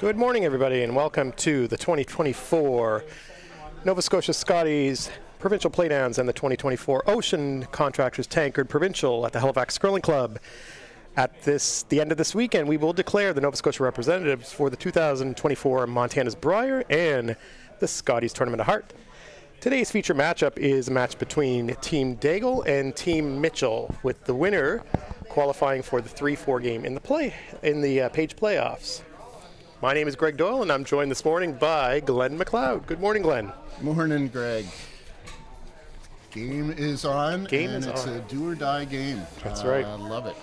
Good morning, everybody, and welcome to the 2024 Nova Scotia Scotties Provincial Playdowns and the 2024 Ocean Contractors Tankard Provincial at the Halifax Curling Club. At this, the end of this weekend, we will declare the Nova Scotia representatives for the 2024 Montana's Brier and the Scotties Tournament of Heart. Today's feature matchup is a match between Team Daigle and Team Mitchell, with the winner qualifying for the 3-4 game in the play in the uh, Page playoffs. My name is Greg Doyle, and I'm joined this morning by Glenn McLeod. Good morning, Glenn. Morning, Greg. Game is on, Game and is it's on. a do or die game. That's Uh, right. I love it.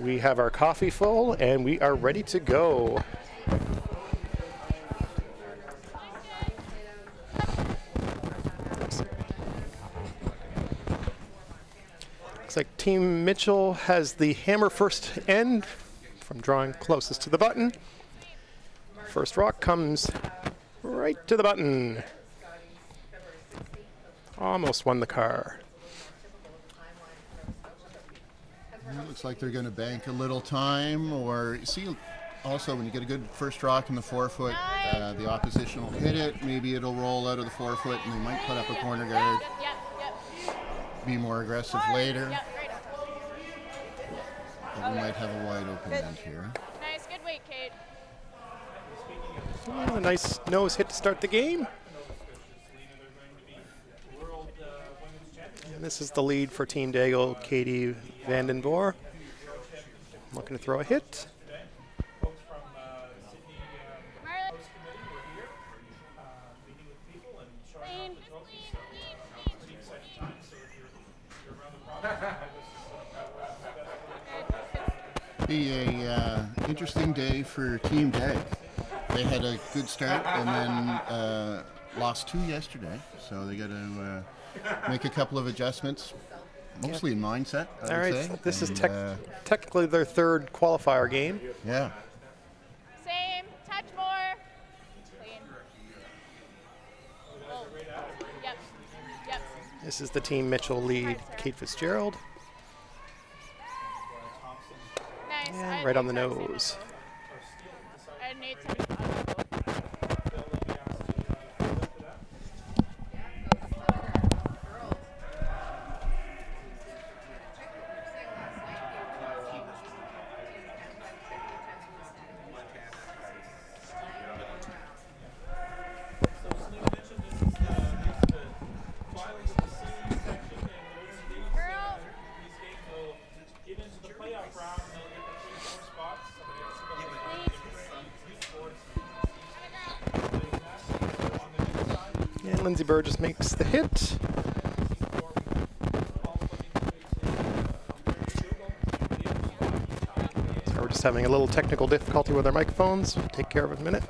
We have our coffee full, and we are ready to go. Looks like Team Mitchell has the hammer first end from drawing closest to the button. First rock comes right to the button. Almost won the car. It looks like they're going to bank a little time, or see. Also, when you get a good first rock in the forefoot, uh, the opposition will hit it. Maybe it'll roll out of the forefoot, and they might put up a corner guard, Yep, yep. be more aggressive later. Yep, we might have a wide open end here. Nice, good weight, Kate. Oh, a nice nose hit to start the game. And this is the lead for Team Daigle, Katie Vandenboer. Looking to throw a hit. Be a uh, interesting day for Team Dag. They had a good start and then uh, lost two yesterday, so they got to uh, make a couple of adjustments, mostly in mindset. I All would right, say. this is tec- uh, technically their third qualifier game. yeah. Same, touch more. Clean. Oh. Yep, yep. This is the Team Mitchell lead, Kate Fitzgerald. Right on the nose. Burgess makes the hit. We're just having a little technical difficulty with our microphones. Take care of it in a minute.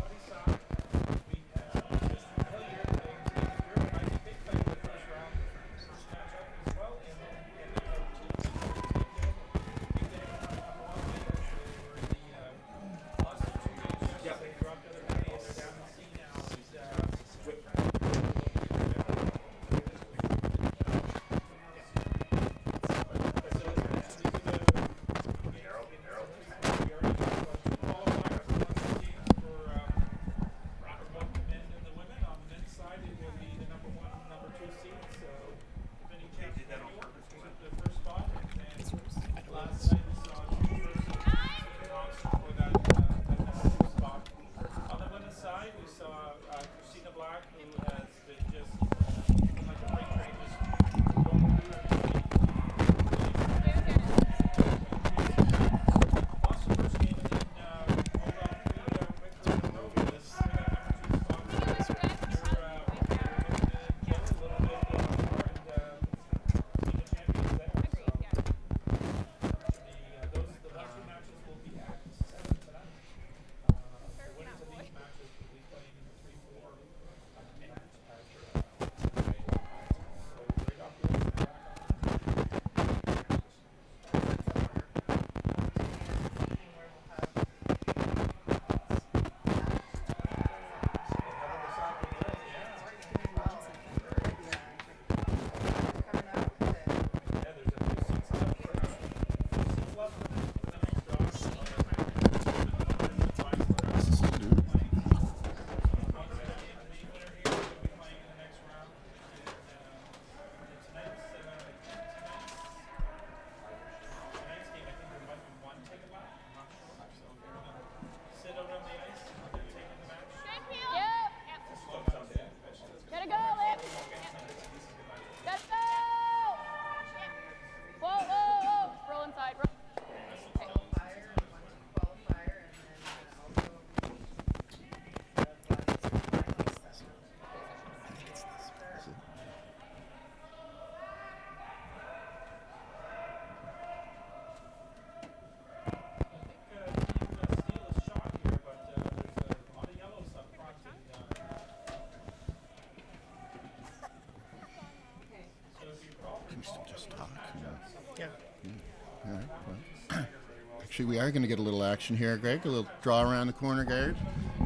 Actually, we are going to get a little action here, Greg. A little draw around the corner guard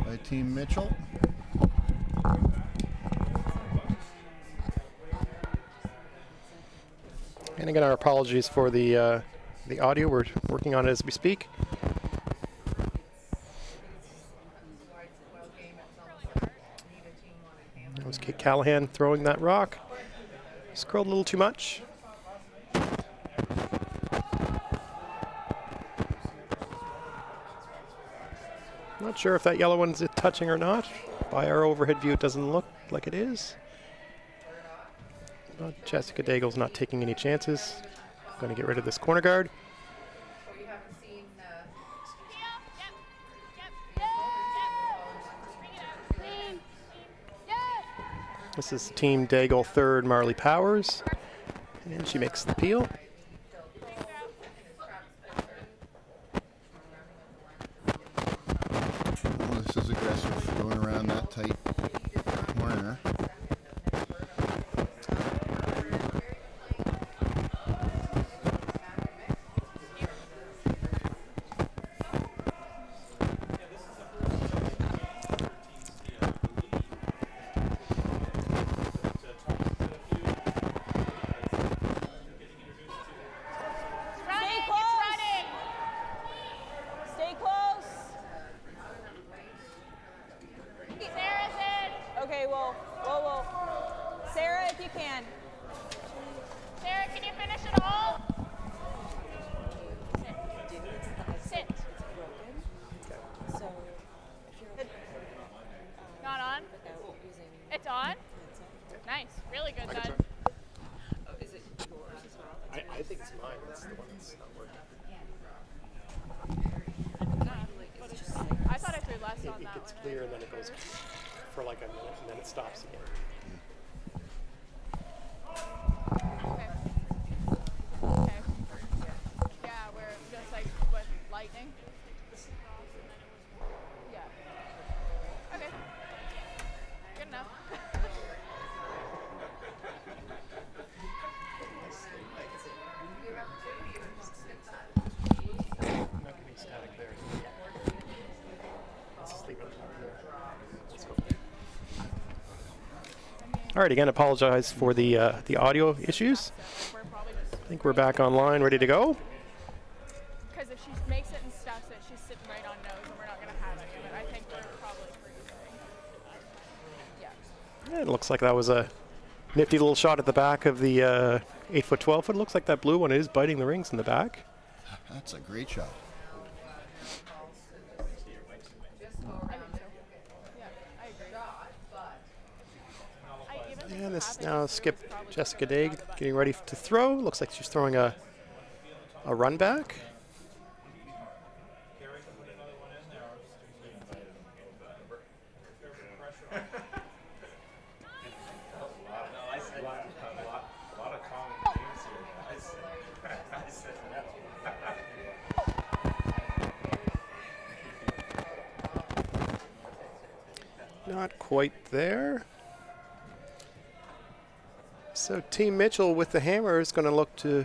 by Team Mitchell. And again, our apologies for the uh, the audio. We're working on it as we speak. That was Kate Callahan throwing that rock. Scrolled a little too much. Not sure if that yellow one's touching or not. By our overhead view, it doesn't look like it is. But Jessica Daigle's not taking any chances. Going to get rid of this corner guard. This is Team Daigle third, Marlee Powers. And she makes the peel. Right, again, apologize for the uh, the audio issues. We're probably just I think we're back online, ready to go. because if she makes it and stuffs it, she's sitting right on nose, and we're not gonna have any of it. I think we're probably freezing. Yeah. It looks like that was a nifty little shot at the back of the uh, 8 foot 12 foot. Looks like that blue one is biting the rings in the back. That's a great shot. Skip Jessica. Daig getting ready to throw. Looks like she's throwing a a run back. Team Mitchell with the hammer is going to look to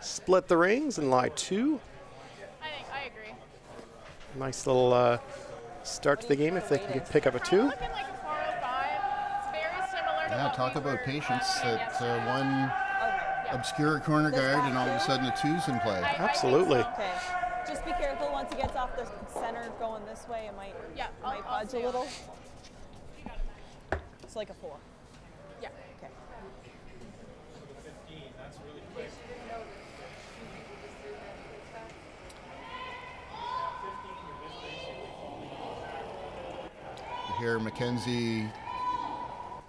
split the rings and lie two. I think I agree. Nice little uh, start to the game if they can get, pick up a two. looking like a 405. It's very similar to Yeah, talk about patience. That at uh, one obscure corner guard, and all of a sudden a two's in play. I- I Absolutely. so. Okay. Just be careful once it gets off the center going this way. It might, Yeah, it I'll- might I'll budge a little. It's like a four. You hear Mackenzie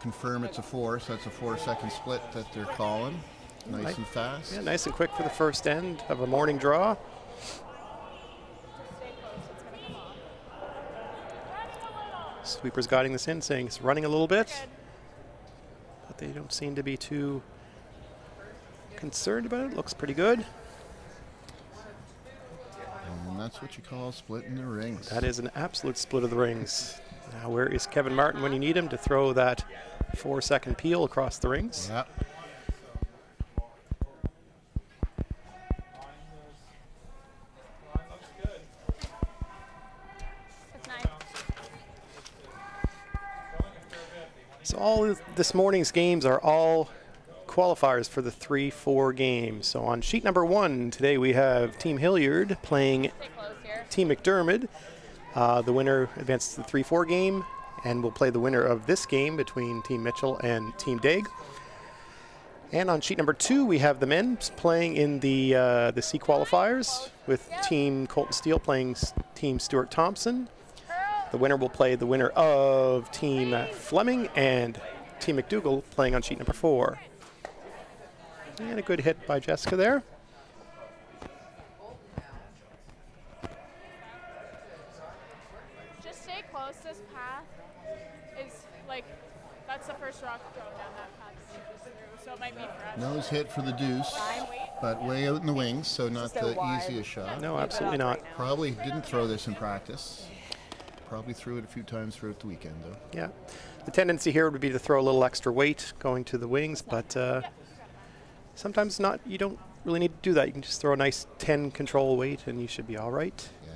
confirm it's a four, so that's a four second split that they're calling. Nice Nice. and fast. Yeah, nice and quick for the first end of a morning draw. Stay close. It's gonna come off. Running a little. Sweeper's guiding this in, saying it's running a little bit, but they don't seem to be too concerned about it. Looks pretty good. That's what you call splitting the rings. That is an absolute split of the rings. Now, where is Kevin Martin when you need him to throw that four second peel across the rings? Yeah. So all this morning's games are all qualifiers for the 3-4 game. So on sheet number one today we have Team Hilliard playing Team McDermott. Uh, the winner advances to the 3-4 game and will play the winner of this game between Team Mitchell and Team Daig. And on sheet number two, we have the men playing in the uh, the C qualifiers with Team Colton Steele playing Team Stuart Thompson. The winner will play the winner of Team Fleming and Team McDougall playing on sheet number four. And a good hit by Jessica there. First rock going down that path that she just through, so it might be fresh. Nose hit for the deuce, but way out in the wings, so not the wide- easiest shot. No, absolutely not. right. Probably didn't throw this in practice. Probably threw it a few times throughout the weekend, though. Yeah. The tendency here would be to throw a little extra weight going to the wings, but uh, sometimes not. You don't really need to do that. You can just throw a nice 10 control weight and you should be all right. Yeah,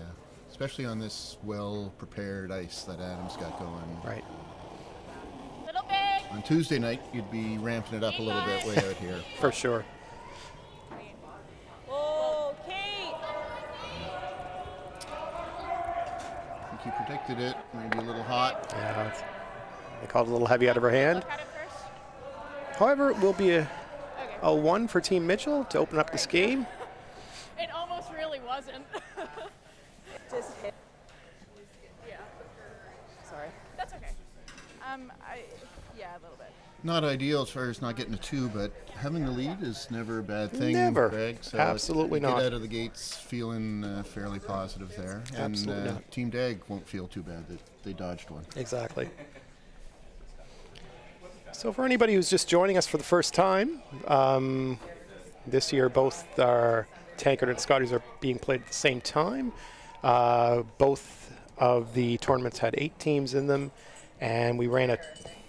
especially on this well-prepared ice that Adam's got going. Right. Little big. On Tuesday night, you'd be ramping it up a little bit way out here. For sure. Oh, Kate. I think he predicted it. Maybe a little hot. Yeah. it's- They called it a little heavy out of her hand. Look at it first. However, it will be a, Okay. a one for Team Mitchell to open up this game. It almost really wasn't. Just hit. yeah. Sorry. That's okay. Um, I yeah, a little bit. Not ideal as far as not getting a two, but having the lead is never a bad thing. Never. Greg, so Absolutely get not. out of the gates feeling uh, fairly positive there. Absolutely and uh, not. Team Dag won't feel too bad that they dodged one. Exactly. So, for anybody who's just joining us for the first time, um, this year both our Tankard and Scotties are being played at the same time. Uh, both of the tournaments had eight teams in them, and we ran a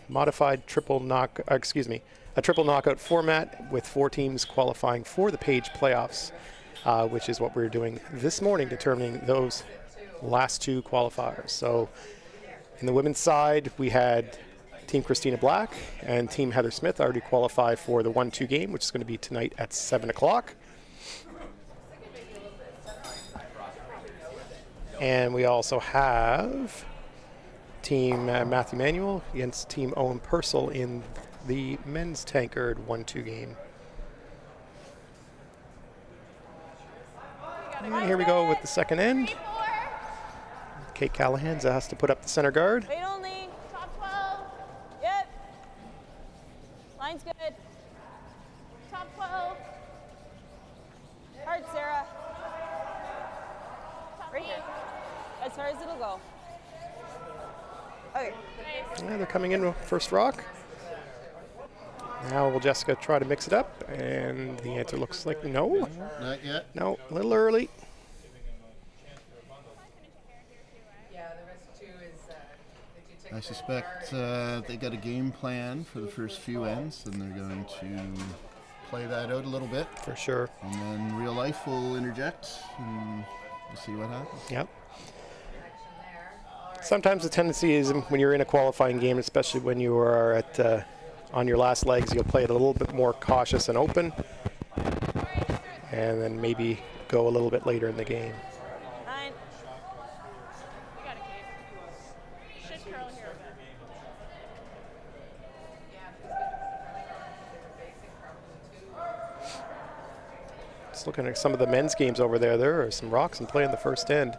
modified triple knock. Uh, excuse me, a triple knockout format with four teams qualifying for the Page playoffs, uh, which is what we're doing this morning, determining those last two qualifiers. So. In the women's side, we had Team Christina Black and Team Heather Smith already qualify for the 1 2 game, which is going to be tonight at 7 o'clock. And we also have Team uh, Matthew Manuel against Team Owen Purcell in the men's tankard 1 2 game. And here we go with the second end. Kate Callahan has to put up the center guard. Wait only. Top twelve. Yep. Line's good. Top twelve. Hard, Sarah. Right here. As far as it'll go. Okay. Yeah, they're coming in with first rock. Now will Jessica try to mix it up? And the answer looks like no. Not yet. No, a little early. Yeah, the rest too is, uh, that you take I suspect uh, they got a game plan for the first few ends, and they're going to play that out a little bit, For sure. and then real life will interject, and we'll see what happens. Yep. Action there. All right. Sometimes the tendency is when you're in a qualifying game, especially when you are at uh, on your last legs, you'll play it a little bit more cautious and open, and then maybe go a little bit later in the game. Nine. You got it, Kate. Should curl here a bit. Yeah, she's good. Running around, they were facing probably two. Just looking at some of the men's games over there, there are some rocks and play in the first end.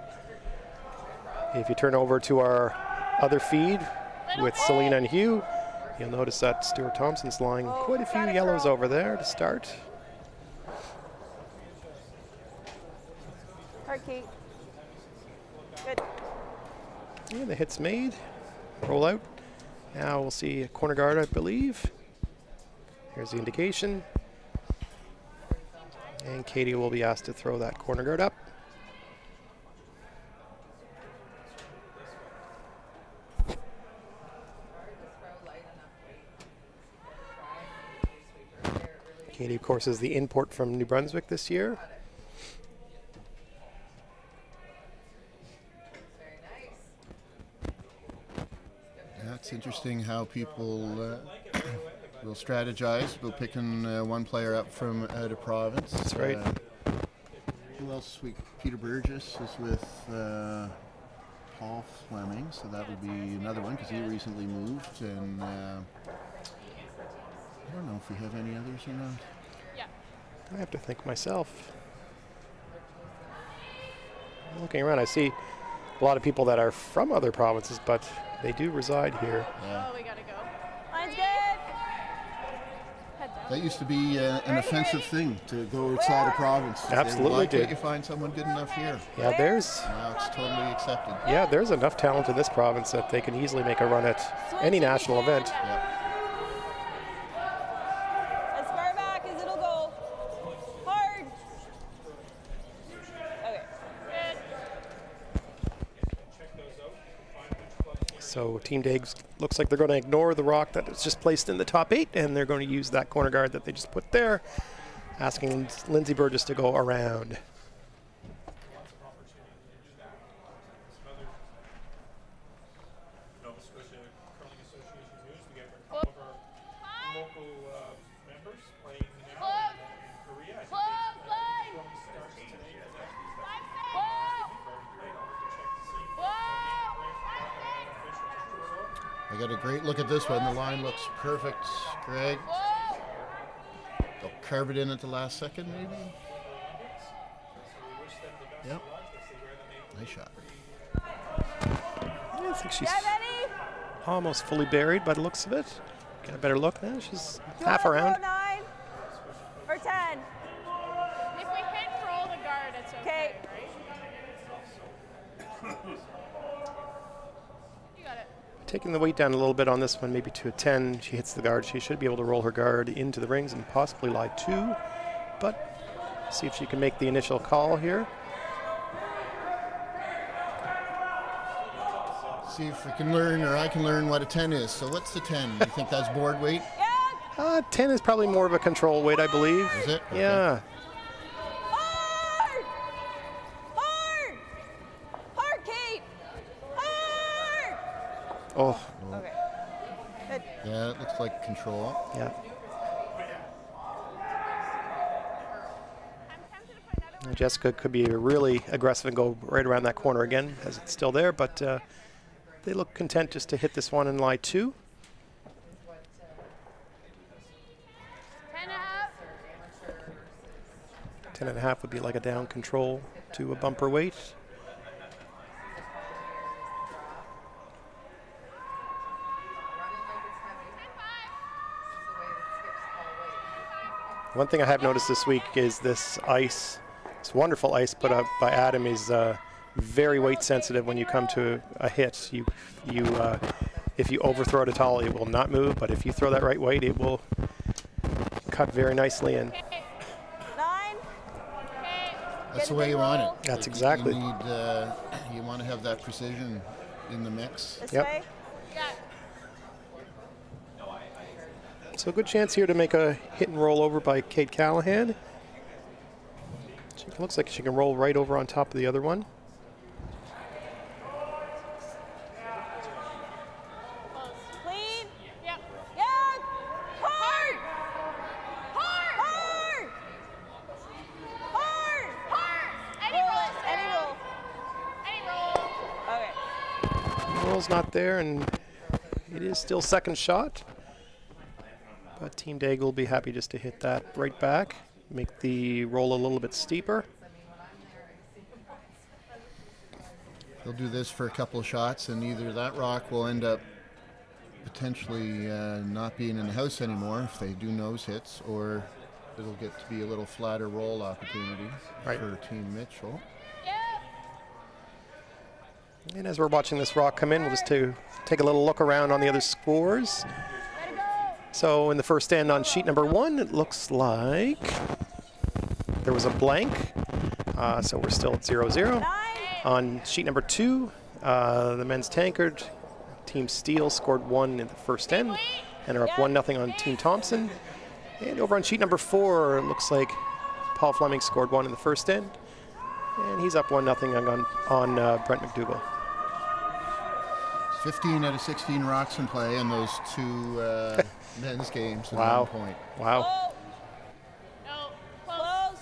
If you turn over to our other feed with Selena and Hugh, you'll notice that Stuart Thompson's lying quite a few yellows over there to start. Hard, Kate. Good. And the hit's made. Roll out. Now we'll see a corner guard, I believe. Here's the indication. And Katie will be asked to throw that corner guard up. Throw light enough weight. Try and use sweeper there. It really Katie, of course, is the import from New Brunswick this year. That's interesting how people uh, will strategize about picking uh, one player up from out of province. That's right. Uh, who else? We. Peter Burgess is with uh, Paul Fleming, so that would be another one because he recently moved. And uh, I don't know if we have any others or not. Yeah. I have to think myself. Looking around, I see a lot of people that are from other provinces, but they do reside here. Yeah. Oh, we gotta go. Line's good. Head down. That used to be uh, an offensive thing to go outside of province. to say, Absolutely Why can't did. you find someone good enough here? Yeah, there's Now it's totally accepted. yeah, there's enough talent in this province that they can easily make a run at any national event. Yeah. As far back as it'll go. Hard. Okay. So Team Dags looks like they're going to ignore the rock that is just placed in the top eight, and they're going to use that corner guard that they just put there, asking Lindsey Burgess to go around. Nova Scotia Curling Association News. We have a couple of our local uh, members playing now in, uh, in Korea. I think they- curling starts today. That's actually very great. I'll have to check to see. if, uh, game plan from, uh, officials. I got a great look at this one. The line looks perfect, Greg. They'll carve it in at the last second, maybe. Yep. Nice shot. I think she's almost fully buried by the looks of it. Get a better look now. She's half Go, go, around. Taking the weight down a little bit on this one, maybe to a 10. She hits the guard. She should be able to roll her guard into the rings and possibly lie two. But see if she can make the initial call here. See if we can learn, or I can learn what a 10 is. So what's the 10? You think that's board weight? Uh, 10 is probably more of a control weight, I believe. Is it? Yeah. Hard. Hard. Hard, Kate. Hard. Oh, Okay. Good. Yeah, it looks like control. yeah. I'm tempted to put another Now Jessica could be really aggressive and go right around that corner again as it's still there, but uh, they look content just to hit this one and lie two. ten 10 and a half would be like a down control to a bumper weight. Running like it's heavy. This is the way it skips all weight. One thing I have noticed this week is this ice, this wonderful ice put up by Adam is uh, very weight sensitive when you come to a hit. You, you, uh, if you overthrow it at all, it will not move, but if you throw that right weight, it will cut very nicely in. That's the way you want it. That's You- exactly- You need, uh, you want to have that precision in the mix. This Yep. way. So a good chance here to make a hit and roll over by Kate Callahan. She looks like she can roll right over on top of the other one. Clean. Yep. Yeah. Hard. Hard. Hard. Hard. Any Roll roll. Any roll. Any roll. Okay. Roll's not there, and it is still second shot. But Team Dag will be happy just to hit that right back, make the roll a little bit steeper. They'll do this for a couple of shots, and either that rock will end up potentially uh, not being in the house anymore if they do nose hits, or it'll get to be a little flatter roll opportunity Right. for Team Mitchell. And as we're watching this rock come in, we'll just to take a little look around on the other scores. Let it go. So in the first stand on sheet number one, it looks like there was a blank. Uh, so we're still at 0 0. Nine. On sheet number two, uh, the men's tankard, Team Steele scored one in the first end and are up 1 0 on Team Thompson. And over on sheet number four, it looks like Paul Fleming scored one in the first end. And he's up 1 0 on, on uh, Brent McDougall. 15 out of 16 rocks in play in those two uh, men's games. at Wow. one point. Wow. Oh, No. Close. close.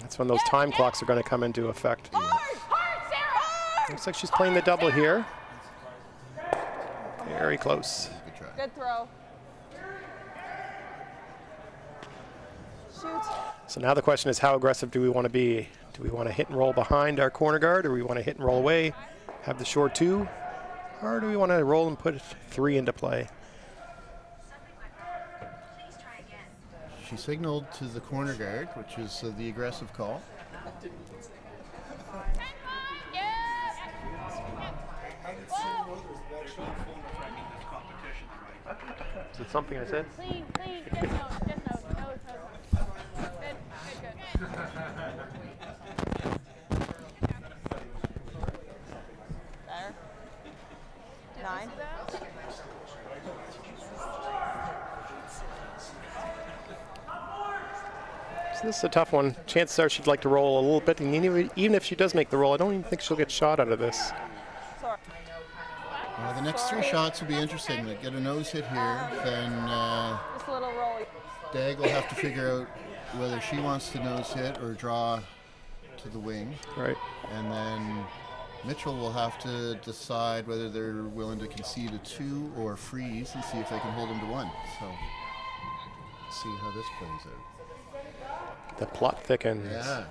That's when those time clocks are going to come into effect. Hard. Hard, Sarah. Looks like she's playing the double here. Very close. Good try. Good throw. Shoot. So now the question is how aggressive do we want to be? Do we want to hit and roll behind our corner guard or do we want to hit and roll away, have the short two? Or do we want to roll and put three into play? She signaled to the corner guard, which is uh, the aggressive call. Is it something I said? Clean, clean. Just nose, just nose, nose, nose. Good, good, good. There. Nine. So this is a tough one. Chances are she'd like to roll a little bit, and even even if she does make the roll, I don't even think she'll get shot out of this. Sorry. Uh, the next three shots will be interesting. They get a nose hit here, then uh, Just a little roll. Dag will have to figure out whether she wants to nose hit or draw to the wing. Right. And then Mitchell will have to decide whether they're willing to concede a two or freeze and see if they can hold him to one. So, see how this plays out. The plot thickens. Yeah.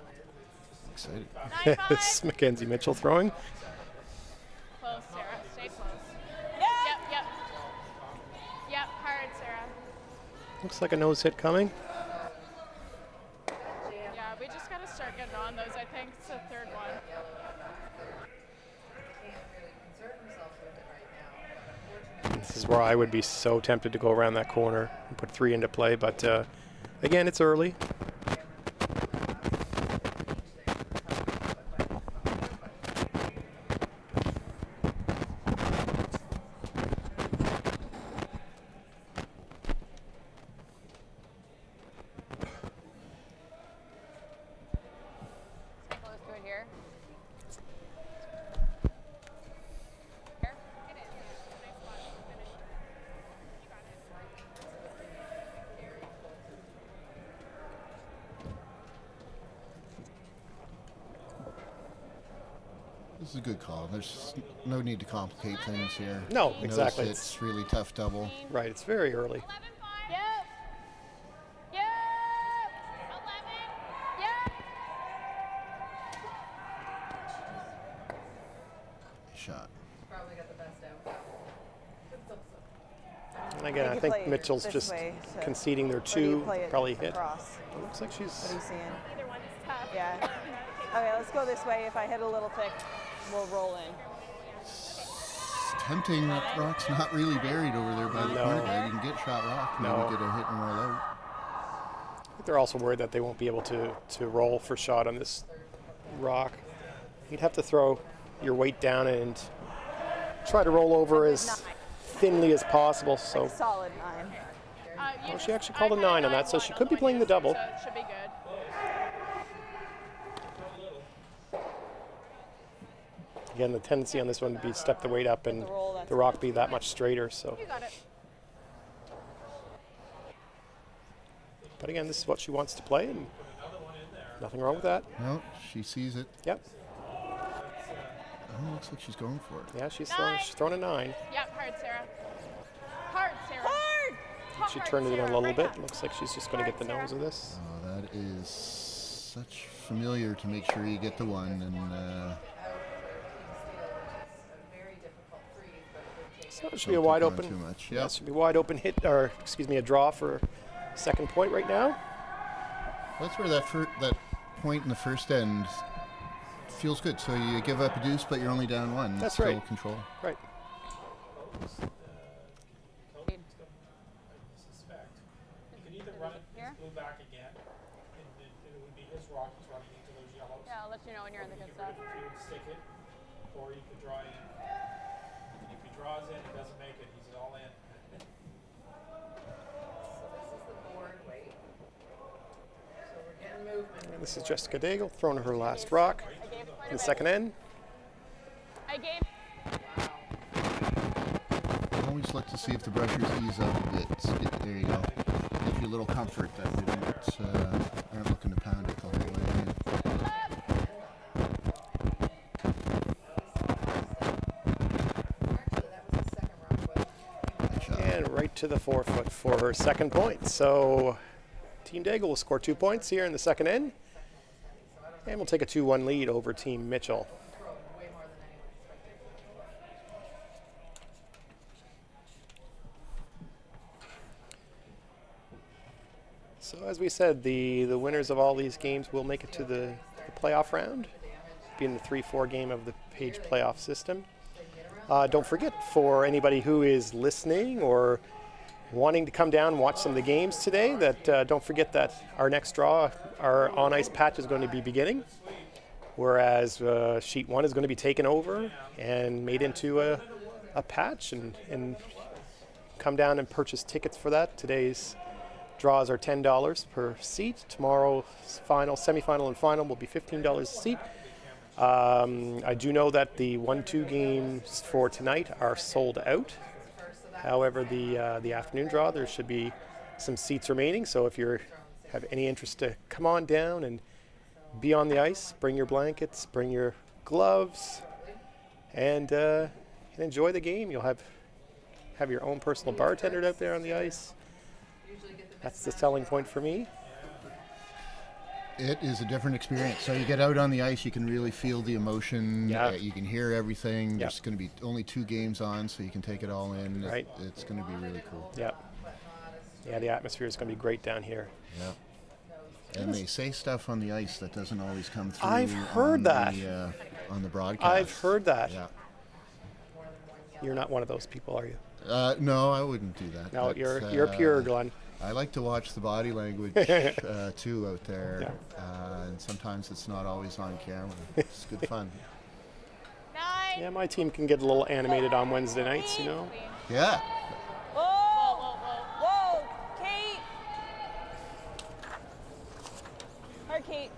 Excited. Nine, this is Mackenzie Mitchell throwing. Close, Sarah. Stay close. Yeah. Yep, yep. Yep, hard, Sarah. Looks like a nose hit coming. Yeah, we just gotta start getting on those. I think it's the third one. Can't really concern themselves with it right now. Unfortunately, This is where I would be so tempted to go around that corner and put three into play, but uh, again, it's early. Close to it here. This is a good call. There's no need to complicate things here. No, Nose exactly. It's really tough double. Right, it's very early. Yep. Yep. Eleven. Yep. Shot. probably got the best outcome. It's also- And again, I think Mitchell's just way, so- conceding their Or do you two, play it probably hit. across? Looks like she's What are you seeing? Either one is tough. Yeah. Okay, let's go this way. If I hit a little thick, we'll roll in. It's tempting that rock's not really buried over there by the No. corner guard. You can get shot rock, maybe No. get a hit and roll out. I think they're also worried that they won't be able to, to roll for shot on this rock. You'd have to throw your weight down and try to roll over as thinly as possible. So Solid nine. Uh, you Oh, she actually called a nine on that, so she could be playing the double. So it should be good. Again, the tendency on this one would be step the weight up and The roll, the rock be that much straighter. So, You got it. but again, this is what she wants to play, and nothing wrong with that. No, she sees it. Yep. Oh, looks like she's going for it. Yeah, she's throwing, she's throwing a nine. Yep, hard, Sarah. Hard, Sarah. Hard! Hard, She turned it in a little right bit. up. Looks like she's just going to get the nose of this. Oh, that is such familiar to make sure you get the one. And uh, a very difficult freeze, but it would take So it should be a wide open. Too much. It should be wide open hit, or excuse me, a draw for second point right now. That's where that fir- that point in the first end feels good. So you give up a deuce, but you're only down one. That's Still right. Control. Right. suspect. You can either run it Here? blue back again, and it, it would be his rock he's running into those yellows. Yeah, I'll let you know when you're in the good If stuff. you would stick it, or you could draw in. And if he draws in and doesn't make it, he's all in. So this is the board weight. So we're getting movement. And this is Jessica Daigle throwing her last rock I gave quite in the second end. I gave. always look to see if the brushers ease up a bit. There you go. Gives you a little comfort that they don't, uh, aren't looking to pound it the whole way in. Actually, that was the second round, but Good shot. And right to the forefoot for her second point. So Team Daigle will score two points here in the second end. And we'll take a 2 1 lead over Team Mitchell. So as we said, the, the winners of all these games will make it to the, the playoff round, being the 3-4 game of the page playoff system. Uh, don't forget, for anybody who is listening or wanting to come down and watch some of the games today, that uh, don't forget that our next draw, our on-ice patch is going to be beginning, whereas uh, sheet one is going to be taken over and made into a, a patch, and, and come down and purchase tickets for that. Today's draws are $10 per seat. Tomorrow's final, semifinal, and final will be $15 a seat. Um, I do know that the one-two games for tonight are sold out. However, the uh, the afternoon draw there should be some seats remaining. So if you have any interest to come on down and be on the ice, bring your blankets, bring your gloves, and, uh, and enjoy the game. You'll have have your own personal bartender out there on the ice. That's the selling point for me. It is a different experience. So you get out on the ice, you can really feel the emotion. Yeah. uh, you can hear everything. Yeah. There's going to be only two games on, so you can take it all in. It- Right. it's going to be really cool. Yeah. Yeah, the atmosphere is going to be great down here. Yeah. And they say stuff on the ice that doesn't always come through. I've heard that. The, uh, on the broadcast. I've heard that. Yeah. You're not one of those people, are you? Uh, no, I wouldn't do that. No, but, you're you're pure, uh, Glenn. I like to watch the body language uh, too out there, uh, and sometimes it's not always on camera. It's good fun. Nine. Yeah, my team can get a little animated on Wednesday nights, you know. Yeah. Whoa! Whoa, whoa, Whoa! Kate! Hard, Kate.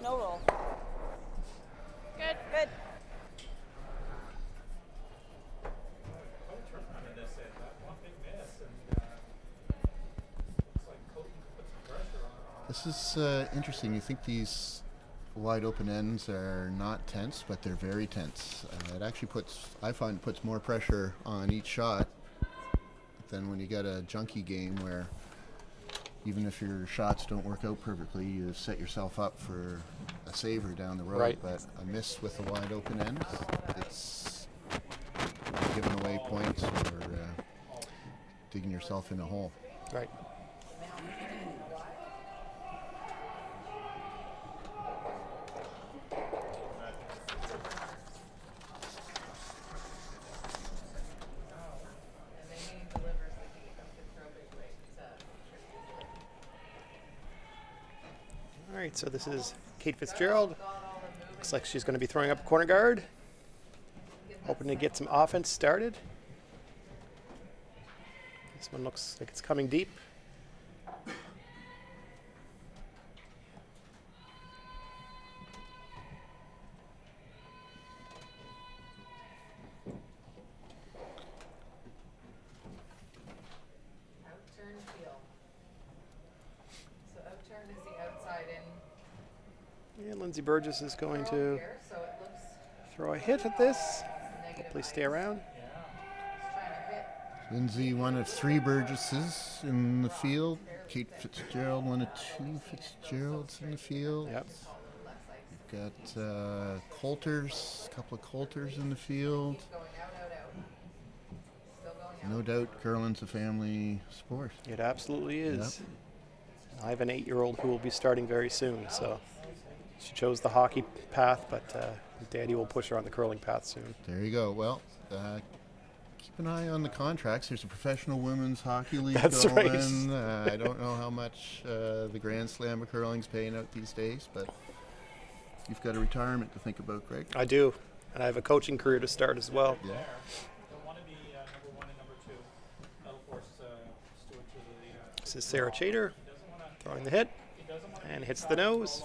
No roll. Good. Good. This is You think these wide open ends are not tense, but they're very tense. Uh, it actually puts, I find, puts more pressure on each shot than when you get a junkie game where even if your shots don't work out perfectly, you set yourself up for a saver down the road. Right. But a miss with a wide open end, it's giving away points or uh, digging yourself in a hole. Right. And then he delivers the heat of the throw big weight to All so this is Kate Fitzgerald. Looks like she's going to be throwing up corner guard. Hoping to get some offense started. This one looks like it's coming deep. outturn field. So outturn is the outside Lindsay Burgess is going to here, so it looks throw a hit at this. Hopefully stay around. He's trying to. Lindsay, one of three Burgesses in the field. Kate Fitzgerald, one of two Fitzgeralds in the field. Yep. We've got uh, Coulters, a couple of Coulters in the field. No doubt curling's a family sport. It absolutely is. I have an eight-year-old who will be starting very soon, so she chose the hockey path, but uh, Daddy will push her on the curling path soon. There you go. Well, uh, keep an eye on the contracts. There's a professional women's hockey league That's going. right. Uh, I don't know how much uh, the Grand Slam of curling's paying out these days, but you've got a retirement to think about, Greg. I do, and I have a coaching career to start as well. Yeah. The one of the uh, number one and number two. That'll force uh, Stewart to the. Uh, This is Sarah Chater he doesn't want to. throwing the hit He doesn't want to and hits the nose.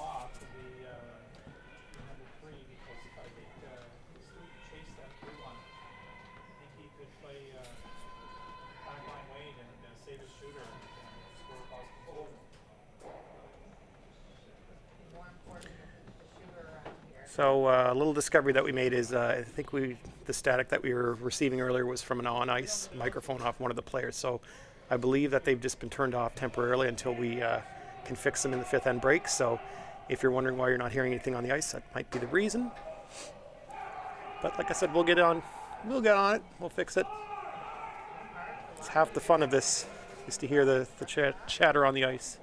So uh, a little discovery that we made is uh, I think we the static that we were receiving earlier was from an on ice microphone off one of the players. So I believe that they've just been turned off temporarily until we uh, can fix them in the fifth end break. So if you're wondering why you're not hearing anything on the ice, that might be the reason. But like I said, we'll get on. We'll get on it. We'll fix it. It's half the fun of this is to hear the, the ch- chatter on the ice.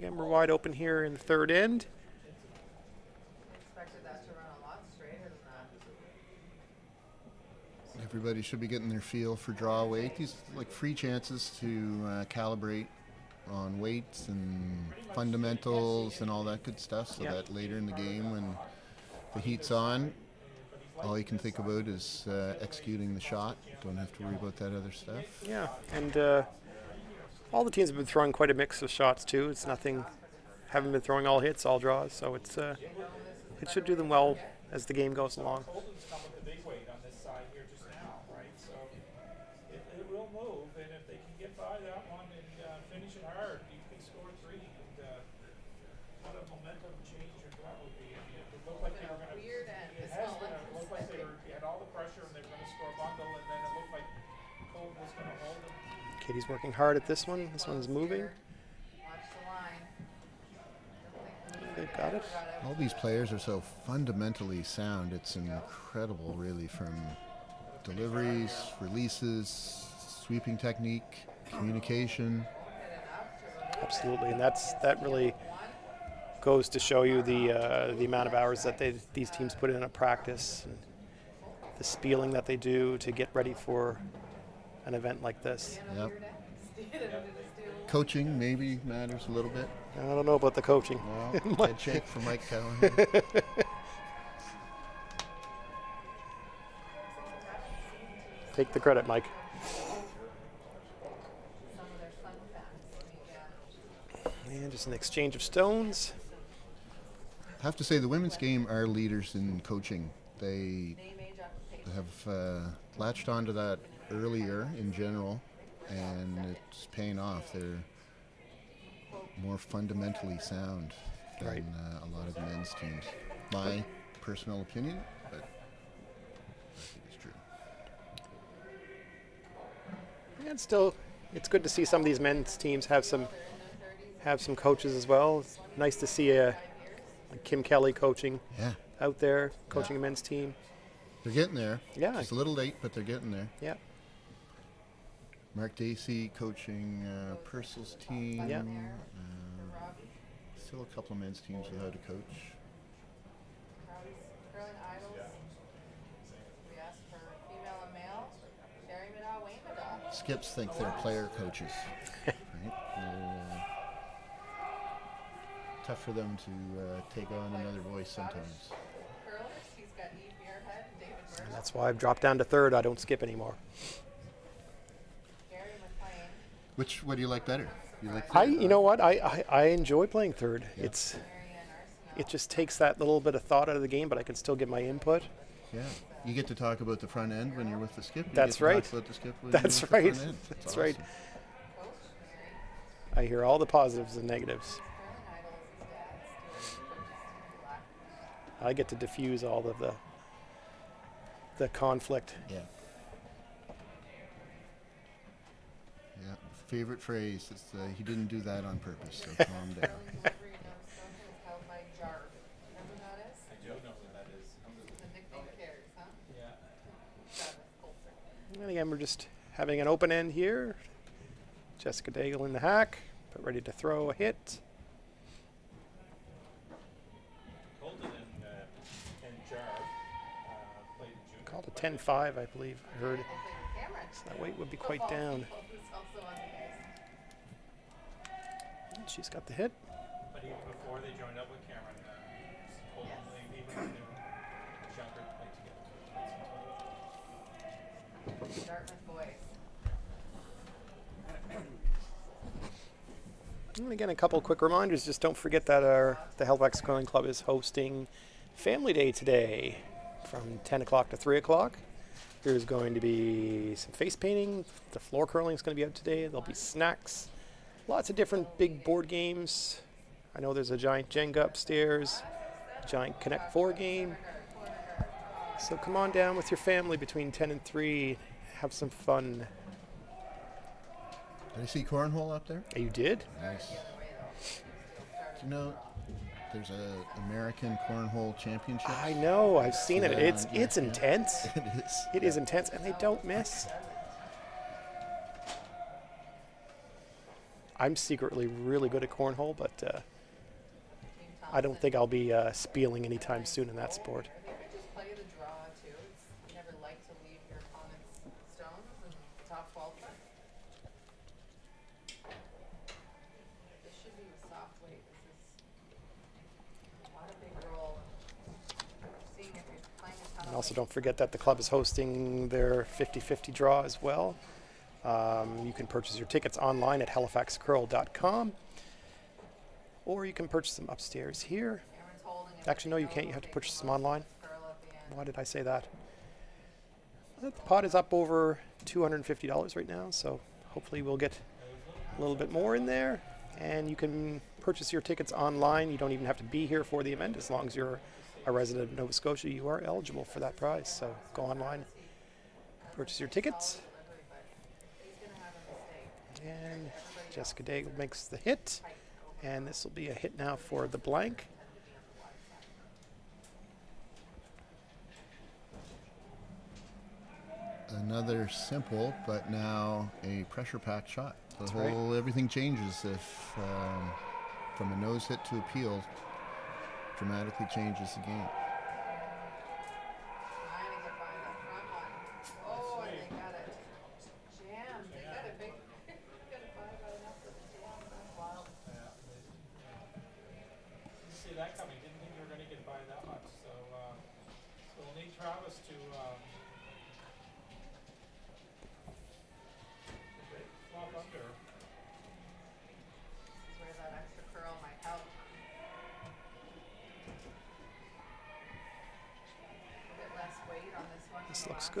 Again, we're wide open here in the third end. Expected that to run a lot straighter than that. Everybody should be getting their feel for draw weight. These like free chances to uh, calibrate on weights and fundamentals and all that good stuff, so Yeah. that later in the game when the heat's on, all you can think about is uh, executing the shot. Don't have to worry about that other stuff. Yeah, and uh, all the teams have been throwing quite a mix of shots too. It's nothing, haven't been throwing all hits, all draws. So it's uh, it should do them well as the game goes along. Katie's working hard at this one. This one's moving. Watch the line. They've got it. All these players are so fundamentally sound. It's incredible, really, from deliveries, releases, sweeping technique, communication. Absolutely, and that's that really goes to show you the uh, the amount of hours that they, these teams put in a practice, and the spieling that they do to get ready for an event like this. Yep. Coaching maybe matters a little bit. I don't know about the coaching. Well, head shake for Mike Callahan. Take the credit, Mike. Some of their fun facts. Yeah. And just an exchange of stones. I have to say, the women's game are leaders in coaching. They Name, age, occupation. have uh, latched onto that earlier in general, and it's paying off. They're more fundamentally sound than Right. uh, a lot of the men's teams. My personal opinion, but I think it's true. And still, it's good to see some of these men's teams have some have some coaches as well. It's nice to see a like Kim Kelly coaching Yeah, out there, coaching a men's team. they're getting there. Yeah. It's a little late, but they're getting there. Yeah, Mark Dacey coaching uh, Purcell's team. Yeah. Uh, still a couple of men's teams without a coach. Crowley's curling idols. We asked for female and male. Sherry Middaugh, Wayne Middaugh. Skips think they're player coaches. right? Uh, tough for them to uh, take on another voice sometimes. Curlers, he's got Eve Muirhead and David and Murphy. that's why I've dropped down to third. I don't skip anymore. Which what do you like better? You like I, you know what, I, I, I enjoy playing third. It's it just takes that little bit of thought out of the game, but I can still get my input. Yeah. You get to talk about the front end when you're with the skip. You That's right. The skip That's right. The front end. That's right. awesome. Mary. I hear all the positives and negatives. Curling idol is his dad. Stuart coaches Black. I get to diffuse all of the the conflict. Yeah. Favorite phrase is uh, he didn't do that on purpose. So calm down. Curling delivery in Nova Scotia is held by Jarv. Remember who that is? I do know who that is. The nickname carries, huh? Yeah. Travis Coulter. And again, we're just having an open end here. Jessica Daigle in the hack, but ready to throw a hit. Colton and, uh, and Jar uh, played in junior. Called a 10-5, I believe. I heard. They played with Cameron. So that weight would be quite down. She's got the hit. But even before they joined up with Cameron, uh, Colton, even when they played together. Dartmouth boys. And again, a couple quick reminders. Just don't forget that our the Halifax Curling Club is hosting Family Day today from 10 o'clock to 3 o'clock. There's going to be some face painting. The floor curling is going to be out today. There'll be snacks. Lots of different big board games I know there's a giant Jenga upstairs, giant Connect 4 game. So come on down with your family between 10 and 3. Have some fun. Did I see cornhole up there? You did? Nice. Do you know there's a American cornhole championship? I know. I've seen it. Yeah, It's yeah, it's yeah. intense. It is. It is intense, and they don't miss. I'm secretly really good at cornhole, but uh, I don't think I'll be uh, spieling anytime soon in that sport. I think we just play the draw too. It's, you never like to leave your opponent's stones in top twelve. This should be the soft weight. This is not a big roll. Seeing if you're playing a ton And also, don't forget that the club is hosting their 50-50 draw as well. Um, you can purchase your tickets online at halifaxcurl.com, or you can purchase them upstairs here. Actually, no, you can't. You have to purchase them online. Why did I say that? The pot is up over $250 right now, so hopefully we'll get a little bit more in there. And you can purchase your tickets online. You don't even have to be here for the event as long as you're a resident of Nova Scotia. You are eligible for that prize. So go online, purchase your tickets. And Jessica Daigle makes the hit. And this will be a hit now for the blank. Another simple, but now a pressure packed shot. The That's right. everything changes if um, from a nose hit to a peel dramatically changes the game.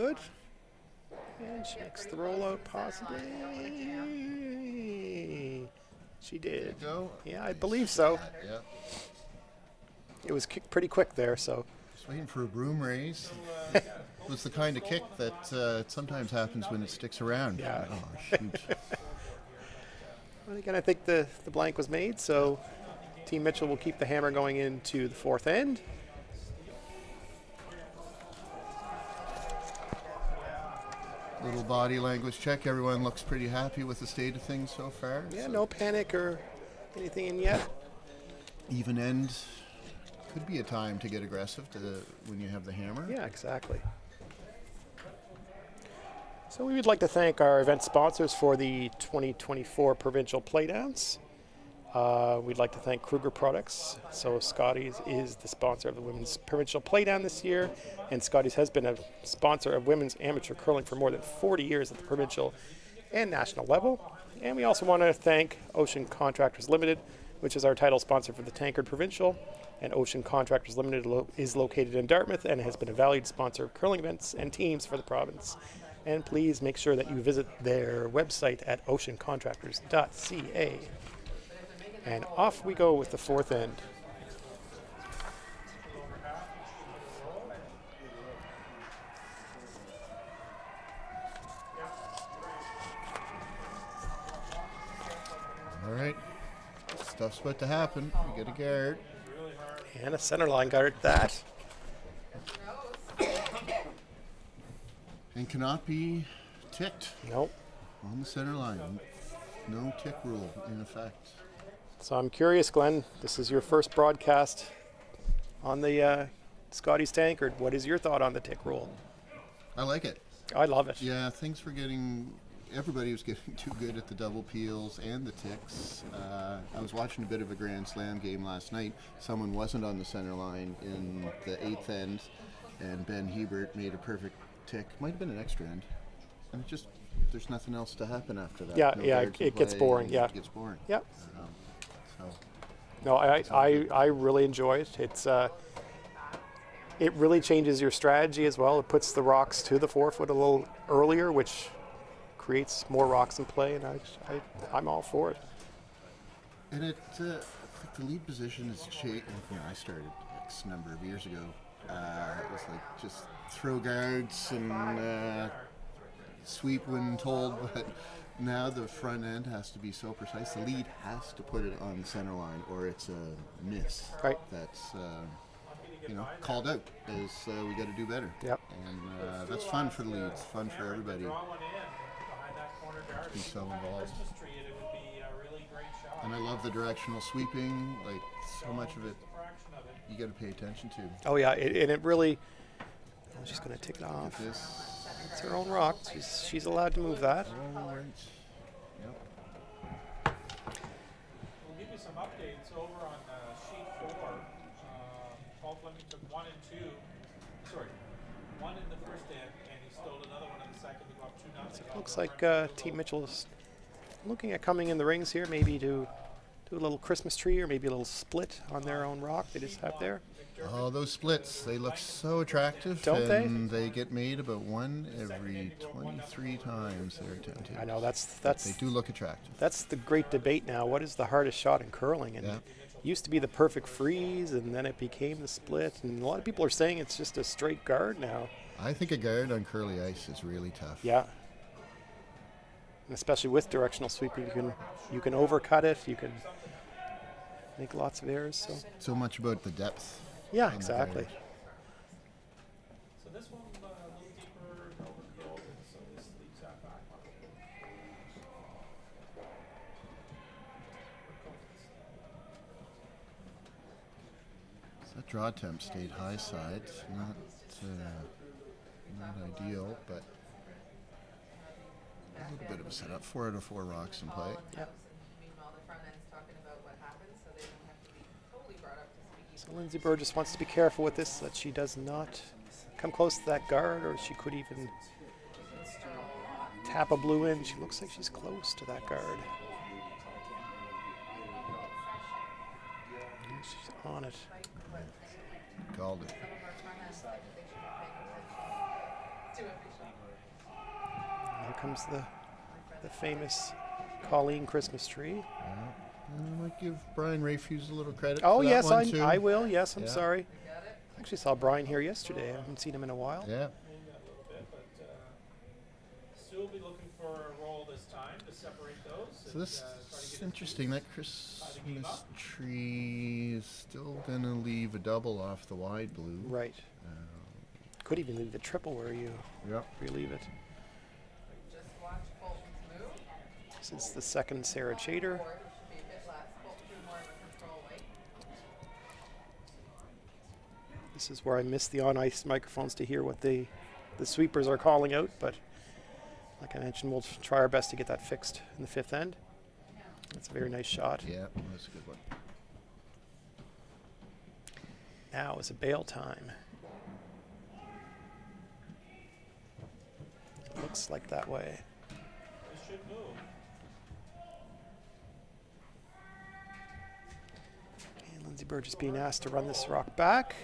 Good. And she makes the rollout to possibly. line, don't wanna She did. Yeah, I believe so. Yeah. It was kicked pretty quick there, so Just waiting for a broom raise. it was the kind of kick that uh, sometimes happens when it sticks around. Yeah. Oh, shoot. But again, I think the, the blank was made, so Team Mitchell will keep the hammer going into the fourth end. Little body language check. Everyone looks pretty happy with the state of things so far. Yeah, so no panic or anything in yet. Even end could be a time to get aggressive to the, when you have the hammer. Yeah, exactly. So we would like to thank our event sponsors for the 2024 Provincial Playdowns. Uh, we'd like to thank Kruger Products. So Scotties is the sponsor of the Women's Provincial Playdown this year, and Scotties has been a sponsor of women's amateur curling for more than 40 years at the provincial and national level. And we also want to thank Ocean Contractors Limited, which is our title sponsor for the Tankard Provincial. And Ocean Contractors Limited lo- is located in Dartmouth and has been a valued sponsor of curling events and teams for the province. And please make sure that you visit their website at oceancontractors.ca. And off we go with the fourth end. All right. Stuff's about to happen. You get a guard. And a center line guard at that. And cannot be ticked Nope. on the center line. No tick rule in effect. So I'm curious, Glenn. This is your first broadcast on the uh, Scotties Tankard. What is your thought on the tick rule? I like it. I love it. Yeah, things were getting. Everybody was getting too good at the double peels and the ticks. Uh, I was watching a bit of a Grand Slam game last night. Someone wasn't on the center line in the eighth end, and Ben Hebert made a perfect tick. Might have been an extra end. And it just, there's nothing else to happen after that. Yeah, No yeah, can it gets boring, yeah. It gets boring. Yep. So, No, I, I, I really enjoy it. It's uh, it really changes your strategy as well. It puts the rocks to the four foot a little earlier, which creates more rocks in play, and I, I I'm all for it. And it, uh, the lead position has changed. You know, I started X number of years ago. Uh, it was like just throw guards and uh, sweep when told, but now the front end has to be so precise. The lead has to put it on the center line, or it's a miss. Right. That's uh, you know called out as uh, we got to do better. Yep. And uh, that's fun for the leads, fun for everybody Draw one in behind that corner guard. to be so involved. And it would be a really great shot. And I love the directional sweeping. Like so much of it, of it. you got to pay attention to. Oh yeah, it, and it really. I'm just going to take it off. It's her own rock. She's she's allowed to move that. Right. Yep. We'll give you some updates over on uh, sheet four. Uh, Paul Fleming took one and two. Sorry, one in the first end, and he stole another one in the second to go up two nothing. Looks like uh, Team Mitchell is looking at coming in the rings here, maybe to do a little Christmas tree or maybe a little split on their own rock they just have there. Oh, those splits, they look so attractive. Don't they? and they? get made about one every 23 times they're attempted. I know that's that's. They do look attractive. that's the great debate now. What is the hardest shot in curling? And Yeah. it used to be the perfect freeze, and then it became the split. And a lot of people are saying it's just a straight guard now. I think a guard on curly ice is really tough. Yeah. And especially with directional sweeping, you can you can overcut it. You can make lots of errors. So So much about the depth. Yeah, exactly. So this one uh, a little deeper over the old, so this leaves that back. So that draw attempt stayed high side. Not, uh, not ideal, but a little bit of a setup. Four out of four rocks in play. Yeah. Meanwhile, the front end's talking about what happened, so they don't have to be totally brought up to speed. So Lindsay Burgess wants to be careful with this that she does not come close to that guard, or she could even tap a blue in. She looks like she's close to that guard. Yeah, She's on it. Called it. Here comes the the famous Colleen Christmas tree. I might give Brian Rafuse a little credit. Oh yes, I. I will. Yes, I'm Yeah. sorry. I actually saw Brian here yesterday. I haven't seen him in a while. Yeah. Maybe a little bit, but Sue will be looking for a roll this time to separate those. So this to is interesting. That Christmas tree is still gonna leave a double off the wide blue. Right. Um, Could even leave the triple where you Yep. relieve it. Just watch Bolton's move. This is the second Sarah Chater. This is where I miss the on-ice microphones to hear what the the sweepers are calling out. But like I mentioned, we'll try our best to get that fixed in the fifth end. That's a very nice shot. Yeah, that's a good one. Now is a bail time. Looks like that way. This should move. And Lindsay Burgess being asked to run this rock back.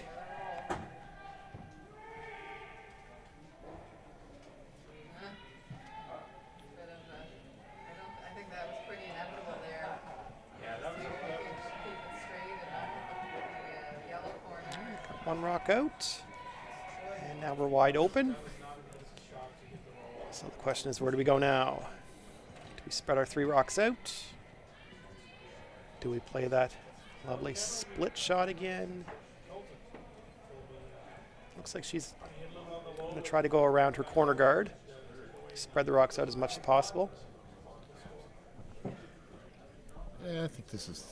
Out. And now we're wide open. So the question is, where do we go now? Do we spread our three rocks out? Do we play that lovely split shot again? Looks like she's going to try to go around her corner guard. Spread the rocks out as much as possible. Yeah, I think this is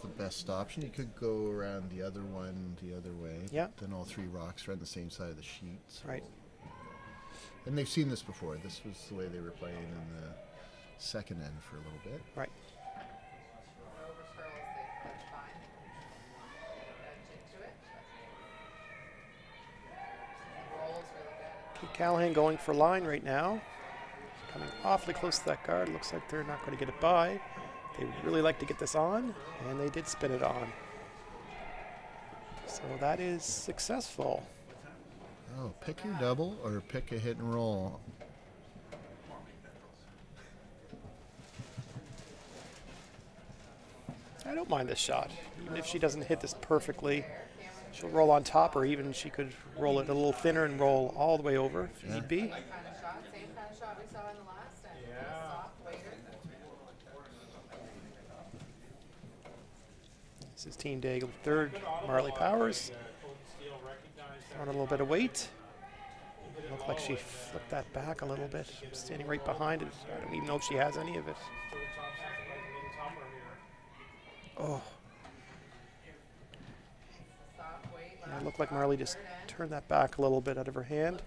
the best option. You could go around the other one the other way. Yeah. Then all three rocks are on the same side of the sheet. so- Right. And they've seen this before. This was the way they were playing in the second end for a little bit. Right. Over curls, they, that's fine. Edge into it. The roll's really good. Kate Callahan going for line right now. Coming awfully close to that guard. Looks like they're not going to get it by. They really like to get this on, and they did spin it on. So that is successful. Oh, pick your double or pick a hit and roll. I don't mind this shot. Even if she doesn't hit this perfectly, she'll roll on top, or even she could roll it a little thinner and roll all the way over if need be. Kind of shot, same kind of shot we saw in the last end. Yeah. Soft waiter. This is Team Daigle third. Marlee Powers on a little bit of weight. Looked like she flipped that back a little bit, standing right behind it. I don't even know if she has any of it. Oh, yeah, it looked like Marley just turned that back a little bit out of her hand.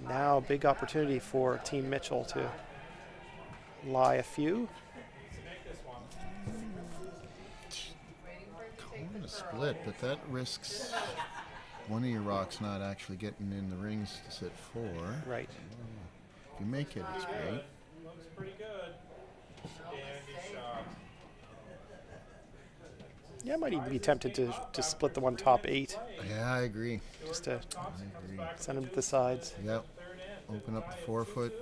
Now, big opportunity for Team Mitchell to lie a few. Split, but that risks one of your rocks not actually getting in the rings to sit four. Right. If you make it, it's great. Looks pretty good. Yeah, I might even be tempted to, to split the one top eight, Yeah, I agree. just to I agree. send them to the sides. Yep. Open up the four foot,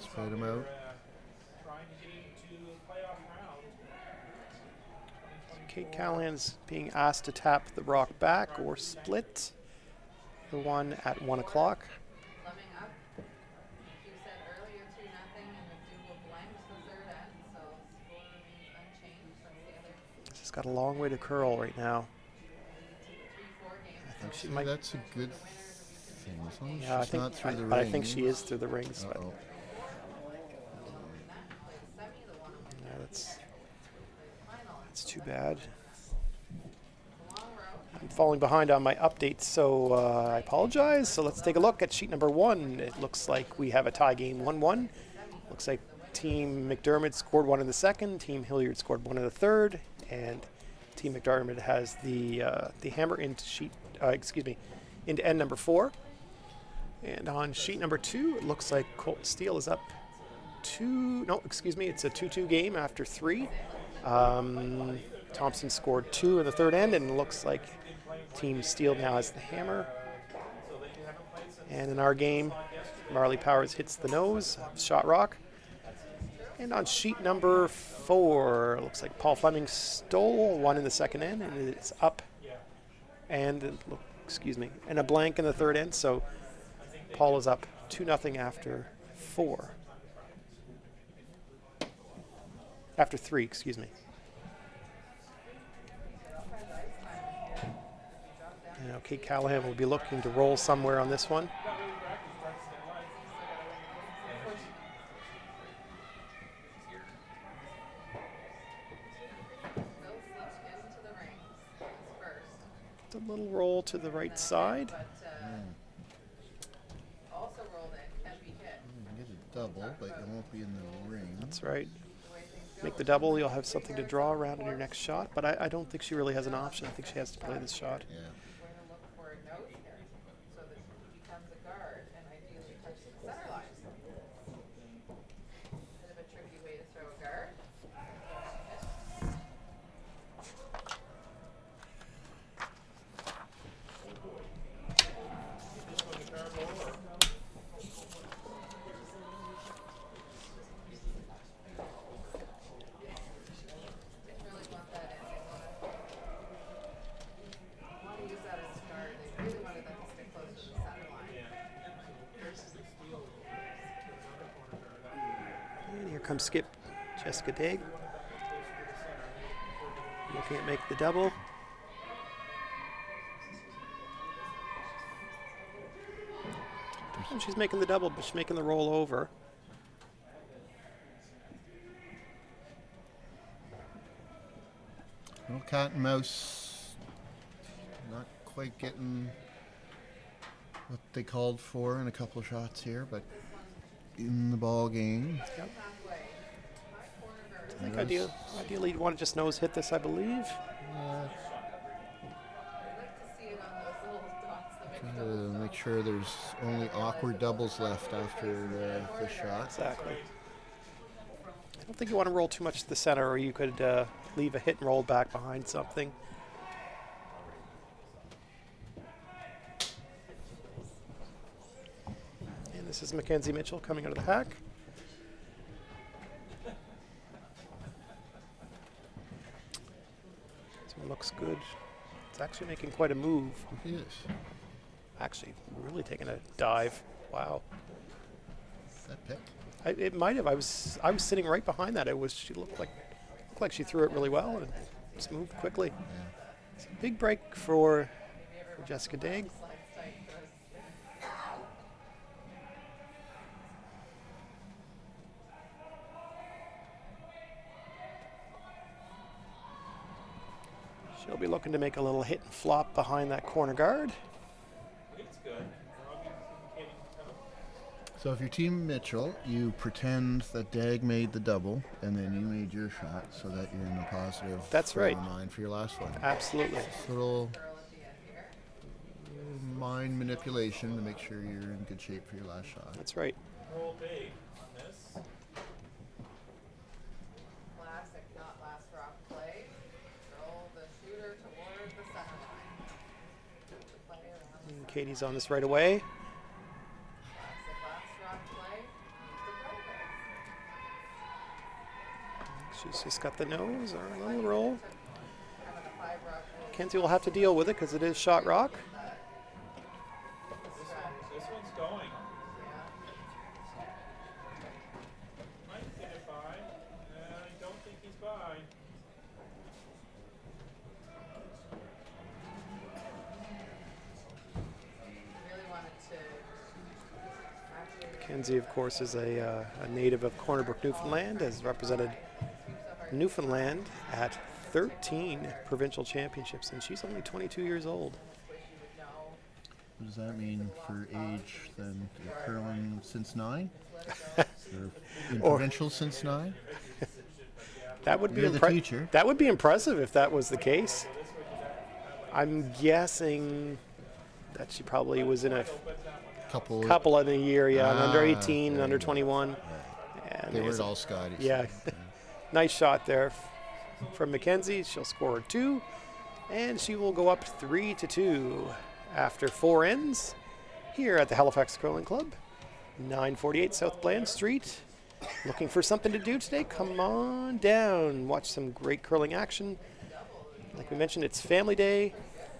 spread them out. Uh, trying to get into the playoff round. Kate Callahan's being asked to tap the rock back or split the one at one o'clock. Fleming up. You said earlier two nothing and McDougal blanks the third end, so score remains unchanged from the other She's got a long way to curl right now. three, four games. I think she might. that's a good thing. As long as Yeah, I think. not through I, the but I think she is through the rings. Uh-oh. Semi, the one on yeah, that's final. that's too bad. I'm falling behind on my updates, so uh, I apologize. So let's take a look at sheet number one. It looks like we have a tie game 1 1. Looks like Team McDermott scored one in the second, Team Hilliard scored one in the third, and Team McDermott has the uh, the hammer into sheet, uh, excuse me, into end number four. And on sheet number two, it looks like Colton Steele is up two. No, excuse me, it's a 2 2 game after three. Um, Thompson scored two in the third end, and it looks like Team Steele now has the hammer. And in our game, Marlee Powers hits the nose, shot rock. And on sheet number four, looks like Paul Fleming stole one in the second end, and it's up. And look, excuse me, and a blank in the third end. So Paul is up two nothing after four. After three, excuse me. You know, Kate Callahan will be looking to roll somewhere on this one. Bill slipped into the rings. That's first. A little roll to the right side. But uh, also rolled in, can be hit. You can get a double, but you won't be in the ring. That's right. Make the double, you'll have something to draw around in your next shot, but I, I don't think she really has an option. I think she has to play this shot. Yeah. Going to look for a nose here so that he becomes a guard and ideally touch the center line. Bit of a tricky way to throw a guard. Didn't really want that in. They wanna, wanna use that as a guard. They really wanted that to stick close to the center line. And here comes Skip Jessica Daig. Looking at make the double. She's making the double, but she's making the roll over. Little cat and mouse. Not quite getting what they called for in a couple of shots here, but in the ball game. Yep. I think ideal, ideally you'd want to just nose hit this, I believe. I'd like to see it on those little dots that make to make sure there's only awkward doubles left after uh, the shot. Exactly. I don't think you want to roll too much to the center, or you could uh, leave a hit and roll back behind something. And this is Mackenzie Mitchell coming out of the hack. One looks good. It's actually making quite a move. Yes. Actually, really taking a dive. Wow. That pick. I, it might have. I was I was sitting right behind that. It was she looked like looked like she threw it really well and just moved quickly. It's a big break for, for Jessica Daig. Looking to make a little hit and flop behind that corner guard. I think it's good. Robbie's indicating kind So if you're Team Mitchell, you pretend that Dag made the double, and then you made your shot, so that you're in the positive. That's right. Mind for your last one. Absolutely. Little mind manipulation to make sure you're in good shape for your last shot. That's right. of roll big on this. Classic, not last rock play. Roll the shooter toward the center line. Play around. And Katie's on this right away. She's just got the nose or a little roll. Having a five rock roll. Kenzie will have to deal with it because it is shot rock. Actually, of course, is a, uh, a native of Corner Brook, Newfoundland, has represented Newfoundland at 13 provincial championships, and she's only 22 years old. What does that mean for age then? Curling since nine? in Or- provincial since nine? That would be You're impre-. That would be impressive if that was the case. I'm guessing that she probably was in a Couple. couple in a year, yeah, an under Ah, 18, there under go. 21. And They weren't all Scotties. Yeah. nice shot there from Mackenzie. She'll score two, and she will go up three to two after four ends here at the Halifax Curling Club, 948 South Bland Street. Looking for something to do today? Come on down. Watch some great curling action. Like we mentioned, it's Family Day.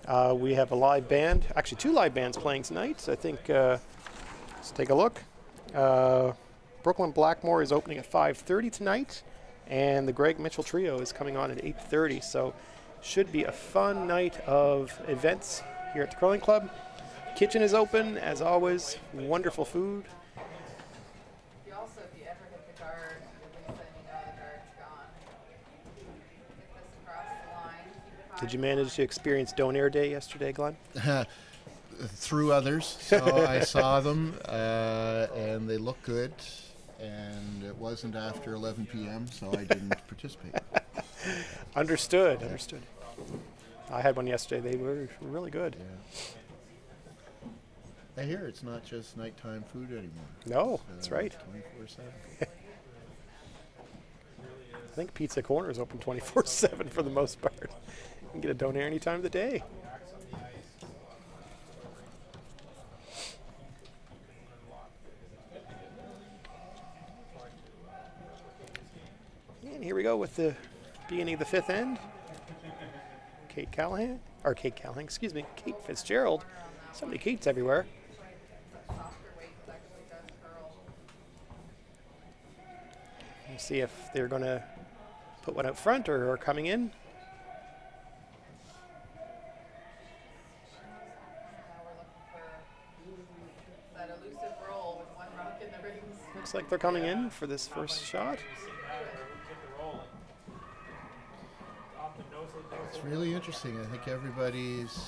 Uh, we have a live band, actually two live bands playing tonight. I think. Uh, let's take a look. Uh, Brooklyn Blackmore is opening at 5:30 tonight, and the Greg Mitchell Trio is coming on at 8:30. So, should be a fun night of events here at the Curling Club. Kitchen is open as always. Wonderful food. Did you manage to experience Donair Day yesterday, Glenn? Through others. So I saw them, uh, and they look good. And it wasn't after 11 p.m., so I didn't participate. Understood. Understood. I had one yesterday. They were really good. I hear it's not just nighttime food anymore. No, that's right. 24 7. I think Pizza Corner is open 24 7 for the most part. Can get a donair any time of the day. And here we go with the beginning of the fifth end. Kate Callahan, or Kate Callahan, excuse me, Kate Fitzgerald. So many Kates everywhere. See if they're going to put one out front or, or coming in. Now we're looking for that elusive roll with one rock in the rings. Looks like they're coming in for this first shot. It's really interesting. I think everybody's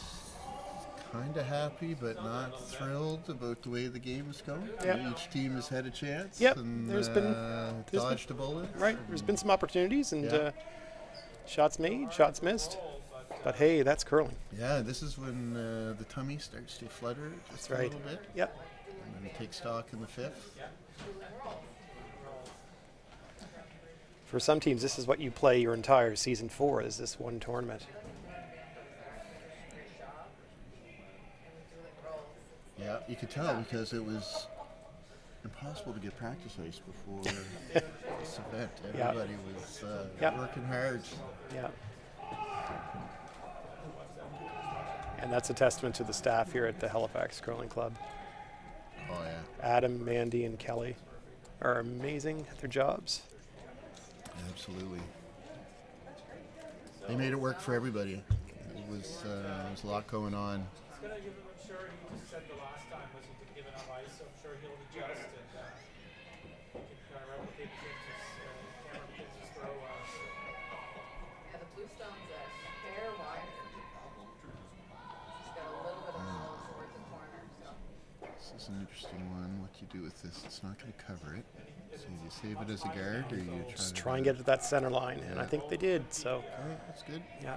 kind of happy but not thrilled about the way the game is going. Yep. Each team has had a chance. Yep, And, there's been- uh, there's been- a bullet. Right, there's been some opportunities and Yeah. uh, shots made, shots missed. But hey, that's curling. Yeah, this is when uh, the tummy starts to flutter just That's a right. little bit. Yep. And then take stock in the fifth. For some teams, this is what you play your entire season for, is this one tournament. Yeah, you could tell because it was impossible to get practice ice before this event. Everybody was uh, working hard. Yeah. And that's a testament to the staff here at the Halifax Curling Club. Oh yeah, Adam, Mandy, and Kelly are amazing at their jobs. absolutely. They made it work for everybody. It was uh, there was a lot going on. An interesting one. What do you do with this? It's not going to cover it. So do you save it as a guard, or you try Just try and get it to that center line, and I think they did. So, Okay, that's good. yeah.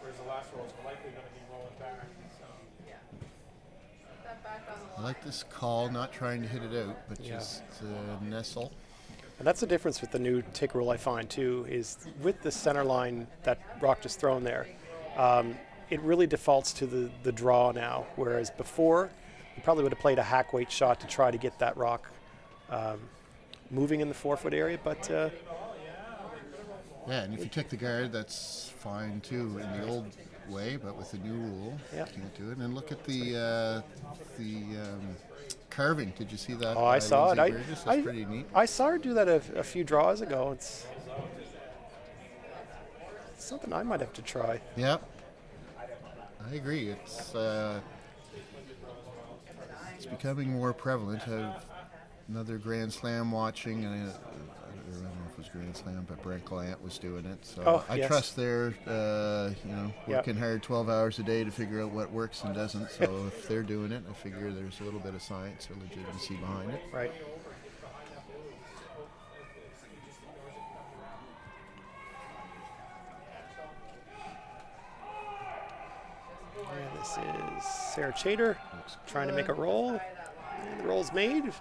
whereas the last rolls were likely gonna be rolling back, so. Yeah. Put that back on the I like this call, not trying to hit it out, but Yeah. just uh, nestle. And that's the difference with the new tick rule I find too, is with the center line that Rock just thrown there, um, it really defaults to the, the draw now. Whereas before, you probably would have played a hack weight shot to try to get that rock um, moving in the four foot area. But uh, Yeah, and if you take the guard, that's fine too in the old way, but with the new rule, Yeah. you can't do it. And look at the uh, the um, carving. Did you see that? oh, I saw it. Lindsay I, Burgess? That's I, pretty neat. I saw her do that a, a few draws ago. It's something I might have to try. Yep. I agree. It's uh, it's becoming more prevalent. I have another Grand Slam watching, and I, I don't know if it was Grand Slam, but Brett Gallant was doing it. So Oh, I yes. trust they're uh, you know Yep. working hard 12 hours a day to figure out what works and doesn't. So if they're doing it, I figure there's a little bit of science or legitimacy behind it. Right. And this is Sarah Chater trying to make a roll. And the roll's made. A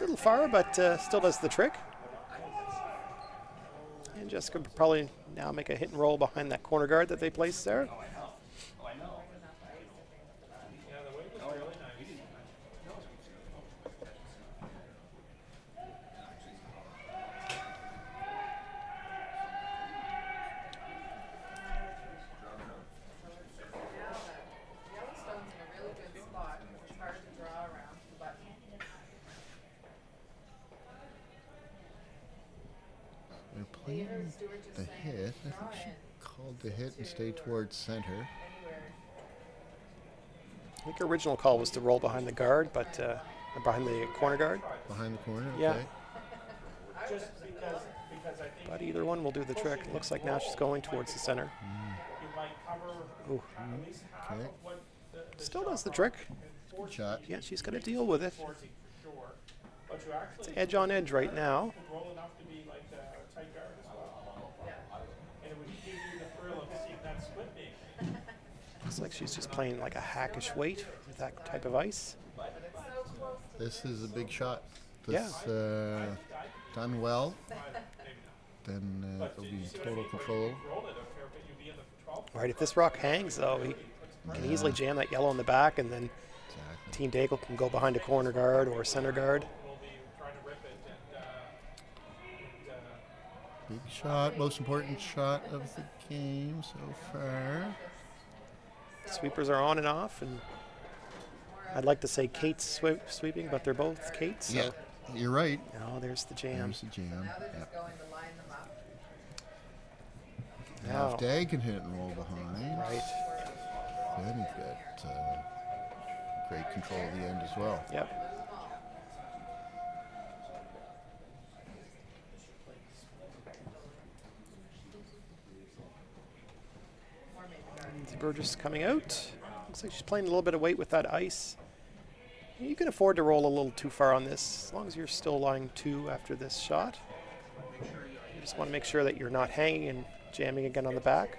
little far, but uh, still does the trick. And Jessica probably now make a hit and roll behind that corner guard that they placed there. Now the Yellowstone's in a really good spot. It's hard to draw around, but They're playing Peter Stewart just the saying, hit. I draw think she in called the hit and stay towards center. I think her original call was to roll behind the guard, but uh, behind the corner guard. Behind the corner. Yeah. Okay. Just because, because But either one will do the trick. It looks like now she's going towards the center. you might cover Ooh. at least half Okay. of what the, the Still does the trick. Good shot. Yeah, she's got to deal with it. forcing for sure. But you actually Edge on edge right now. Looks like she's just playing like a hackish weight with that type of ice. This is a big shot. Yeah. Uh, done well, then uh, it'll be total control. Roll it, I don't care if you be in the 12 Right, if this rock hangs though, he can easily jam that yellow in the back, and then Exactly. Team Daigle can go behind a corner guard or center guard. will be trying to rip it and, and Big shot, most important shot of the game so far. Sweepers are on and off, and I'd like to say Kate's sweep, sweeping, but they're both Kate's. So. Yeah, you're right. Oh, there's the jam. There's the jam. Now they're just going to line them up. Now Now, if Dag can hit and roll behind, right. then you've got uh, great control at the end as well. Yep. Lindsay Burgess coming out. Looks like she's playing a little bit of weight with that ice. You can afford to roll a little too far on this, as long as you're still lying two after this shot. You just want to make sure that you're not hanging and jamming again on the back,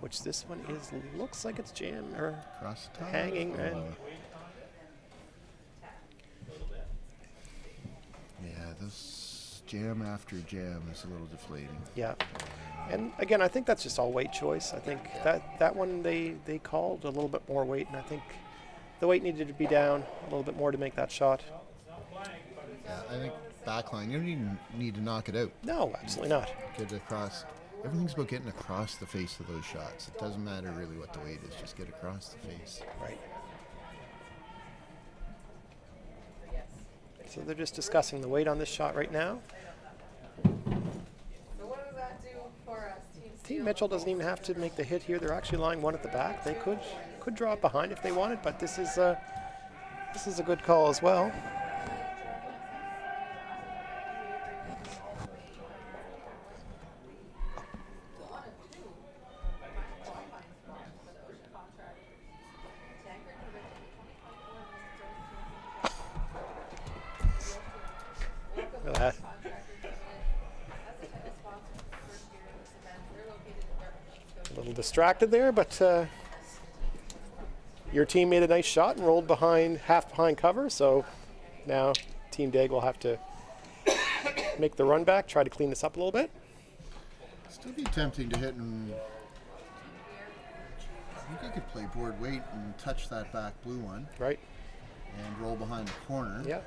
which this one is. Looks like it's jam or Cross the top. hanging and uh-huh. yeah, this jam after jam is a little deflating. Yeah. And again, I think that's just all weight choice. I think that that one they they called a little bit more weight, and I think the weight needed to be down a little bit more to make that shot. Yeah, I think backline. You don't even need to knock it out. No, absolutely not. Get it across. everything's about getting across the face of those shots. It doesn't matter really what the weight is, just get across the face. Right. So they're just discussing the weight on this shot right now. So what does that do for us, Team Mitchell doesn't even have to make the hit here. They're actually lying one at the back. They could could draw it behind if they wanted, but this is uh, this is a good call as well. Distracted there, but uh, your team made a nice shot and rolled behind half behind cover. So now Team Dag will have to make the run back, try to clean this up a little bit. Still be tempting to hit and. I think you could play board weight and touch that back blue one Right? and roll behind the corner. Yeah.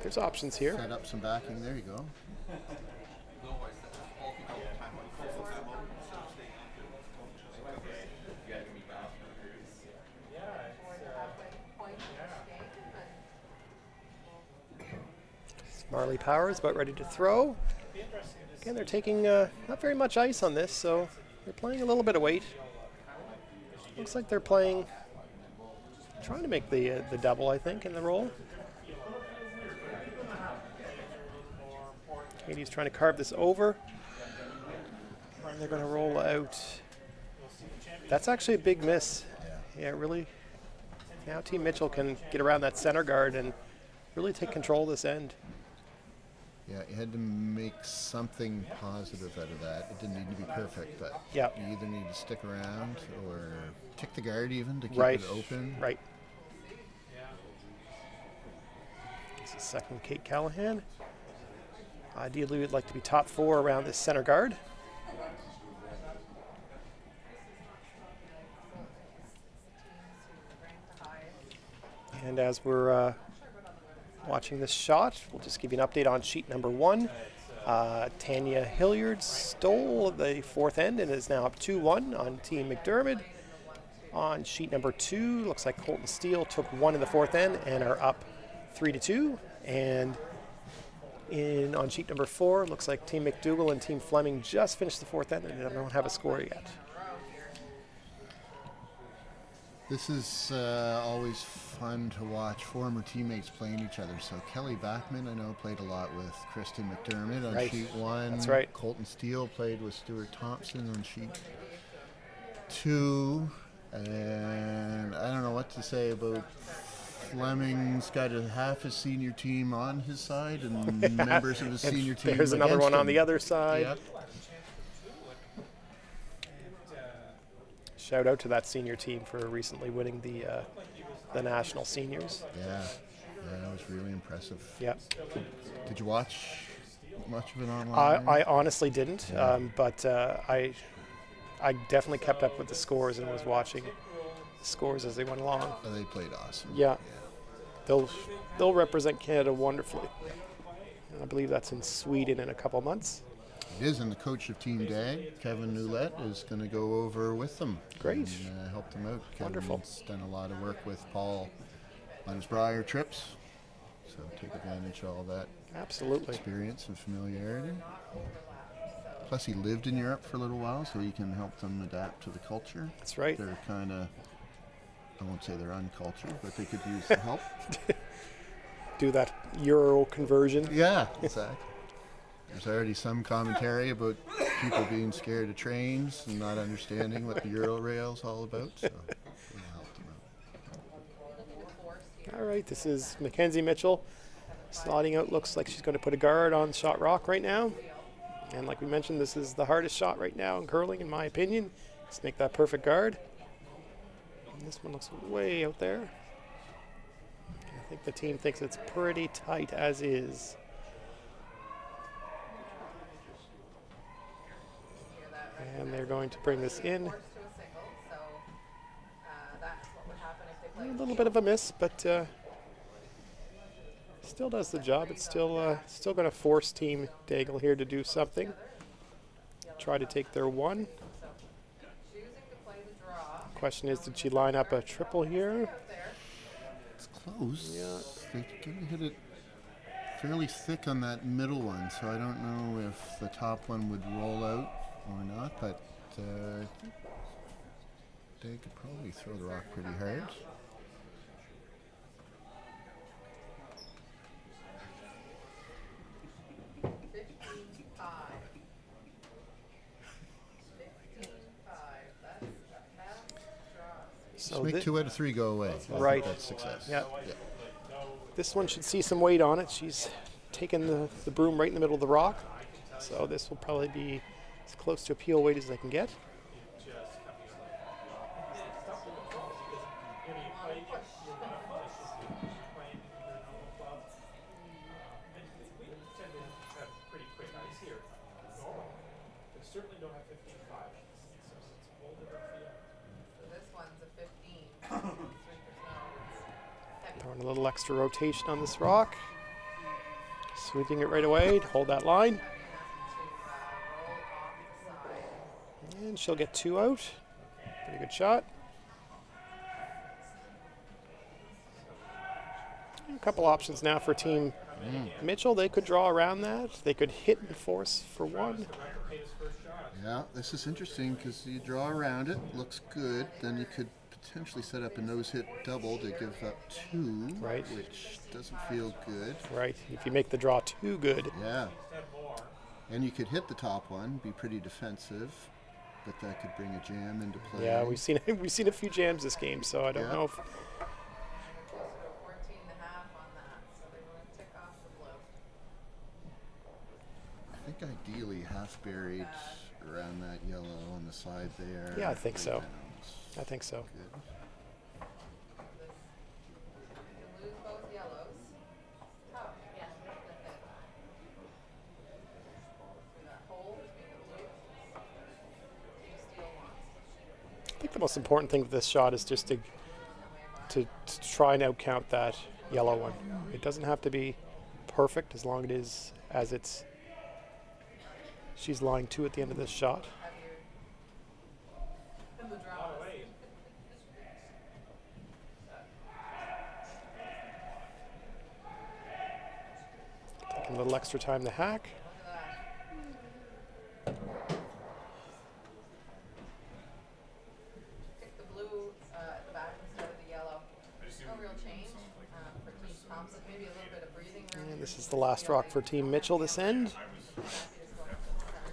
There's options here. Set up some backing. There you go. Marlee Powers about ready to throw. Again, they're taking uh, not very much ice on this, so they're playing a little bit of weight. Looks like they're playing, trying to make the uh, the double, I think, in the roll. Katie's trying to carve this over. And they're going to roll out. That's actually a big miss. Yeah, really. Now Team Mitchell can get around that center guard and really take control of this end. Yeah, you had to make something positive out of that. It didn't need to be perfect, but Yeah. you either need to stick around or kick the guard even to keep right. it open. Right. This is second Kate Callahan. Ideally, we'd like to be top four around this center guard. And as we're uh, watching this shot, we'll just give you an update on sheet number one. Uh, Tanya Hilliard stole the fourth end and is now up 2 1 on Team McDermott. On sheet number two, looks like Colton Steele took one in the fourth end and are up three to two. And in on sheet number four, looks like Team McDougal and Team Fleming just finished the fourth end and don't have a score yet. This is uh, always fun to watch former teammates playing each other. So Kelly Backman, I know, played a lot with Kristen McDermott on Right. sheet one. That's right. Colton Steele played with Stuart Thompson on sheet two. And I don't know what to say about Fleming's got a half his senior team on his side and members of his senior team. There's another one on the other side. Yep. Shout out to that senior team for recently winning the uh, the national seniors. Yeah. Yeah, that was really impressive. Yeah, Did you watch much of it I, online? I honestly didn't, um, but uh, I I definitely kept up with the scores and was watching the scores as they went along. Oh, they played awesome. Yeah, they'll they'll represent Canada wonderfully. And I believe that's in Sweden in a couple months. Is, and the coach of Team Day, Kevin Newlett, is going to go over with them. Great. And, uh, help them out. Wonderful. Kevin's done a lot of work with Paul on his Brier trips, so take advantage of all that Absolutely. experience and familiarity. Plus, he lived in Europe for a little while, so he can help them adapt to the culture. That's right. They're kind of, I won't say they're uncultured, but they could use the help. Do that Euro conversion. Yeah, exactly. There's already some commentary about people being scared of trains and not understanding what the Euro rail's all about. So. All right, this is Mackenzie Mitchell Slotting out. Looks like she's going to put a guard on shot rock right now. And like we mentioned, this is the hardest shot right now in curling, in my opinion. Let's make that perfect guard. And this one looks way out there. I think the team thinks it's pretty tight as is. And they're going to bring this in. A single, so that's what would happen if they A played. little bit of a miss, but uh, still does the job. It's still uh, still going to force Team Daigle here to do something. try to take their one. Choosing to play the draw. Question is, did she line up a triple here? It's close. Yeah. They kind of hit it fairly thick on that middle one, so I don't know if the top one would roll out or not, but uh, they could probably throw the rock pretty hard. Fifteen five. Fifteen five. That's a half draw. Just So make two out of three go away. I Right. that's success. Yeah. Yeah. This one should see some weight on it. She's taken the, the broom right in the middle of the rock. So this will probably be close to a peel weight as I can get. playing your normal club. And we tend to have pretty quick ice here normally. But certainly don't have 15 5. So it's a whole different feel. So this one's a fifteen. Sweepers know it's heavy. Throwing a little extra rotation on this rock. Sweeping it right away to hold that line. She'll get two out. Pretty good shot. A couple options now for Team Mitchell. They could draw around that. They could hit and force for one. Yeah, this is interesting because you draw around it, looks good. Then you could potentially set up a nose hit double to give up two, Right. which doesn't feel good. Right. If you make the draw too good. Yeah. And you could hit the top one, be pretty defensive, but that could bring a jam into play. Yeah, we've seen we've seen a few jams this game, so I don't Yeah. know if Closer to fourteen and a half on that, so they want to tick off the blue. I think ideally half buried around that yellow on the side there. Yeah, I think so. I think so. Good. I think the most important thing with this shot is just to to, to try and outcount that yellow one. It doesn't have to be perfect as long as it is as it's she's lying two at the end of this shot. Taking a little extra time to hack. Pick the blue uh, at the back instead of the yellow. No real change um, for Team Thompson. Maybe a little bit of breathing room. And this is the last rock for Team Mitchell this end.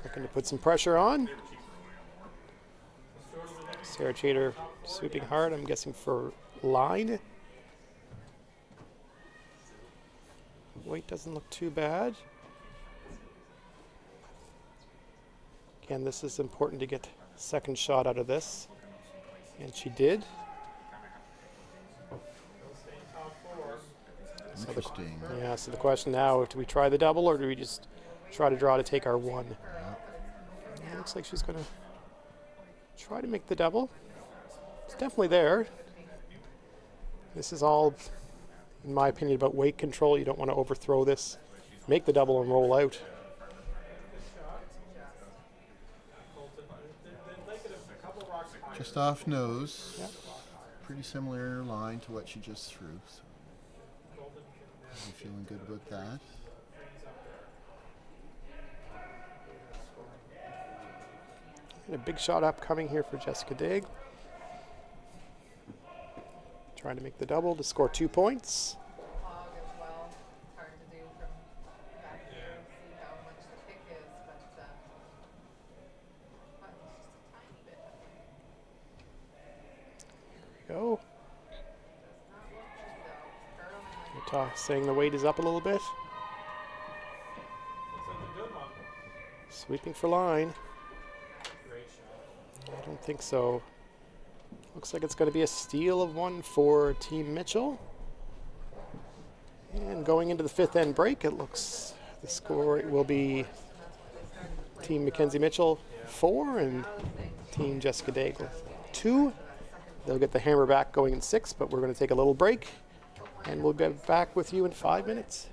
Looking to put some pressure on. Sarah Chater sweeping hard, I'm guessing for line. Weight doesn't look too bad. Again, this is important to get second shot out of this. And she did. Interesting. Yeah, so the question now, is do we try the double or do we just try to draw to take our one? Yeah, looks like she's going to try to make the double. It's definitely there. This is all, in my opinion, about weight control. You don't want to overthrow this. Make the double and roll out. Just off nose. Yep. Pretty similar line to what she just threw. So. You feeling good about that? And a big shot up coming here for Jessica Daigle. Trying to make the double to score two points. Uh, saying the weight is up a little bit. Sweeping for line. I don't think so. Looks like it's going to be a steal of one for Team Mitchell. And going into the fifth end break, it looks the score will be Team Mackenzie Mitchell four and Team Jessica Daigle two. They'll get the hammer back going in six, but we're going to take a little break and we'll be back with you in five minutes.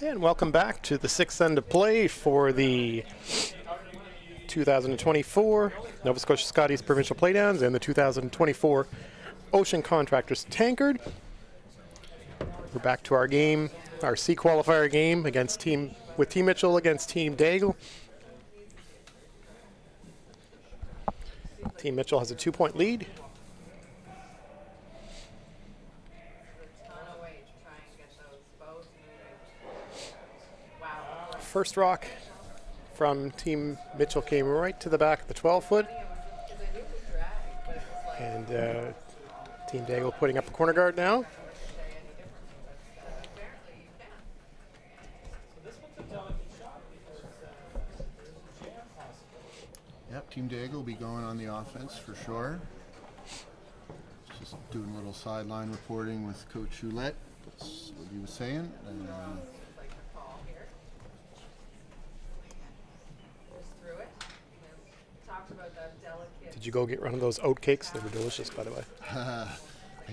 And welcome back to the sixth end of play for the 2024 Nova Scotia Scotties Provincial Playdowns and the 2024 Ocean Contractors Tankard. We're back to our game, our C qualifier game against Team with Team Mitchell against Team Daigle. Team Mitchell has a two-point lead. ton of weight to try and get those bows moving. Wow. First rock from Team Mitchell came right to the back of the 12 foot. And uh, Team Daigle putting up a corner guard now. Yep, Team Daigle will be going on the offense for sure. Just doing a little sideline reporting with Coach Roulette. That's what he was saying. Uh, like a fall here. Just through it. And talked about that delicate. Did you go get one of those oat cakes? They were delicious, by the way. I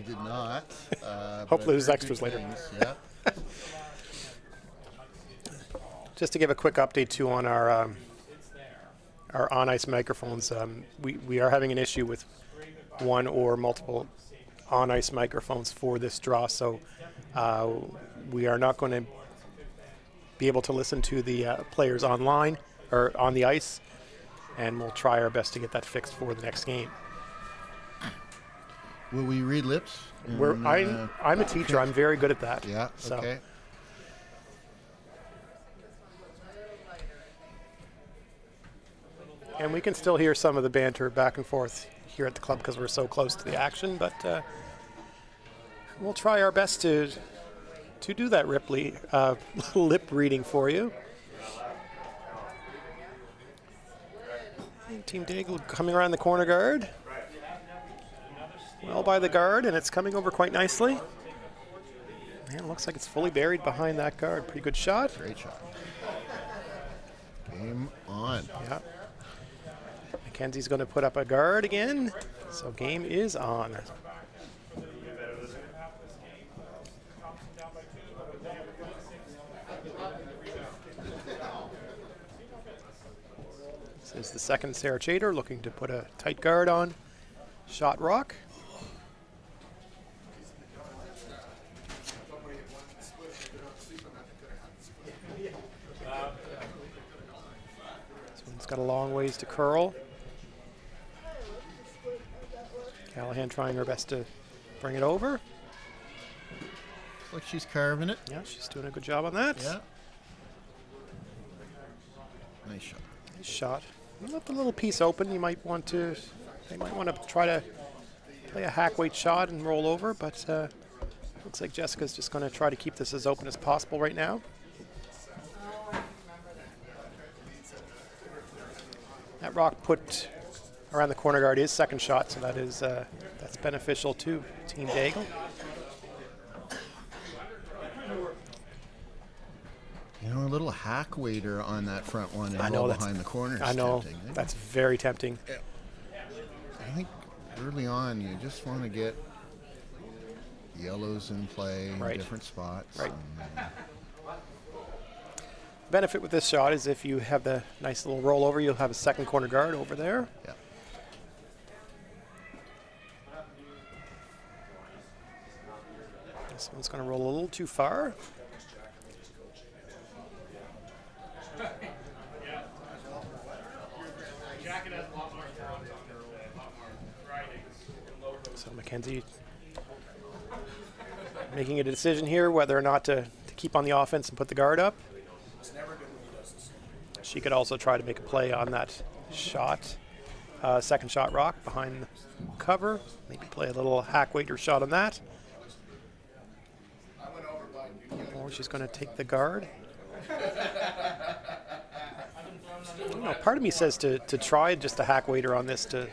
did not. Uh, Hopefully there's extras later. things, Yeah. Just to give a quick update too on our um, our on ice microphones, um, we we are having an issue with one or multiple on ice microphones for this draw, so uh, we are not going to be able to listen to the uh, players online or on the ice, and we'll try our best to get that fixed for the next game. Will we read lips? We're, And, I'm uh, I'm a teacher. I'm very good at that. yeah. So Okay. and we can still hear some of the banter back and forth here at the club because we're so close to the action. But uh, we'll try our best to to do that Ripley uh, lip reading for you. Team Daigle coming around the corner guard. Well by the guard, and it's coming over quite nicely. Man, it looks like it's fully buried behind that guard. Pretty good shot. Great shot. Game on. Yeah. Mackenzie's going to put up a guard again. So game is on. Is the second Sarah Chater looking to put a tight guard on Shot Rock. This one's got a long ways to curl. Callahan trying her best to bring it over. Like she's carving it. Yeah, she's doing a good job on that. Yeah. Nice shot. Nice shot. Left a little piece open. You might want to, they might want to try to play a hack weight shot and roll over, but uh, looks like Jessica's just going to try to keep this as open as possible right now. That rock put around the corner guard is second shot, so that is uh, that's beneficial to Team Daigle. You know, a little hack waiter on that front one and I know behind the corner. I know tempting, eh? that's very tempting. I think early on you just want to get yellows in play in different spots. Right. and, benefit with this shot is if you have the nice little rollover, you'll have a second corner guard over there. yeah. This one's going to roll a little too far. So Mackenzie making a decision here whether or not to, to keep on the offense and put the guard up. She could also try to make a play on that shot. Uh, second shot rock behind the cover. Maybe play a little hack waiter shot on that. Or she's going to take the guard. Know, part of me says to, to try just a hack waiter on this to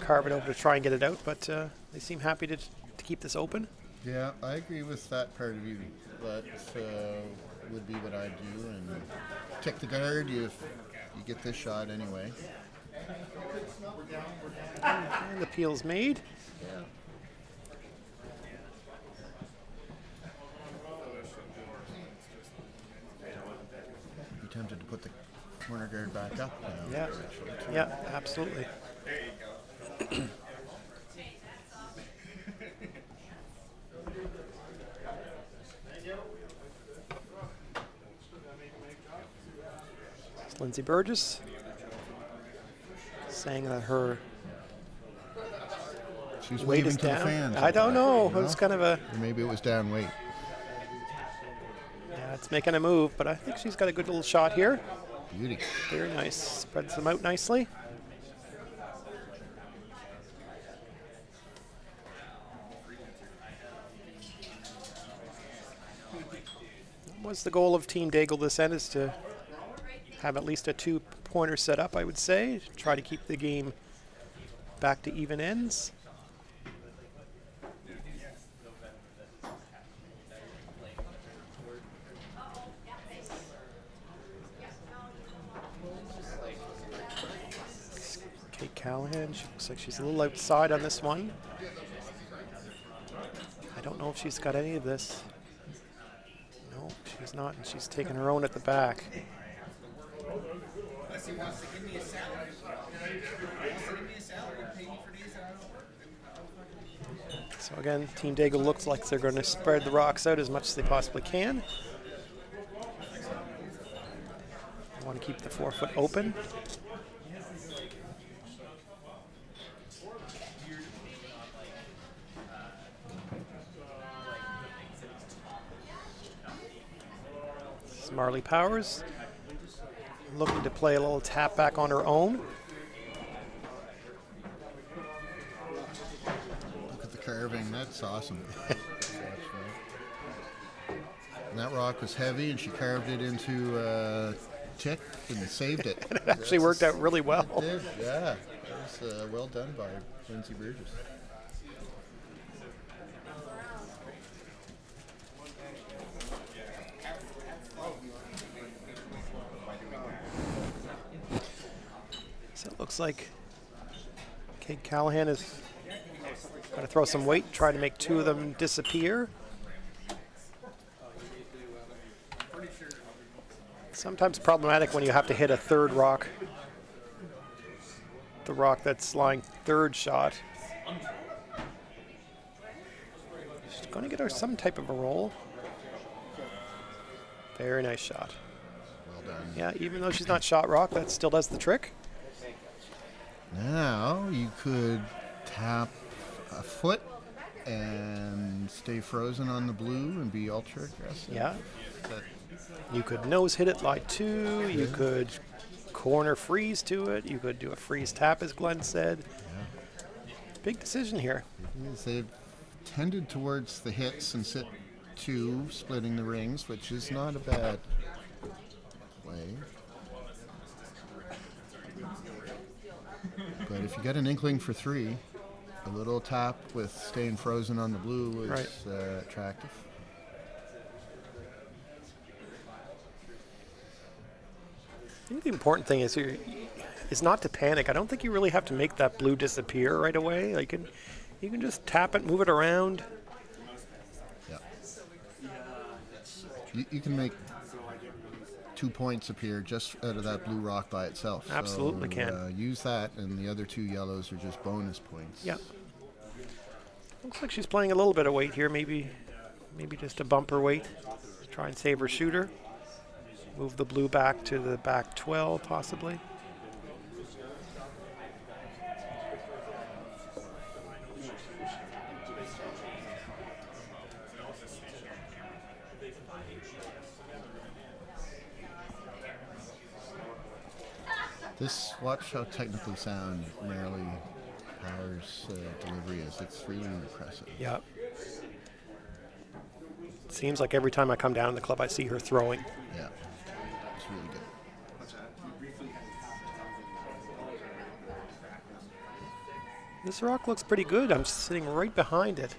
carve it over to try and get it out, but uh, they seem happy to, to keep this open. Yeah, I agree with that part of you. That uh, would be what I'd do. And take the guard if you get this shot anyway. And the peel's made. Put the corner guard back up now. Yeah. actually, too. Yeah, absolutely. It's Lindsay Burgess saying that her She's weight waving is to down. the fans. I don't know. you It was kind of a Or maybe it was down weight. It's making a move, but I think she's got a good little shot here. Beauty. Very nice. Spreads them out nicely. Was the goal of Team Daigle this end is to have at least a two pointer set up, I would say. Try to keep the game back to even ends. Kate Callahan, she looks like she's a little outside on this one. I don't know if she's got any of this. No, she's not, and she's taking her own at the back. So again, Team Daigle looks like they're going to spread the rocks out as much as they possibly can. Want to keep the four foot open. Is Marlee Powers looking to play a little tap back on her own. Look at the carving. That's awesome. and that rock was heavy, and she carved it into a tick and saved it. It actually worked out really well. It did, yeah. It was uh, well done by Lindsay Burgess. So it looks like Kate Callahan is going to throw some weight, try to make two of them disappear. Sometimes problematic when you have to hit a third rock. The rock that's lying third shot. She's going to get her some type of a roll. Very nice shot. Well done. Yeah, even though she's not shot rock, that still does the trick. Now you could tap a foot and stay frozen on the blue and be ultra aggressive. Yeah. That- You could nose hit it like two. You could corner freeze to it. You could do a freeze tap, as Glenn said. Yeah. Big decision here. they've tended towards the hits and sit two, splitting the rings, which is not a bad way. But if you get an inkling for three, a little tap with staying frozen on the blue is Right. uh, attractive. I think the important thing is here is not to panic. I don't think you really have to make that blue disappear right away. Like, you can, you can just tap it, move it around. Yeah. You, you can make two points appear just out of that blue rock by itself. Absolutely so, can. Uh, use that, and the other two yellows are just bonus points. Yeah. Looks like she's playing a little bit of weight here. Maybe, maybe just a bumper weight. Try and save her shooter. Move the blue back to the back 12, possibly. This, watch how technically sound Marlee Powers' uh, delivery is. It's really impressive. Yeah. Seems like every time I come down to the club, I see her throwing. Yeah, it's really good. This rock looks pretty good. I'm sitting right behind it.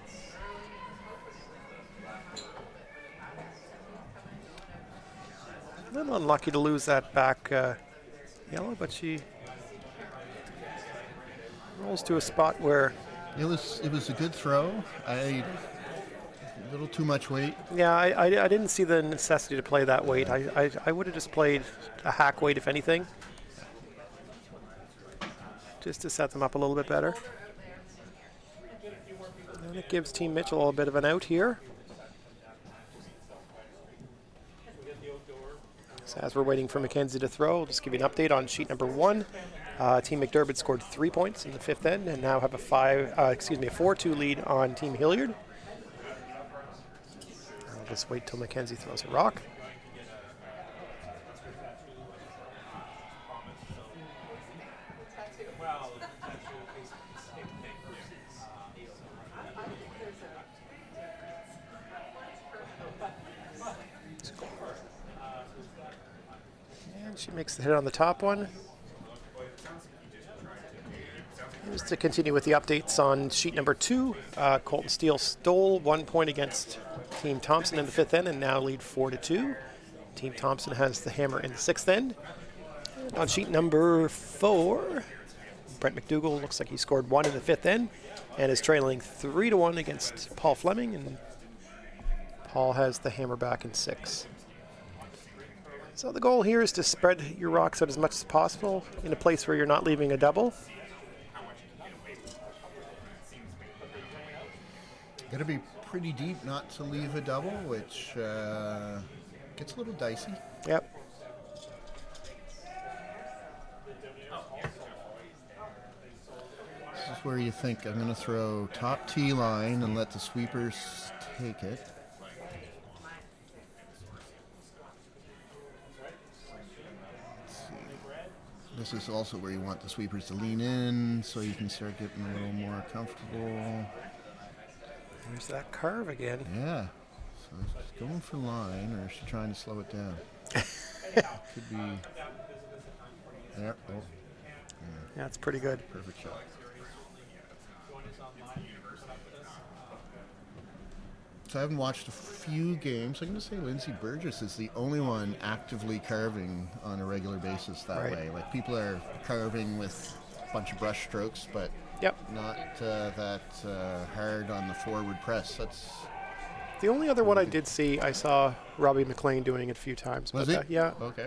A little unlucky to lose that back uh, yellow, but she rolls to a spot where It was it was a good throw. I A little too much weight. Yeah, I, I, I didn't see the necessity to play that weight. I, I, I would have just played a hack weight, if anything, just to set them up a little bit better. And it gives Team Mitchell a bit of an out here. So as we're waiting for Mackenzie to throw, I'll just give you an update on sheet number one. Uh, Team McDermott scored three points in the fifth end and now have a five, uh, excuse me, a four-two lead on Team Hilliard. I'll just wait till Mackenzie throws a rock. She makes the hit on the top one. Just to continue with the updates on sheet number two, uh, Colton Steele stole one point against Team Thompson in the fifth end and now lead four to two. Team Thompson has the hammer in the sixth end. And on sheet number four, Brent McDougall looks like he scored one in the fifth end and is trailing three to one against Paul Fleming, and Paul has the hammer back in six. So the goal here is to spread your rocks out as much as possible in a place where you're not leaving a double. Got to be pretty deep not to leave a double, which uh, gets a little dicey. Yep. This is where you think I'm going to throw top T line and let the sweepers take it. Let's see. This is also where you want the sweepers to lean in so you can start getting a little more comfortable. There's that curve again. Yeah. So she's going for line, or is she trying to slow it down? Could be. There. Oh, Yeah, it's pretty good. perfect shot. So I haven't watched a few games. I'm going to say Lindsey Burgess is the only one actively carving on a regular basis that Right. way. Like people are carving with a bunch of brush strokes, but Yep. not uh, that uh, hard on the forward press. That's The only other one I did see, I saw Robbie McLean doing it a few times. was but, it? uh, yeah. Okay.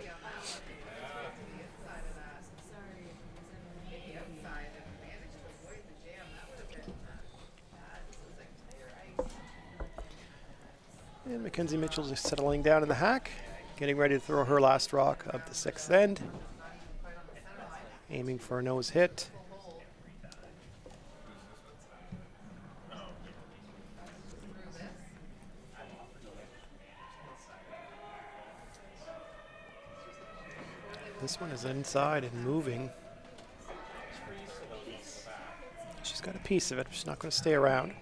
And Mackenzie Mitchell just settling down in the hack, getting ready to throw her last rock of the sixth end. Aiming for a nose hit. This one is inside and moving. She's got a piece of it. She's not going to stay around.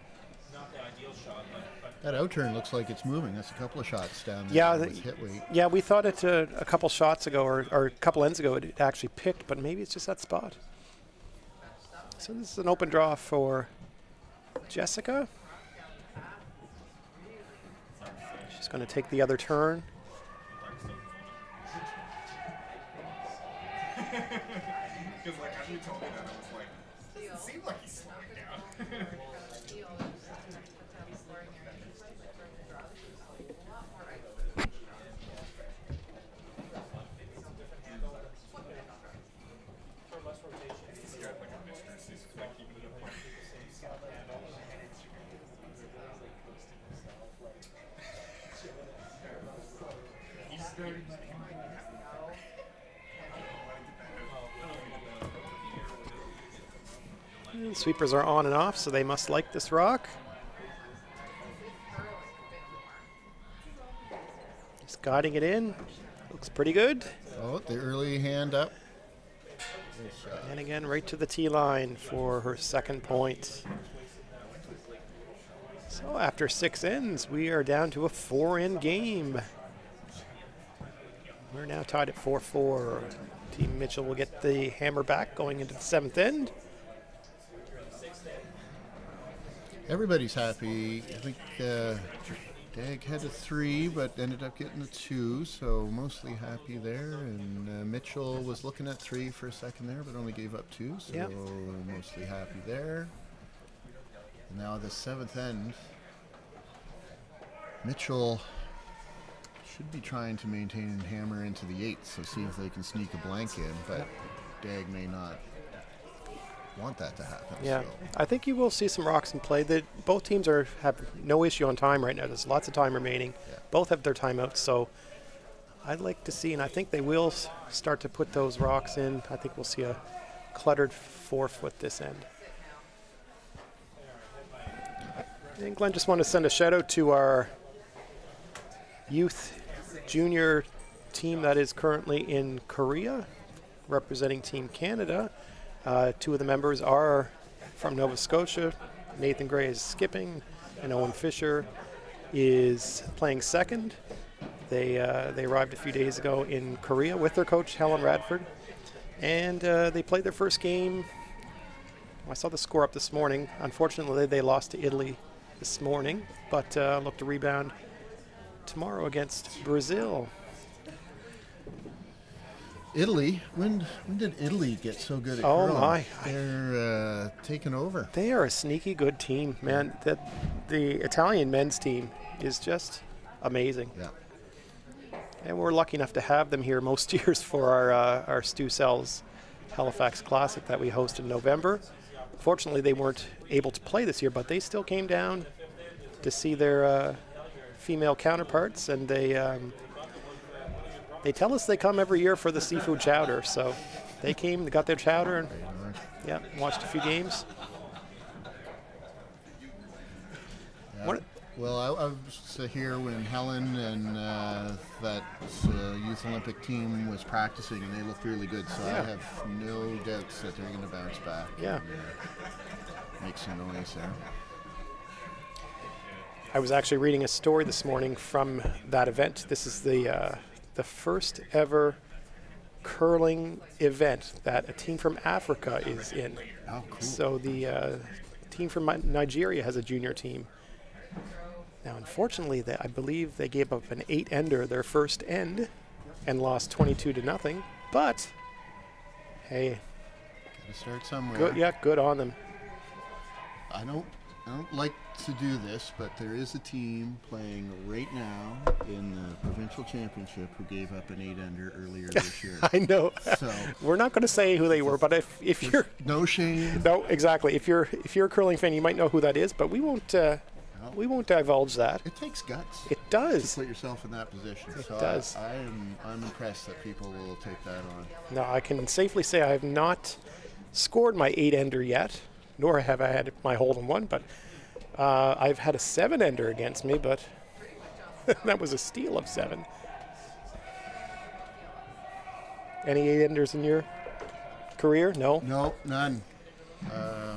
That out turn looks like it's moving. That's a couple of shots down there Yeah, with the- hit weight. Yeah, we thought it uh, a couple shots ago or, or a couple ends ago it actually picked, but maybe it's just that spot. So this is an open draw for Jessica. She's going to take the other turn. sweepers are on and off, so they must like this rock. Just guiding it in. Looks pretty good. Oh, the early hand up. And again, right to the tee line for her second point. So after six ends, we are down to a four in game. We're now tied at 4 4. Team Mitchell will get the hammer back going into the seventh end. Everybody's happy. I think uh, Dag had a three, but ended up getting a two, so mostly happy there. And uh, Mitchell was looking at three for a second there, but only gave up two, so Yep. mostly happy there. And now the seventh end. Mitchell should be trying to maintain and hammer into the eighth, so see if they can sneak a blank in, but Dag may not want that to happen. Yeah, so. I think you will see some rocks in play. That both teams are have no issue on time right now. There's lots of time remaining. Yeah. Both have their timeouts, so I'd like to see, and I think they will s- start to put those rocks in. I think we'll see a cluttered four foot this end. And Glenn, just want to send a shout out to our youth junior team that is currently in Korea, representing Team Canada. Uh, two of the members are from Nova Scotia. Nathan Gray is skipping, and Owen Fisher is playing second. They uh, they arrived a few days ago in Korea with their coach Helen Radford, and uh, they played their first game. I saw the score up this morning. Unfortunately, they lost to Italy this morning, but uh, look to rebound tomorrow against Brazil. Italy, when when did Italy get so good at Oh, curling? my. They're uh, taking over. They are a sneaky good team, man. That the Italian men's team is just amazing, Yeah. and we're lucky enough to have them here most years for our uh, our Stu Sells Halifax Classic that we host in November. Fortunately, they weren't able to play this year, but they still came down to see their uh, female counterparts, and they um, they tell us they come every year for the seafood chowder. So they came, they got their chowder, and yeah, watched a few games. Yeah. What- Well, I, I was here when Helen and uh, that uh, youth Olympic team was practicing, and they looked really good. So Yeah. I have no doubts that they're going to bounce back. Yeah. and, uh, make some noise there. I was actually reading a story this morning from that event. This is the uh, the first ever curling event that a team from Africa is in. Oh, cool. So the uh, team from Nigeria has a junior team. Now, unfortunately, they, I believe they gave up an eight-ender their first end and lost 22 to nothing. But hey, Gotta start somewhere. good, yeah, good on them. I don't, I don't like to do this, but there is a team playing right now in the provincial championship who gave up an eight-ender earlier this year. I know. So We're not going to say who they were, but if if you're no shame. No, exactly. If you're if you're a curling fan, you might know who that is, but we won't uh, we won't divulge that. It takes guts. It to does. put yourself in that position. It so does. I, I am I'm impressed that people will take that on. No, I can safely say I have not scored my eight ender yet, nor have I had my hole in one. But uh, I've had a seven ender against me, but that was a steal of seven. Any eight enders in your career? No. No, none. Uh,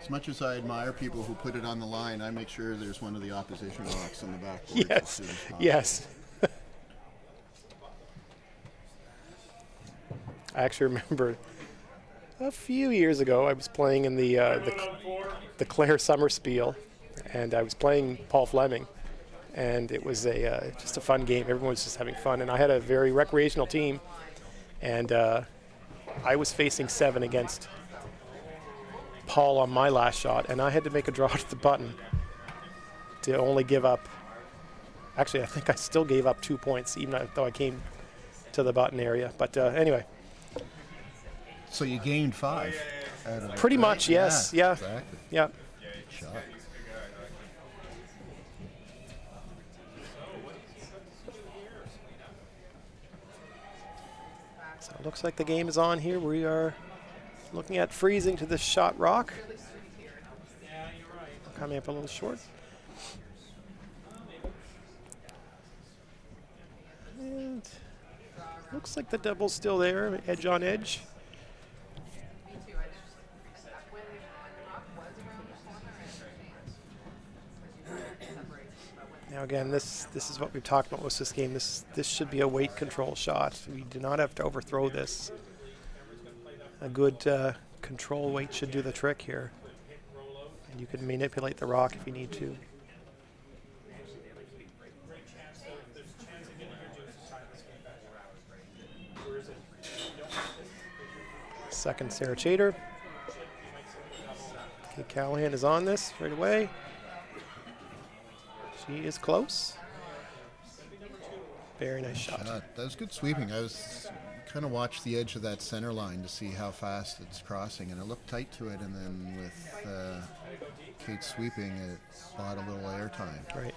as much as I admire people who put it on the line, I make sure there's one of the opposition rocks on the backboard. as Yes. soon as. Yes. I actually remember a few years ago I was playing in the uh, the, the Clare Summer Spiel, and I was playing Paul Fleming, and it was a uh, just a fun game. Everyone was just having fun, and I had a very recreational team, and uh, I was facing seven against Paul on my last shot, and I had to make a draw to the button to only give up Actually, I think I still gave up two points, even though I came to the button area. But uh, anyway, So you gained five. Pretty much, yes, yeah. Exactly. yeah. Shot. So it looks like the game is on here. We are looking at freezing to this shot rock. Coming up a little short. And looks like the double's still there, edge on edge. Now again, this this is what we've talked about with this game. This this should be a weight control shot. We do not have to overthrow this. A good uh, control weight should do the trick here. And you can manipulate the rock if you need to. Second Sarah Chater. Okay, Callahan is on this right away. She is close. Very nice shot. Uh, that was good sweeping. I was kind of watched the edge of that center line to see how fast it's crossing, and it looked tight to it. And then with uh, Kate sweeping, it bought a little airtime. Right.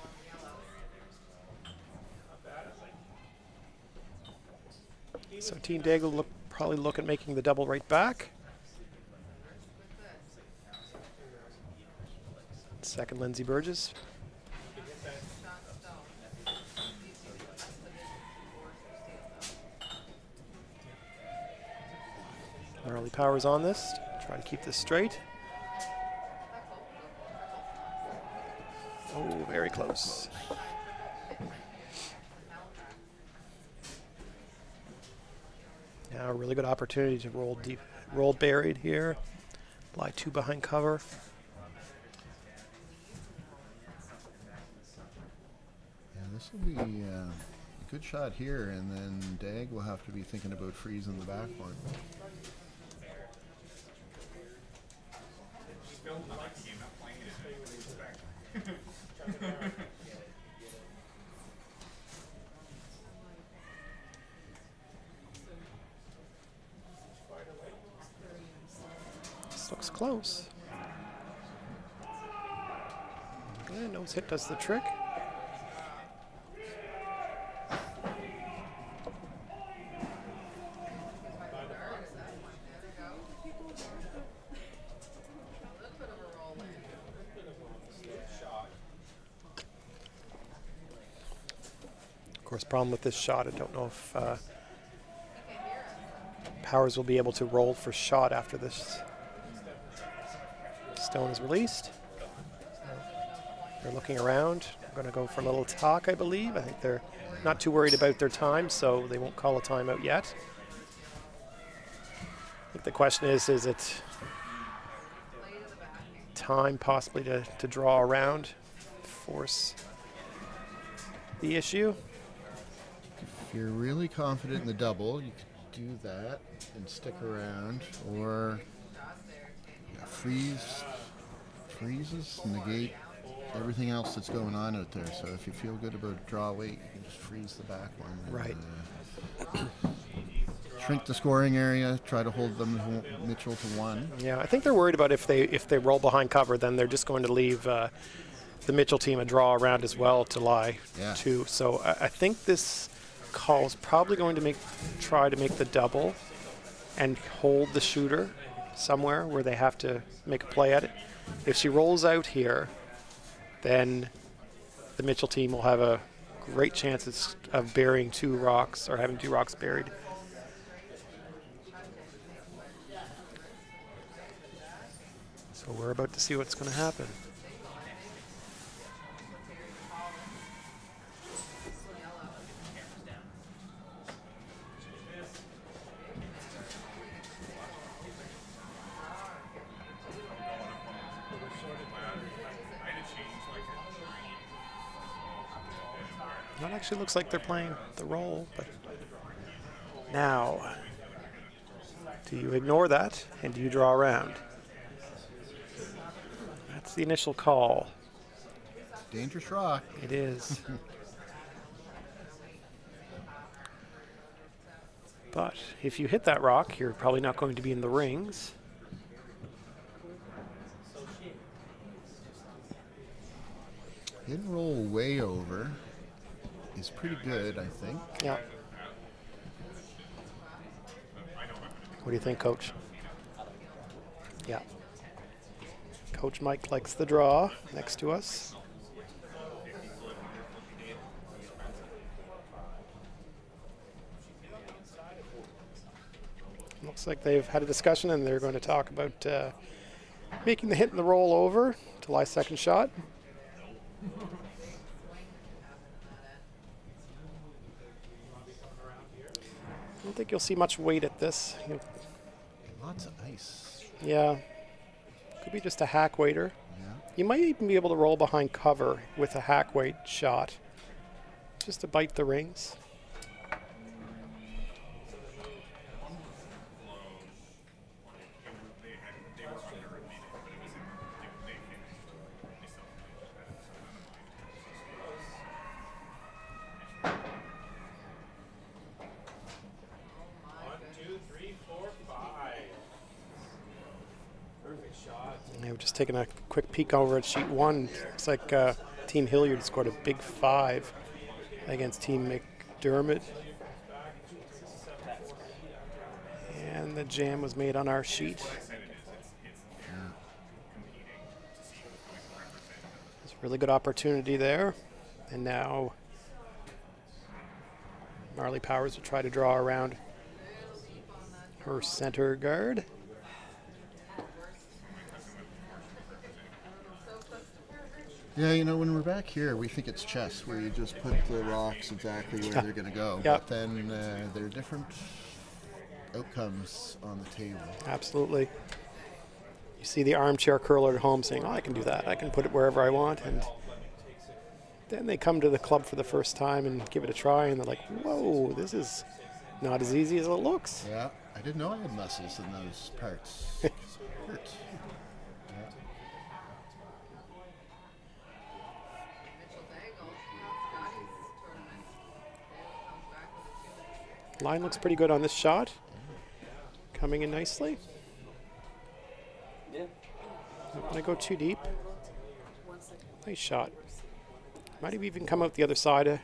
So Team Daigle look probably look at making the double right back. Second, Lindsay Burgess. Marlee Powers on this. Try to keep this straight. Oh, very close. Now a really good opportunity to roll deep, roll buried here. Lie two behind cover. Yeah, this will be uh, a good shot here, and then Dag will have to be thinking about freezing the back. This looks close. Yeah, nose hit does the trick. Problem with this shot, I don't know if uh, Powers will be able to roll for shot after this stone is released. They're looking around. They're Going to go for a little talk, I believe. I think they're not too worried about their time, so they won't call a timeout yet. I think the question is, is it time possibly to, to draw around, force the issue? If you're really confident in the double, you could do that and stick around, or yeah, freeze, freezes, negate everything else that's going on out there. So if you feel good about draw weight, you can just freeze the back one. and, Right. uh, shrink the scoring area. Try to hold them Mitchell to one. Yeah, I think they're worried about if they if they roll behind cover, then they're just going to leave uh, the Mitchell team a draw around as well to lie Yeah. to. So I, I think this call is probably going to make try to make the double and hold the shooter somewhere where they have to make a play at it. If she rolls out here, then the Mitchell team will have a great chance of burying two rocks or having two rocks buried. So we're about to see what's going to happen. Actually looks like they're playing the role, but now, do you ignore that and do you draw around? That's the initial call. Dangerous rock. It is. but if you hit that rock, you're probably not going to be in the rings. Didn't roll way over. Is pretty good, I think. Yeah. What do you think, Coach? Yeah. Coach Mike likes the draw next to us. Looks like they've had a discussion and they're going to talk about uh, making the hit and the roll over to lie second shot. Don't think you'll see much weight at this. You- Lots of ice. yeah, could be just a hack waiter. Yeah. You might even be able to roll behind cover with a hack weight shot, just to bite the rings. Just taking a quick peek over at sheet one. Looks like uh, Team Hilliard scored a big five against Team McDermott. And the jam was made on our sheet. It's a really good opportunity there. And now Marlee Powers will try to draw around her center guard. Yeah, you know, when we're back here, we think it's chess, where you just put the rocks exactly where they're going to go. Yeah. But then uh, there are different outcomes on the table. Absolutely. You see the armchair curler at home saying, "Oh, I can do that. I can put it wherever I want." And then they come to the club for the first time and give it a try, and they're like, "Whoa, this is not as easy as it looks." Yeah, I didn't know I had muscles in those parts. It hurts. Line looks pretty good on this shot. Coming in nicely. Don't want to go too deep. Nice shot. Might have even come out the other side. uh,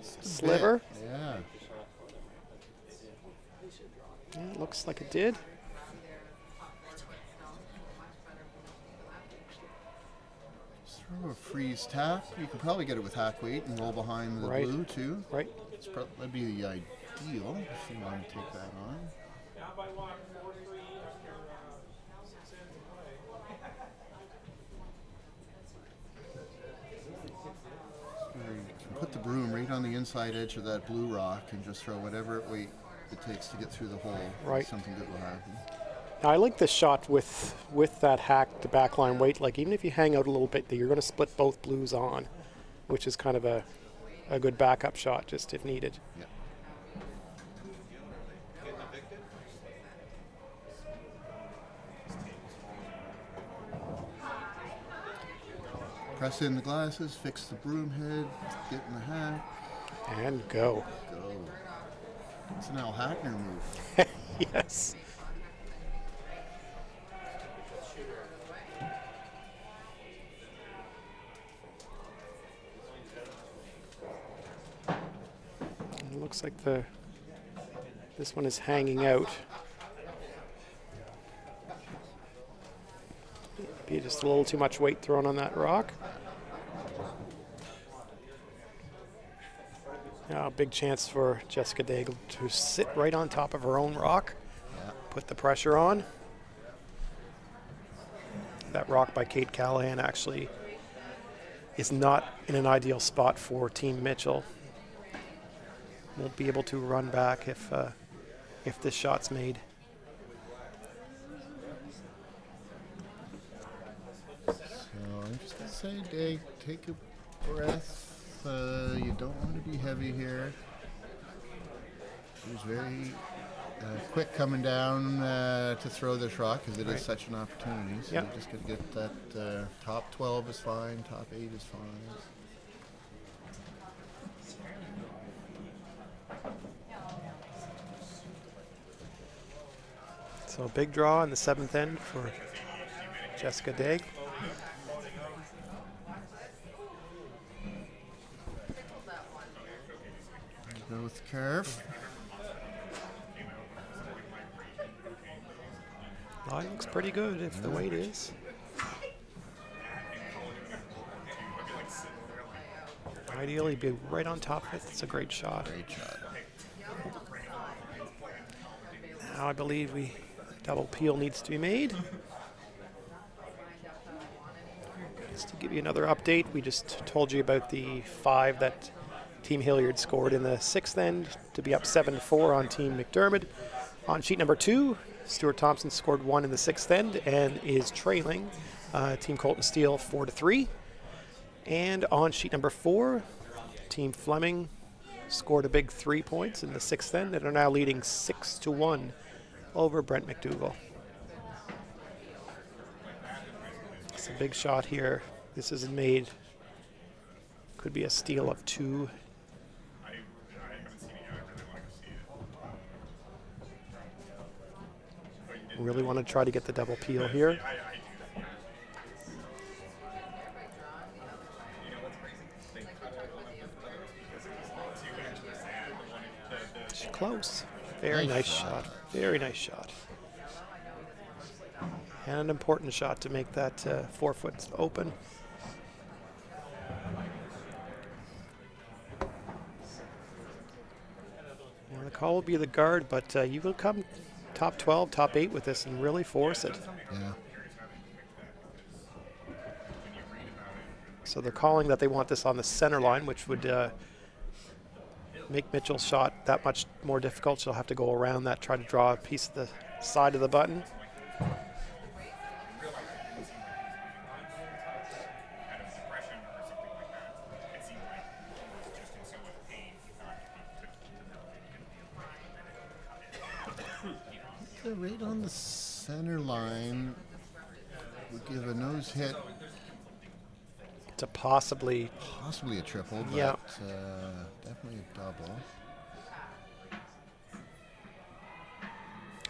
Just a Sliver? bit, Yeah. Yeah, looks like it did. Throw a freeze tap. You can probably get it with hack weight and roll behind the Right. blue too. Right. It's prob- that'd be the if you want to take that on. Down by one, four three after uh, six play. Or you can put the broom right on the inside edge of that blue rock and just throw whatever weight it takes to get through the hole. Right. Something good will happen. Now, I like this shot with with that hack to backline weight. Like even if you hang out a little bit, you're going to split both blues on, which is kind of a a good backup shot, just if needed. Yeah. Press in the glasses, fix the broom head, get in the hack, And go. go. It's an Al Hackner move. yes. It looks like the this one is hanging out. Be just a little too much weight thrown on that rock. Now, a big chance for Jessica Daigle to sit right on top of her own rock, Yeah. put the pressure on. That rock by Kate Callahan actually is not in an ideal spot for Team Mitchell. Won't be able to run back if uh, if this shot's made. So I'm just gonna say, Dave, take a breath. Uh, you don't want to be heavy here. She was very uh, quick coming down uh, to throw this rock because it is Right. such an opportunity. So Yep. you just gotta get that uh, top 12 is fine, top 8 is fine. So a big draw in the seventh end for Jessica Daig. Go with curve. Line looks pretty good if the weight is. Ideally, be right on top of it. It's a great shot. Great shot. Now I believe we double peel needs to be made. Just to give you another update, we just told you about the five that Team Hilliard scored in the sixth end to be up 7 to 4 on Team McDermott. On sheet number two, Stuart Thompson scored one in the sixth end and is trailing uh, Team Colton Steele 4 to 3. And on sheet number four, Team Fleming scored a big three points in the sixth end and are now leading 6 to 1 over Brent McDougall. It's a big shot here. This isn't made. Could be a steal of two. Really want to try to get the double peel here. Close. Very nice, nice shot. Very nice shot. And an important shot to make that uh, four foot open. The call will be the guard, but uh, you will come top 12, top 8 with this and really force it. Yeah. So they're calling that they want this on the center line, which would uh, make Mitchell's shot that much more difficult. She'll have to go around that, try to draw a piece of the side of the button. Right on the center line, Would give a nose hit, To possibly, possibly a triple, but Yeah. uh, definitely a double.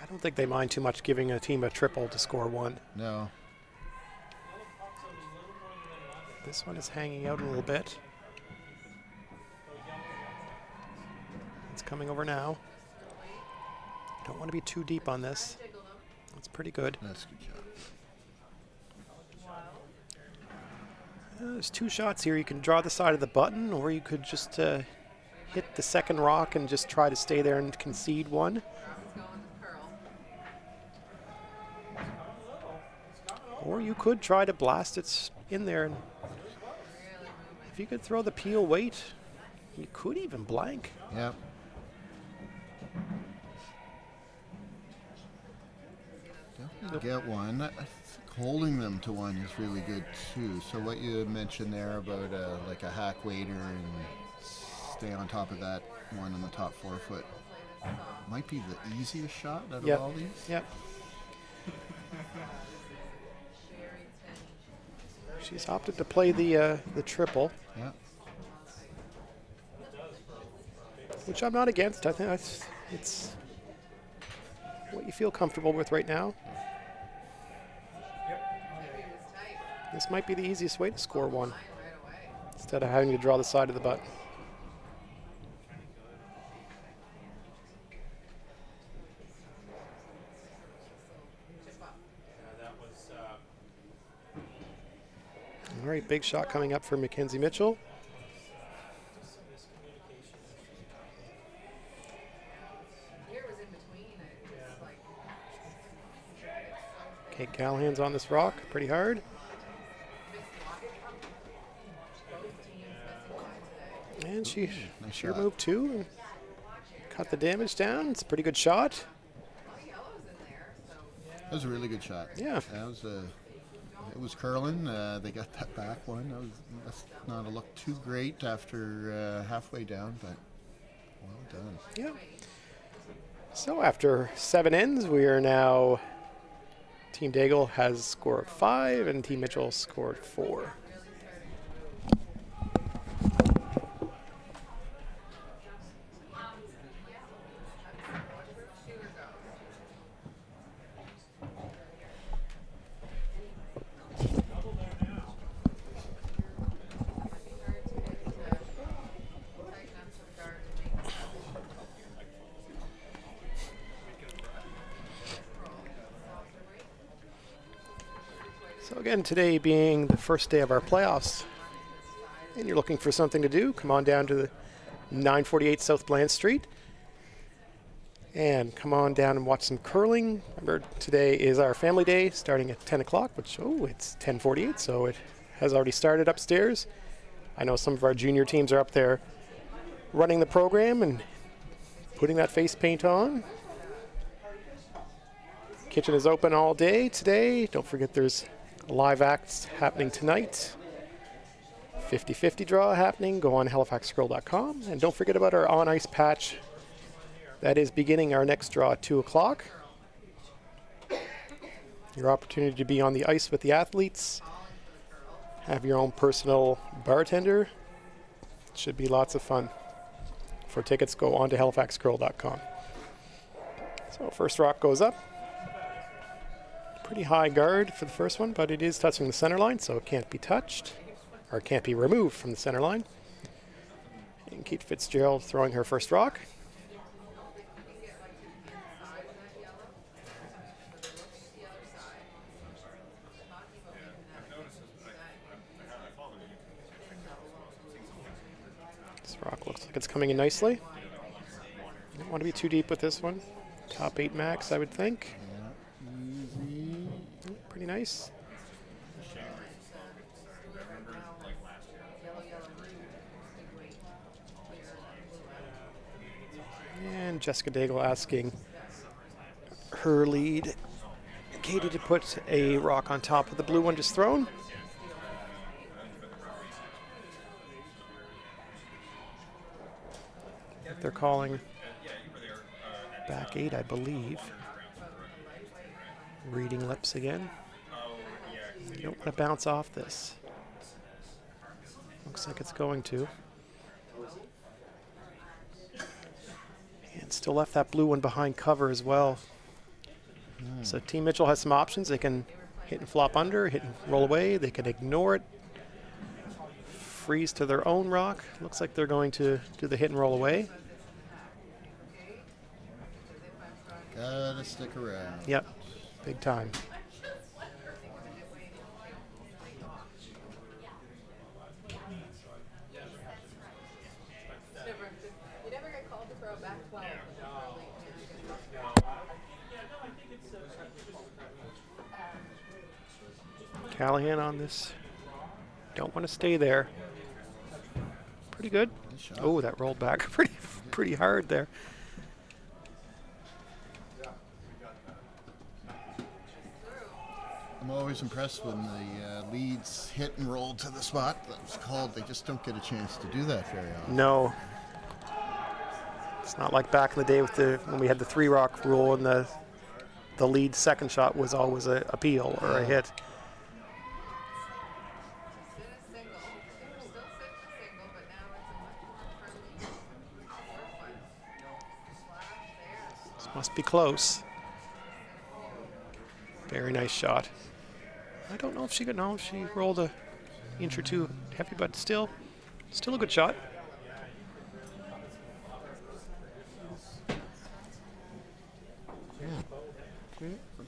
I don't think they mind too much giving a team a triple to score one. No. This one is hanging out a little bit. It's coming over now. Don't want to be too deep on this. It's pretty good. That's a good shot. Uh, there's two shots here. You can draw the side of the button, or you could just uh, hit the second rock and just try to stay there and concede one. Going to curl. Or you could try to blast it in there. And if you could throw the peel weight, you could even blank. Yep. Get one. I I think holding them to one is really good too. So what you mentioned there about uh, like a hack waiter and stay on top of that one on the top four foot might be the easiest shot out Yep. of all these. Yep. She's opted to play the uh, the triple, Yeah. which I'm not against. I think that's it's what you feel comfortable with right now. This might be the easiest way to score one instead of having to draw the side of the button. All right, big shot coming up for Mackenzie Mitchell. Kate Callahan's on this rock pretty hard. And she Nice sure shot. moved too and cut the damage down. It's a pretty good shot. That was a really good shot. Yeah. That was a. It was curling. Uh, they got that back one. That was must not have looked too great after uh, halfway down, but well done. Yeah. So after seven ends, we are now. Team Daigle has scored five, and Team Mitchell scored four. So again, today being the first day of our playoffs, and you're looking for something to do, come on down to the 948 South Bland Street, and come on down and watch some curling. Remember, today is our family day, starting at 10 o'clock. Which oh, it's 10:48, so it has already started upstairs. I know some of our junior teams are up there running the program and putting that face paint on. Kitchen is open all day today. Don't forget there's live acts happening tonight. 50-50 draw happening. Go on halifaxscroll.com. And don't forget about our on ice patch. That is beginning our next draw at 2 o'clock. Your opportunity to be on the ice with the athletes. Have your own personal bartender. Should be lots of fun. For tickets, go on to halifaxscroll.com. So first rock goes up pretty high guard for the first one, but it is touching the center line, so it can't be touched, or can't be removed from the center line. And Kate Fitzgerald throwing her first rock. This rock looks like it's coming in nicely. Don't want to be too deep with this one. Top eight max, I would think. Nice. And Jessica Daigle asking her lead, Katie, to put a rock on top of the blue one just thrown. They're calling back eight, I believe. Reading lips again. You don't want to bounce off this. Looks like it's going to. And still left that blue one behind cover as well. Hmm. So Team Mitchell has some options. They can hit and flop under, hit and roll away. They can ignore it. Freeze to their own rock. Looks like they're going to do the hit and roll away. Gotta stick around. Yep, big time. You never get called to throw back 12. Callahan on this. Don't want to stay there. Pretty good. Good. Oh, that rolled back pretty pretty hard there. I'm always impressed when the uh, leads hit and roll to the spot that's called. They just don't get a chance to do that very often. No. It's not like back in the day with the when we had the three rock rule and the the lead second shot was always a appeal or a hit. Must be close. Very nice shot. I don't know if she could if she rolled a inch or two heavy, but still, still a good shot.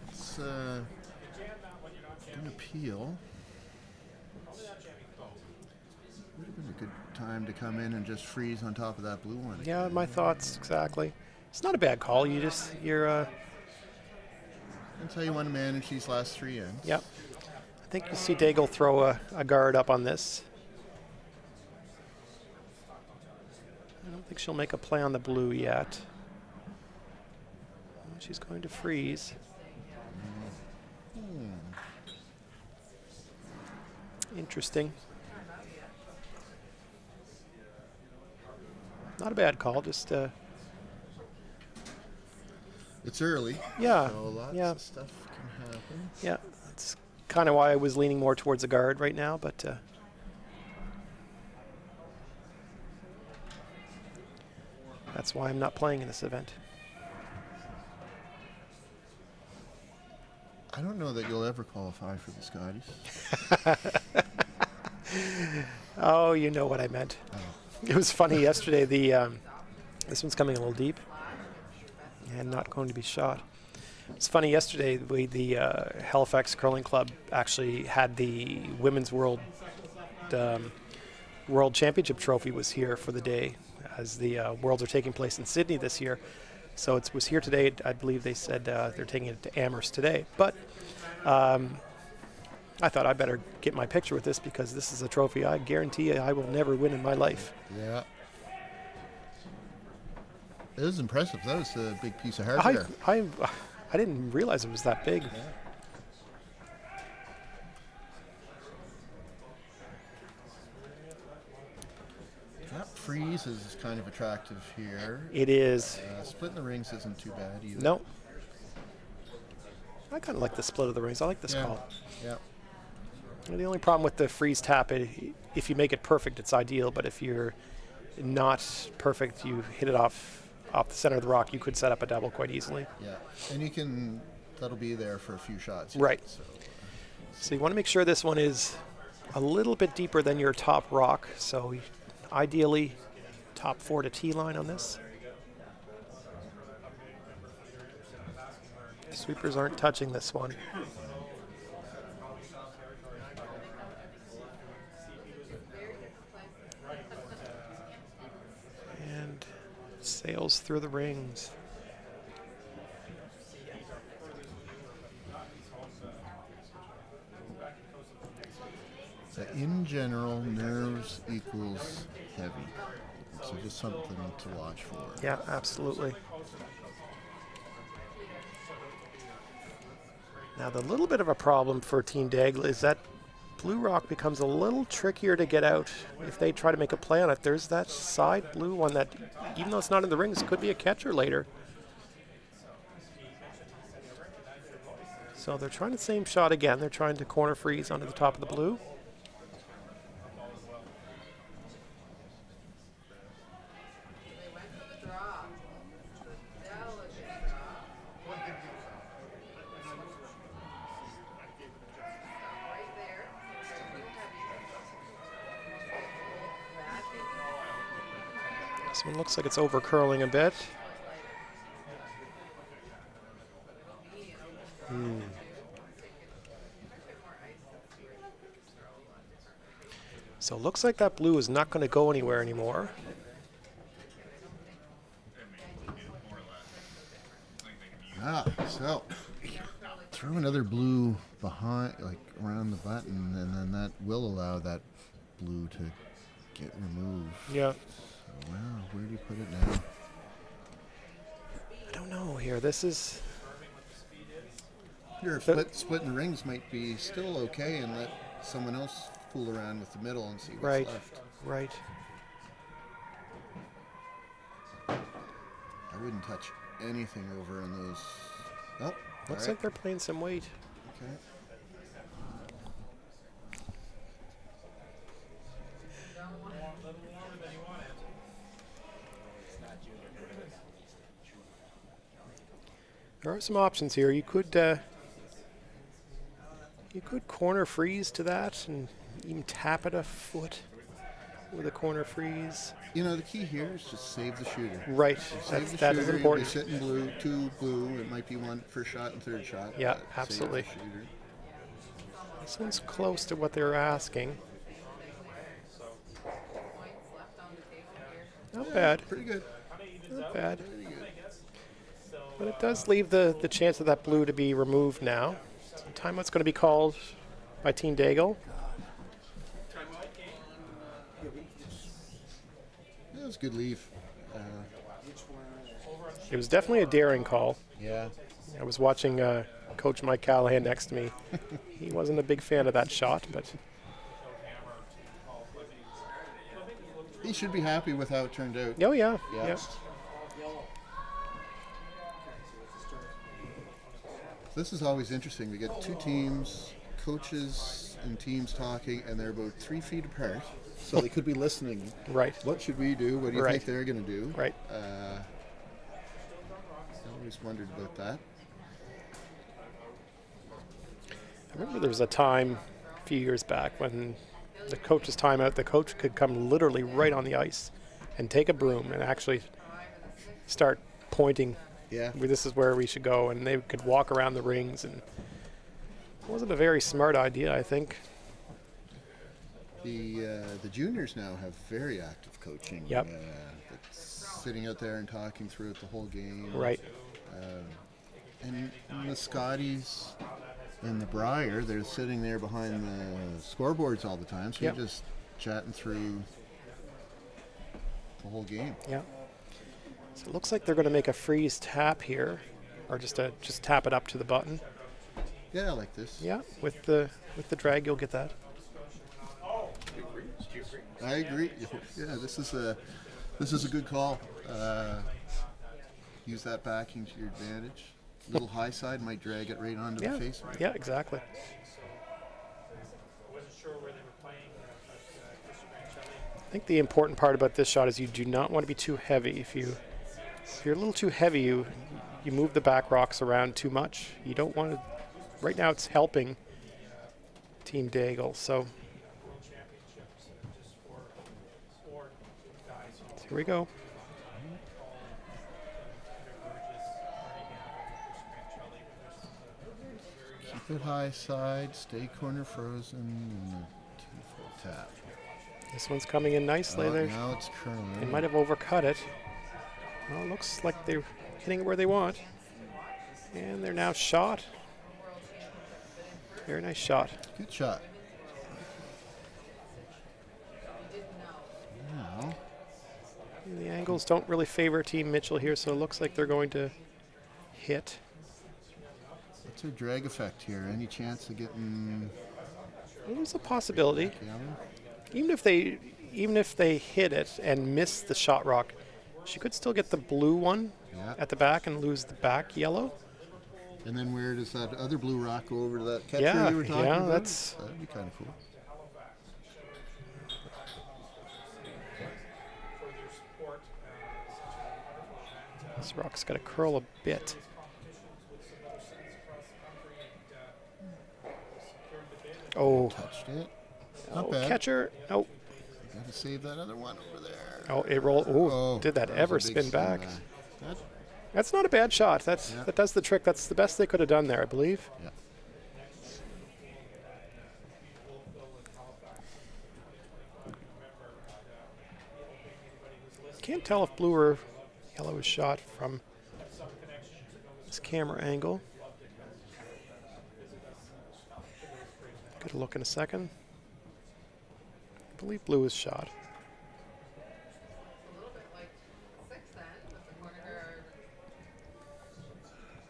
It's uh, an appeal. Would have been a good time to come in and just freeze on top of that blue one. Yeah, my thoughts exactly. It's not a bad call. You just you're uh, That's how you want to manage these last three ends. Yep. I think you see Daigle throw a, a guard up on this. I don't think she'll make a play on the blue yet. She's going to freeze. Interesting. Not a bad call, just uh, It's early. Yeah, So lots yeah. of stuff can happen. Yeah, that's kind of why I was leaning more towards the guard right now, but uh, that's why I'm not playing in this event. I don't know that you'll ever qualify for the Scotties. Oh, you know what I meant. It was funny yesterday. The um, this one's coming a little deep and not going to be shot. It's funny yesterday. We, the uh, Halifax Curling Club actually had the Women's World um, World Championship trophy was here for the day, as the uh, Worlds are taking place in Sydney this year. So it was here today. I believe they said uh, they're taking it to Amherst today. But um, I thought I better get my picture with this because this is a trophy I guarantee I will never win in my life. Yeah. It was impressive. That was a big piece of hardware. I, I didn't realize it was that big. That freeze is kind of attractive here. It is. Uh, splitting the rings isn't too bad either. No. I kind of like the split of the rings. I like this Yeah. call. Yeah. And The only problem with the freeze tap, i if you make it perfect, it's ideal. But if you're not perfect, you hit it off off the center of the rock, you could set up a double quite easily. Yeah. And you can, that'll be there for a few shots. Right. So, So you want to make sure this one is a little bit deeper than your top rock. So ideally, top four to T line on this. Sweepers aren't touching this one. Sails through the rings. So in general, nerves equals heavy. So just something to watch for. Yeah, absolutely. Now, the little bit of a problem for Team Daigle is that Blue Rock becomes a little trickier to get out if they try to make a play on it. There's that side blue one that, even though it's not in the rings, could be a catcher later. So they're trying the same shot again. They're trying to corner freeze onto the top of the blue. Looks like it's over curling a bit. Hmm. So it looks like that blue is not going to go anywhere anymore. Ah, so throw another blue behind, like around the button, and then that will allow that blue to get removed. Yeah. So, wow, where do you put it now? I don't know here. This is Your split, splitting rings might be still okay, and let someone else fool around with the middle and see what's right. left. Right. I wouldn't touch anything over in those. Oh, Looks alright, like they're playing some weight. okay. There are some options here. You could uh, you could corner freeze to that and even tap it a foot with a corner freeze. You know, the key here is just save the shooter. Right. Save That's, the that shooter. is You'll important. sitting blue, two blue. It might be one first shot and third shot. Yeah, but save the absolutely. This one's close to what they're asking. Points left on the table here. Not bad. Pretty good. Not bad. But it does leave the, the chance of that blue to be removed now. So timeout's going to be called by Team Daigle. That was a good leave. Uh, It was definitely a daring call. yeah. I was watching uh, Coach Mike Callahan next to me. he wasn't a big fan of that shot, but He should be happy with how it turned out. oh yeah, Yeah. yeah. This is always interesting. We get two teams, coaches and teams talking, and they're about three feet apart. So they could be listening. Right, What should we do? What do you Right. think they're going to do? right. Uh, I always wondered about that. I remember there was a time a few years back when the coach's timeout, the coach could come literally right on the ice and take a broom and actually start pointing Yeah. this is where we should go, and they could walk around the rings. And it wasn't a very smart idea, I think. The uh, the juniors now have very active coaching. Yep. Uh, sitting out there and talking through it the whole game. Right. And the Scotties and the Brier, they're sitting there behind the scoreboards all the time, so Yep. you're just chatting through the whole game. Yeah. So it looks like they're going to make a freeze tap here, or just a just tap it up to the button. Yeah, I like this. Yeah, with the with the drag, you'll get that. I agree. Yeah, this is a this is a good call. Uh, use that backing to your advantage. Little high side might drag it right onto Yeah. the face. Right? Yeah, exactly. I wasn't sure where they were playing, but Chris Grancelli I think the important part about this shot is you do not want to be too heavy. If you if you're a little too heavy, you you move the back rocks around too much. You don't want to. Right now, it's helping Team Daigle. So World Championships just for four guys. who here we go. Keep it high side, stay corner frozen, and a two full tap. This one's coming in nicely. Oh, there. now it's curling. They might have overcut it. Well, looks like they're hitting where they want. And they're now shot. Very nice shot. Good shot. Now, The angles don't really favor Team Mitchell here, so it looks like they're going to hit. what's their drag effect here? Any chance of getting There's a possibility. Even if they even if they hit it and miss the shot rock, she could still get the blue one Yeah. at the back and lose the back yellow. And then where does that other blue rock go over to that catcher Yeah, you were talking yeah, about? that's- That'd be kind of cool. for their support. Such a wonderful event. This rock's got to curl a bit. competitions with some other cities across the country and secured the bid. And Oh, Touched it. Not oh bad. catcher. Oh, Got to save that other one over there. Oh, it rolled. Oh, Oh, did that, was ever spin back? That, That's not a bad shot. That's Yeah. that does the trick. That's the best they could have done there, I believe. yeah. Can't tell if blue or yellow is shot from this camera angle. Get a look in a second. I believe blue is shot. A little bit like six then, with the corner guard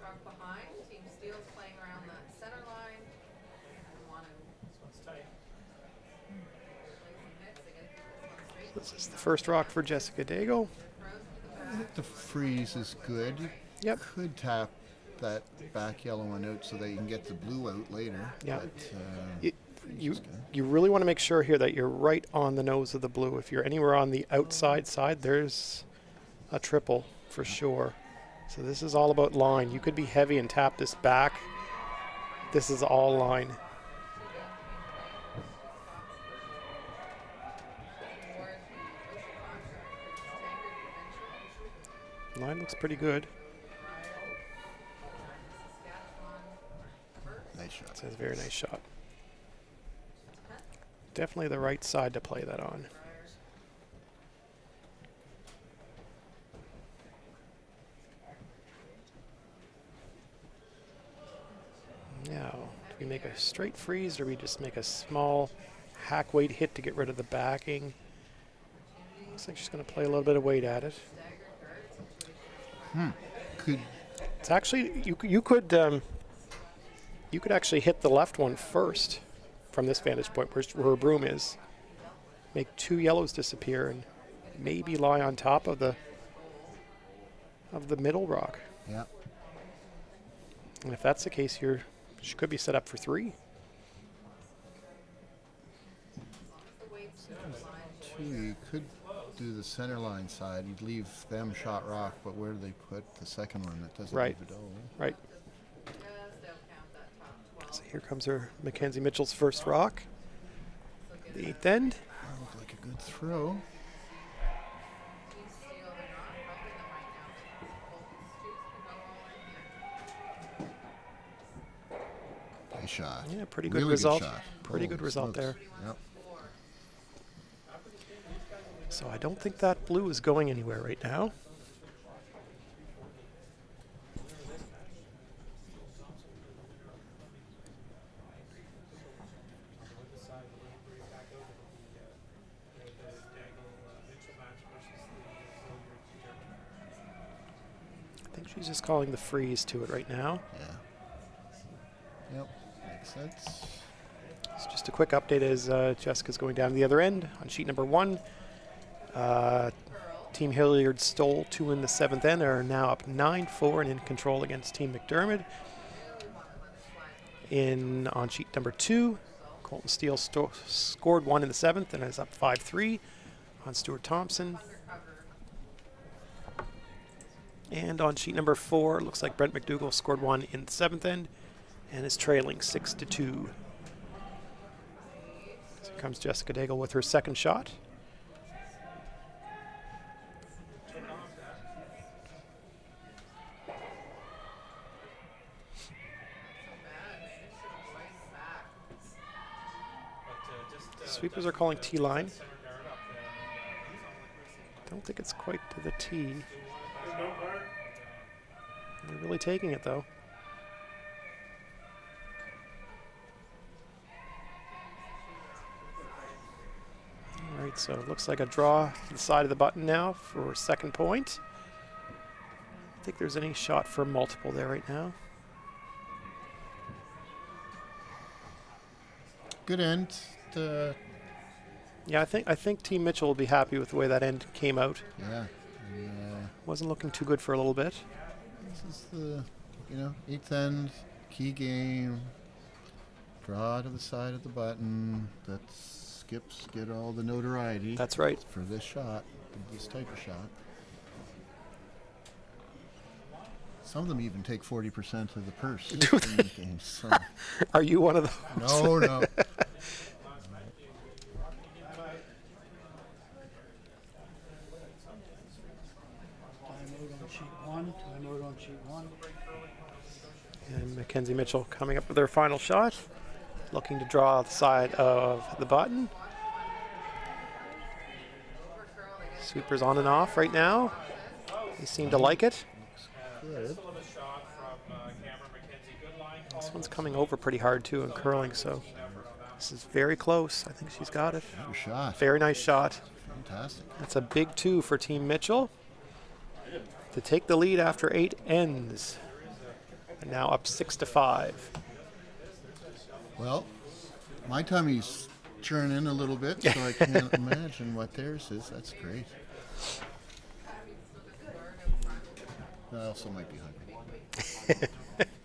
rock behind. Team Steele's playing around that center line. And want to This one's tight. play some hits to get this one straight. This is the first rock for Jessica Daigle. The I think the freeze is good. You Yep. could tap that back yellow one out so that you can get the blue out later. Yeah. But, uh, you you really want to make sure here that you're right on the nose of the blue. If you're anywhere on the outside side, there's a triple for sure. So this is all about line. You could be heavy and tap this back. This is all line. Line looks pretty good. Nice shot. It's a very nice shot. Definitely the right side to play that on. Now, do we make a straight freeze or do we just make a small hack weight hit to get rid of the backing? Looks like she's going to play a little bit of weight at it. Could It's actually you. You could um, you could actually hit the left one first from this vantage point where, where her broom is. Make two yellows disappear and maybe lie on top of the of the middle rock. yeah. And if that's the case, you're she could be set up for three. Two, you could do the center line side. You'd leave them shot rock, but where do they put the second one that doesn't Right. leave it all? Right. just outcount that top 12. So here comes her Mackenzie Mitchell's first rock. The eighth end. That looked like a good throw. Team Steele, they're not helping them right now. Both Stoops can go all in here. Nice shot. Yeah, pretty good Really result. shot. Pretty good oh, result smokes. there. Yep. So I don't think that blue is going anywhere right now. I think she's just calling the freeze to it right now. Yeah. Yep. Makes sense. So just a quick update as uh, Jessica's going down to the other end on sheet number one. Uh, Team Hilliard stole two in the seventh end, and are now up 9 4 and in control against Team McDermott. In on sheet number two, Colton Steele scored one in the seventh and is up 5 3 on Stuart Thompson. And on sheet number four, looks like Brent McDougall scored one in the seventh end and is trailing 6 to 2. So here comes Jessica Daigle with her second shot. Sweepers are calling T line. center guard up there. Don't think it's quite to the T. They're really taking it though. All right, so it looks like a draw to the side of the button now for second point. I don't think there's any shot for multiple there right now. Good end. Uh, Yeah, I think I think Team Mitchell will be happy with the way that end came out. yeah. And, uh, Wasn't looking too good for a little bit. this is the, you know, eighth end, key game. Draw to the side of the button. That skips get all the notoriety That's right. for this shot, this type of shot. Some of them even take 40% of the purse in the games. So, Are you one of those? no, no. Time out on sheet one, time out on sheet one. And Mackenzie Mitchell coming up with their final shot, looking to draw the side of the button. Sweepers on and off right now. They seem to like it. Good. Still have a shot from Cameron McKenzie. Good line call. This one's coming over pretty hard too in curling, so this is very close. I think she's got it. Good shot. Very nice shot. Fantastic. That's a big two for Team Mitchell to take the lead after eight ends. And now up six to five. Well, my tummy's churning a little bit, so I can't imagine what theirs is. That's great. I also might be hungry.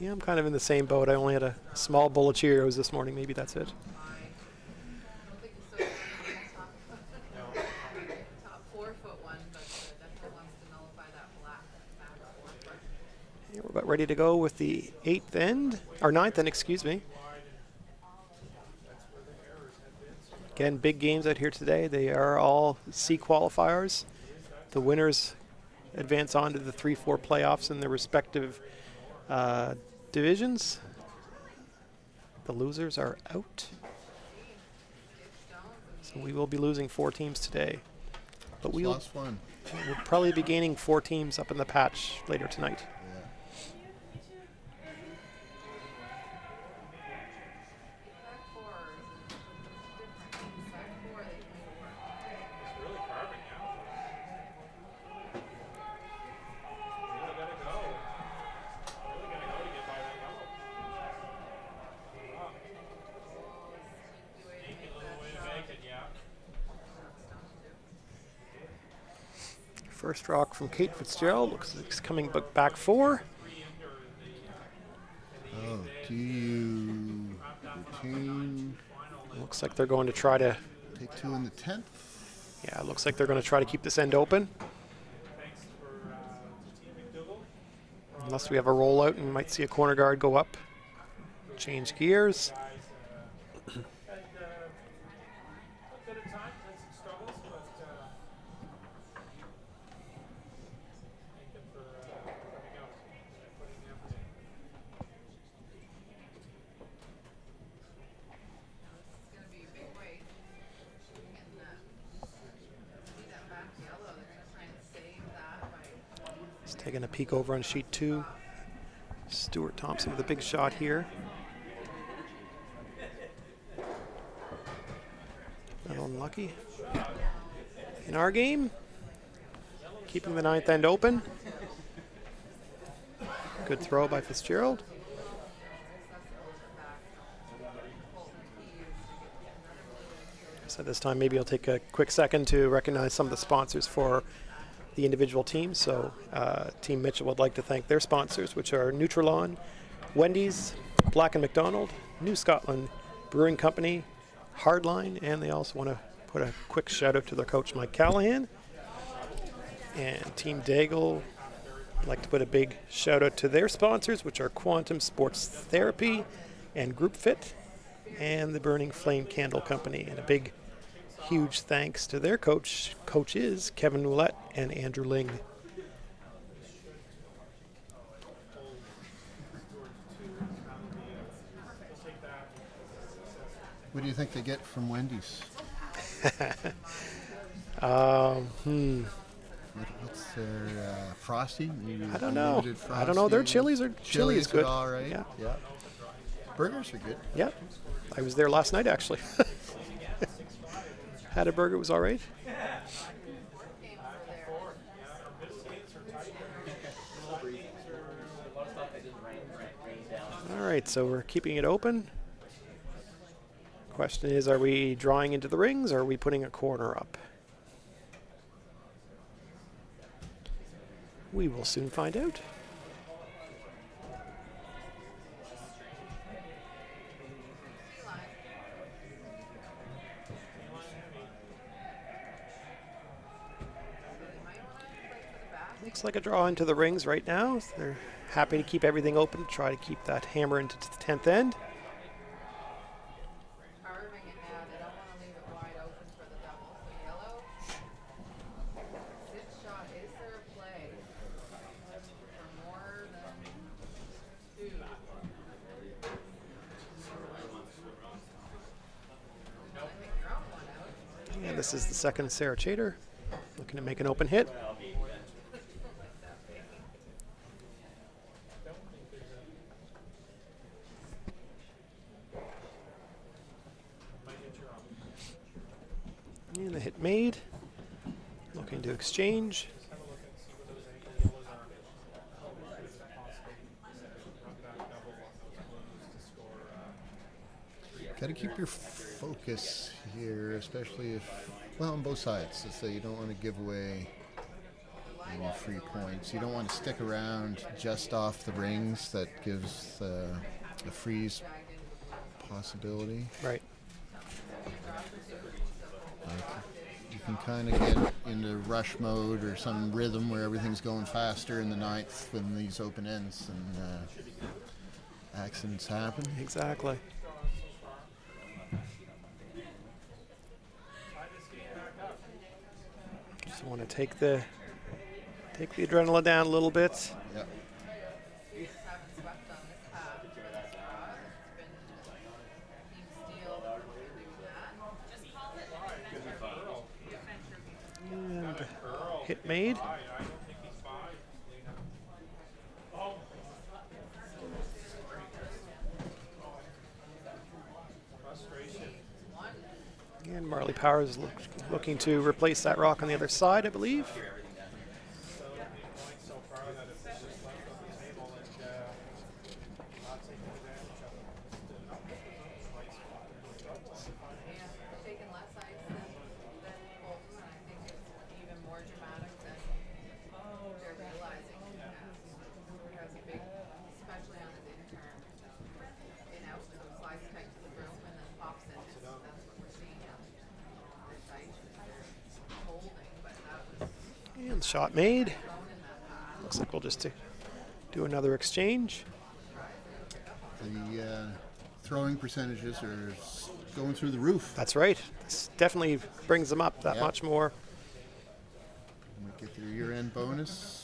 Yeah, I'm kind of in the same boat. I only had a small bowl of Cheerios this morning. Maybe that's it. Top four foot one, but uh, definitely wants to nullify that black back four foot. Yeah, we're about ready to go with the eighth end, or ninth end, excuse me. Again, big games out here today. They are all C qualifiers. The winners advance on to the 3 4 playoffs in their respective uh, divisions. The losers are out. So we will be losing four teams today. But we'll, we'll probably be gaining four teams up in the patch later tonight. Rock from Kate Fitzgerald. Looks like it's coming back four. Oh, do you retain? Looks like they're going to try to. Take two in the tenth. Yeah, it looks like they're going to try to keep this end open. Thanks for, to Team McDougall. Unless we have a rollout and might see a corner guard go up. Change gears. Taking a peek over on sheet two. Stuart Thompson with a big shot here. Not unlucky. In our game, keeping the ninth end open. Good throw by Fitzgerald. So this time maybe I'll take a quick second to recognize some of the sponsors for the individual teams. So uh, Team Mitchell would like to thank their sponsors, which are Nutrilon, Wendy's, Black and McDonald, New Scotland Brewing Company, Hardline, and they also want to put a quick shout out to their coach Mike Callahan. And Team Daigle would like to put a big shout out to their sponsors, which are Quantum Sports Therapy and Group Fit, and the Burning Flame Candle Company. And a big huge thanks to their coach, coaches Kevin Ouellette and Andrew Ling. What do you think they get from Wendy's? Um, hmm. What's their uh, frosty? Maybe I don't know. I don't know. Their chilies are chili is Chilies good. Are all right. Yeah. yeah. Burgers are good. Yeah. I was there last night actually. Had a burger. It was all right. All right, so we're keeping it open. Question is, are we drawing into the rings or are we putting a corner up? We will soon find out. Looks like a draw into the rings right now. They're happy to keep everything open, try to keep that hammer into the 10th end. So. And this is the second Sarah Chater, looking to make an open hit. And the hit made. Looking to exchange. Got to keep your focus here, especially if, well, on both sides. So you don't want to give away any free points. You don't want to stick around just off the rings. That gives uh, a freeze possibility. Right. You can kind of get into rush mode or some rhythm where everything's going faster in the ninth when these open ends and uh, accidents happen. Exactly. Just want to take the take the adrenaline down a little bit. Yep. Made. And Marlee Powers look, looking to replace that rock on the other side, I believe. Yeah, taking less ice than, than Bolton, and I think it's even more dramatic than they're realizing. It has a big, especially on his intern, in out, so it slides tight to the room and then pops in. It's, that's what we're seeing on this ice. They're holding, but that was And shot made. thrown in that path. Looks like we'll just do, do another exchange. The uh, throwing percentages are going through the roof. That's right. This definitely brings them up that Yeah. much more. Might get their year-end bonus.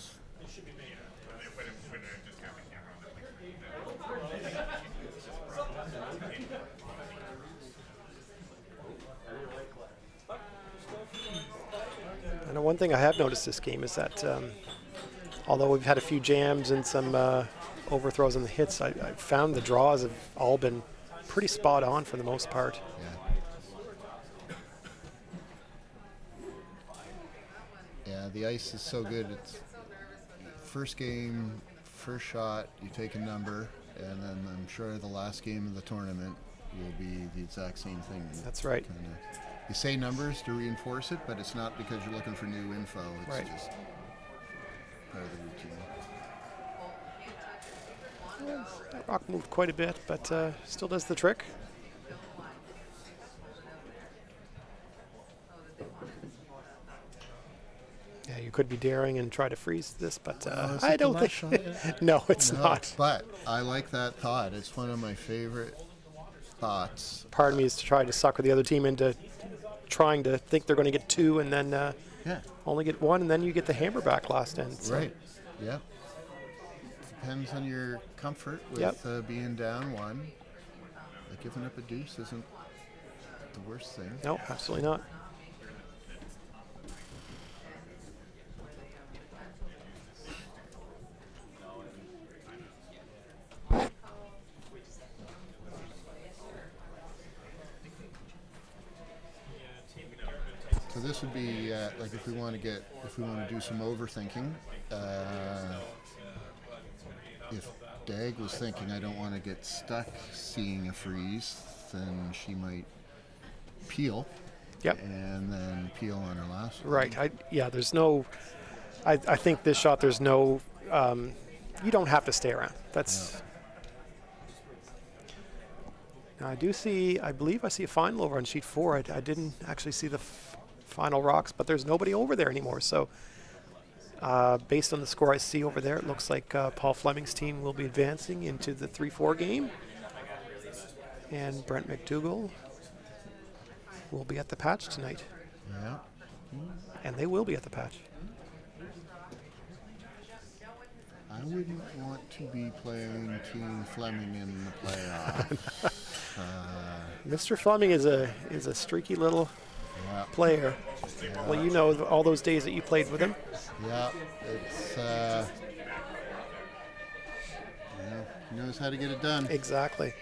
Know one thing I have noticed this game is that um, although we've had a few jams and some uh, overthrows on the hits, I, I found the draws have all been pretty spot on for the most part. Yeah. Yeah, the ice is so good. It's first game, first shot, you take a number, and then I'm sure the last game of the tournament will be the exact same thing. That's right. Kinda, you say numbers to reinforce it, but it's not because you're looking for new info. It's Right. just part of the routine. That rock moved quite a bit, but uh, still does the trick. Yeah, you could be daring and try to freeze this, but uh, Oh, I don't think. shot? no, it's No, not. But I like that thought. It's one of my favorite thoughts. Part of me is to try to sucker the other team into trying to think they're going to get two and then uh, yeah. only get one, and then you get the hammer back last end. So. Right. Yeah. Depends on your comfort with yep. uh, being down one. Like giving up a deuce isn't the worst thing. No, absolutely not. This would be uh, like if we want to get if we want to do some overthinking. Uh, if Dag was thinking I don't want to get stuck seeing a freeze, then she might peel. Yep. And then peel on her last. one. Right. I, yeah, there's no. I, I think this shot, there's no. Um, you don't have to stay around. That's. Now, I do see, I believe I see a final over on sheet four. I, I didn't actually see the final rocks, but there's nobody over there anymore. So, uh, based on the score I see over there, it looks like uh, Paul Fleming's team will be advancing into the 3 4 game. And Brent McDougall will be at the patch tonight. Yeah. And they will be at the patch. I wouldn't want to be playing Team Fleming in the playoffs. uh, Mr. Fleming is a is a streaky little yeah. player. Well, you know all those days that you played with him. Yeah, it's uh, yeah, he knows how to get it done. Exactly.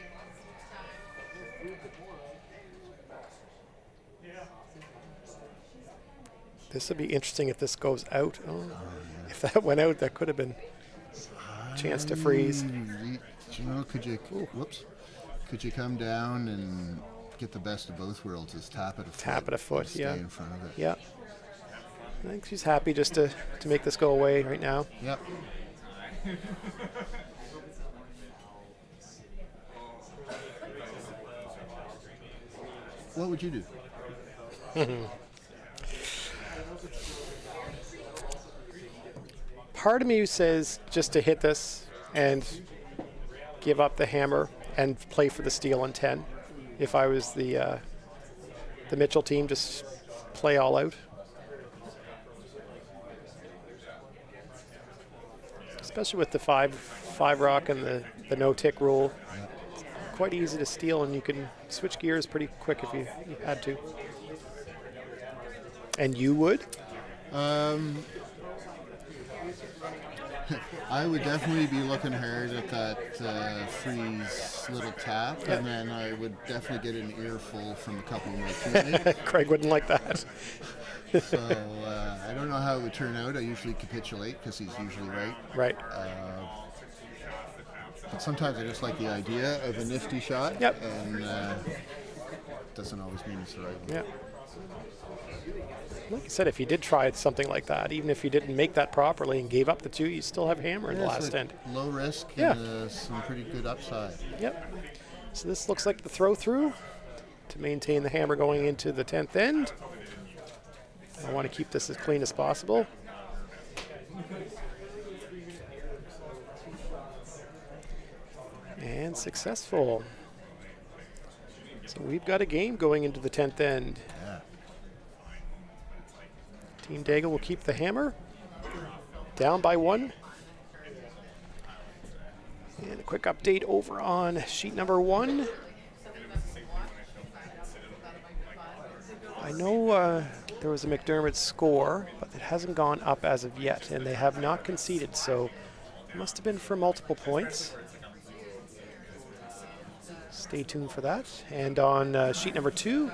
This would be interesting if this goes out. Oh, if that went out, that could have been a chance to freeze. You know, could you? Whoops. Could you come down and get the best of both worlds? Is tap at a foot. Tap at a foot, stay yeah. in front of it. Yeah. I think she's happy just to, to make this go away right now. Yep. what would you do? Part of me says just to hit this and give up the hammer and play for the steal on 10. If I was the uh, the Mitchell team, just play all out. Especially with the five five rock and the, the no tick rule. It's quite easy to steal and you can switch gears pretty quick if you, you had to. And you would? Um, I would definitely be looking hard at that uh, freeze little tap, and then I would definitely get an earful from a couple of my teammates. Craig wouldn't like that. so uh, I don't know how it would turn out. I usually capitulate because he's usually right. Right. Uh, but sometimes I just like the idea of a nifty shot, Yep. and uh, doesn't always mean it's the right one. Yeah. Like I said, if you did try something like that, even if you didn't make that properly and gave up the two, you still have hammer in the last end. Low risk Yeah. and uh, some pretty good upside. Yep. So this looks like the throw through to maintain the hammer going into the 10th end. I want to keep this as clean as possible. And successful. So we've got a game going into the 10th end. Team Daigle will keep the hammer. Down by one. And a quick update over on sheet number one. I know uh, there was a McDermott score, but it hasn't gone up as of yet, and they have not conceded, so it must have been for multiple points. Stay tuned for that. And on uh, sheet number two,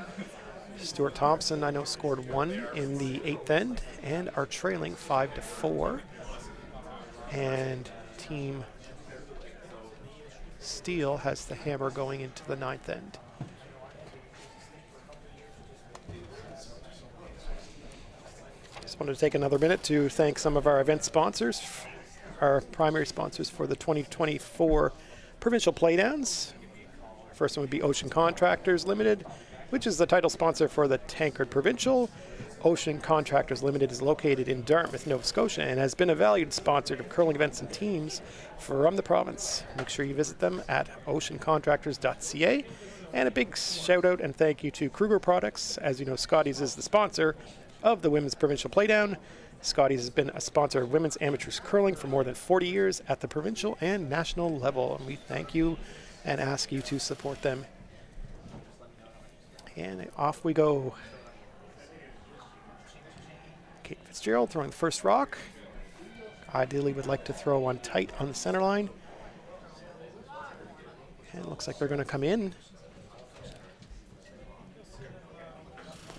Stuart Thompson, I know, scored one in the eighth end and are trailing five to four. And Team Steele has the hammer going into the ninth end. Just wanted to take another minute to thank some of our event sponsors, our primary sponsors for the 2024 provincial playdowns. First one would be Ocean Contractors Limited, which is the title sponsor for the Tankard Provincial. Ocean Contractors Limited is located in Dartmouth, Nova Scotia, and has been a valued sponsor of curling events and teams from the province. Make sure you visit them at oceancontractors.ca. And a big shout out and thank you to Kruger Products. As you know, Scotties is the sponsor of the Women's Provincial Playdown. Scotties has been a sponsor of women's amateur curling for more than 40 years at the provincial and national level, and we thank you and ask you to support them. And off we go. Kate Fitzgerald throwing the first rock. Ideally, would like to throw one tight on the center line. And it looks like they're going to come in.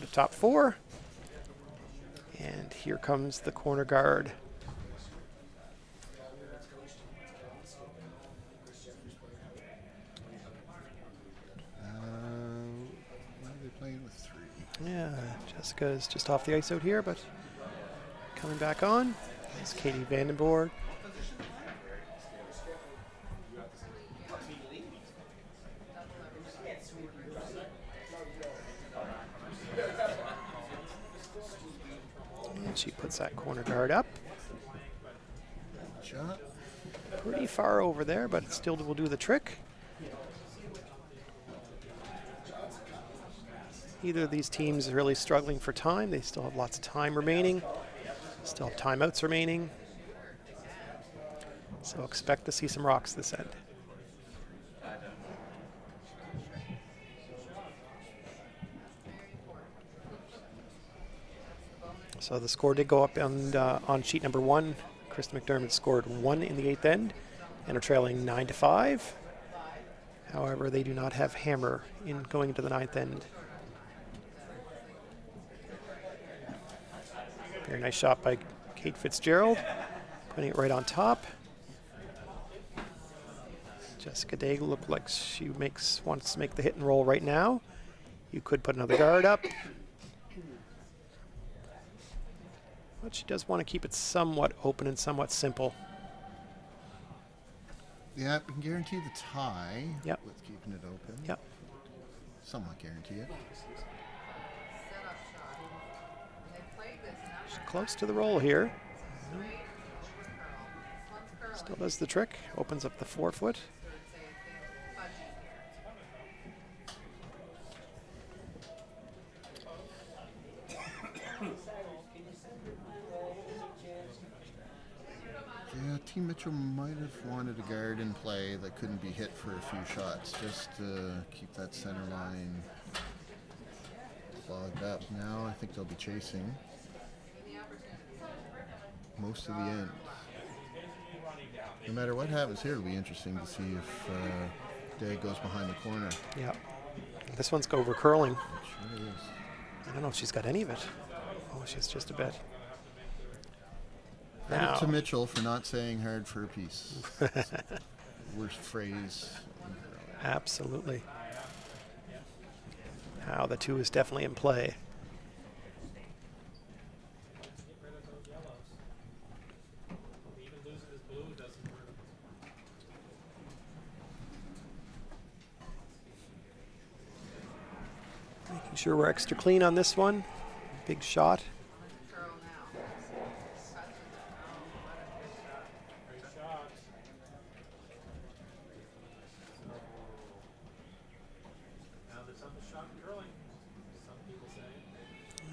A top four. And here comes the corner guard. Uh, why are they playing with three? Yeah, Jessica is just off the ice out here, but coming back on is Katie Vandenborg. And she puts that corner guard up. Shot. Pretty far over there, but it still will do the trick. Either of these teams is really struggling for time. They still have lots of time remaining. Still have timeouts remaining. So expect to see some rocks this end. So the score did go up on, uh, on sheet number one. Chris McDermott scored one in the eighth end and are trailing nine to five. However, they do not have hammer in going into the ninth end. Very nice shot by Kate Fitzgerald, putting it right on top. Jessica Day looked like she makes wants to make the hit and roll right now. You could put another guard up. But she does want to keep it somewhat open and somewhat simple. Yeah, we can guarantee the tie Yep. with keeping it open. Yep. Somewhat guarantee it. Setup shot. And they played close to the roll here. Still does the trick. Opens up the four foot. Yeah, Team Mitchell might have wanted a guard in play that couldn't be hit for a few shots, just to keep that center line clogged up. Now I think they'll be chasing most of the end. No matter what happens here, it'll be interesting to see if uh, Day goes behind the corner. Yep. This one's over curling. It sure is. I don't know if she's got any of it. Oh, she's just a bit. Credit Now, to Mitchell for not saying hard for a piece. Worst phrase. absolutely. Now the two is definitely in play. Even losing his blue doesn't hurt. Making sure we're extra clean on this one. Big shot.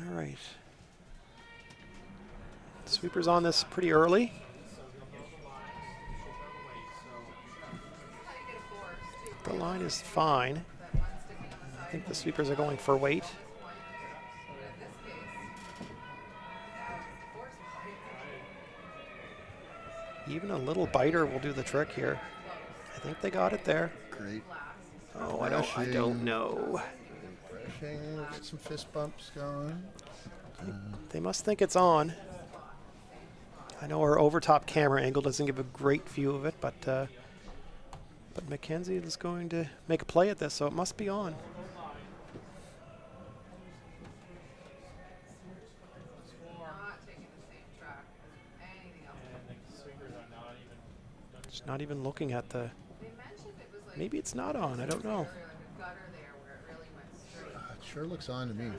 All right. Sweeper's on this pretty early. The line is fine. I think the sweepers are going for weight. But in this case, that force point. Even a little biter will do the trick here. I think they got it there. Great. Oh, I don't, I don't know. Refreshing. Get some fist bumps going. They must think it's on. I know our overtop camera angle doesn't give a great view of it, but uh, but Mackenzie is going to make a play at this, so it must be on. Not even looking at the. They mentioned it was like Maybe it's not on. I don't know. like a gutter there where it really went straight. Uh, It sure looks on to me.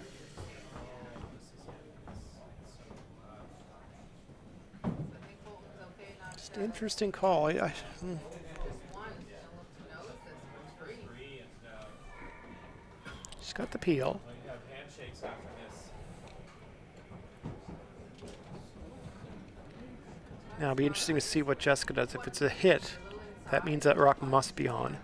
I think Bolton's okay not Just to interesting call. I, I, hmm. just one. Don't look to nose this for free. free and She's got the peel. we have handshakes after this. Now it'll be interesting to see what Jessica does. If it's a hit, that means that rock must be on.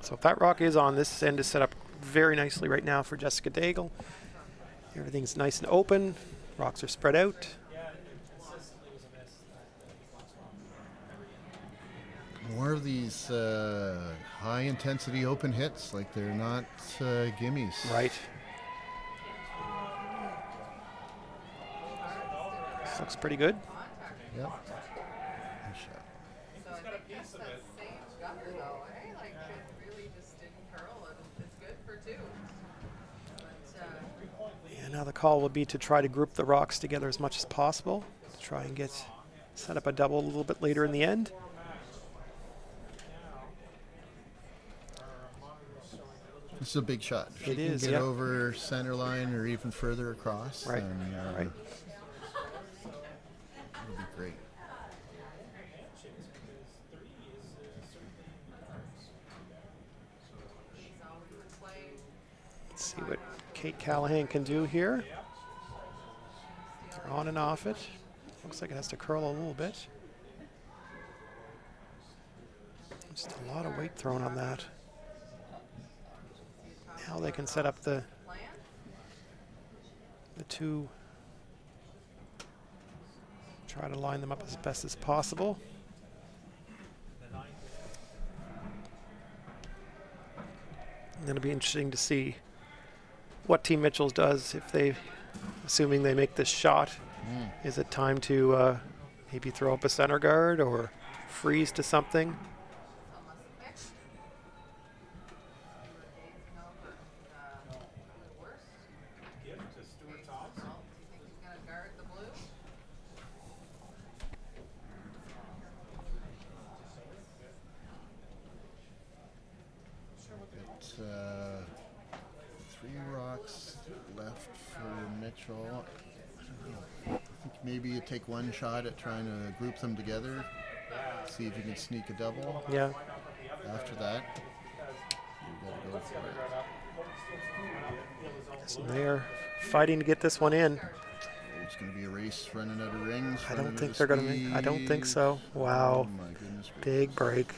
So if that rock is on, this end is set up very nicely right now for Jessica Daigle. Everything's nice and open. Rocks are spread out. Yeah, it consistently was a miss. That, that he once won. More of these uh, high intensity open hits. Like they're not uh, gimmies. Right. This looks pretty good. Yep. Nice shot. So I think that's that same gutter though? Like it really just didn't curl and it's good for two. But, Yeah, now the call will be to try to group the rocks together as much as possible to try and get set up a double a little bit later in the end. This is a big shot. If It she is, can get yeah. over center line or even further across, Right, then uh, right. That'll be great. he's always in play. Let's see what Kate Callahan can do here. They're on and off it. Looks like it has to curl a little bit. Just a lot of weight thrown on that. Now they can set up the the two. Try to line them up as best as possible. It'll be interesting to see what Team Mitchell's does if they, assuming they make this shot. Is it time to uh, maybe throw up a center guard or freeze to something? Almost fixed. No, but, uh, the worst. Gift to Stuart Tops. Well, do you think he's gonna guard the blue? Got uh, three rocks left for Mitchell. I don't know. I think maybe you take one shot at trying to group them together. See if you can sneak a double. Yeah. After that, you gotta go for it. So they're fighting to get this one in. It's gonna be a race running out of rings. I don't think they're going to make. I don't think so. Wow. Oh goodness. Big break.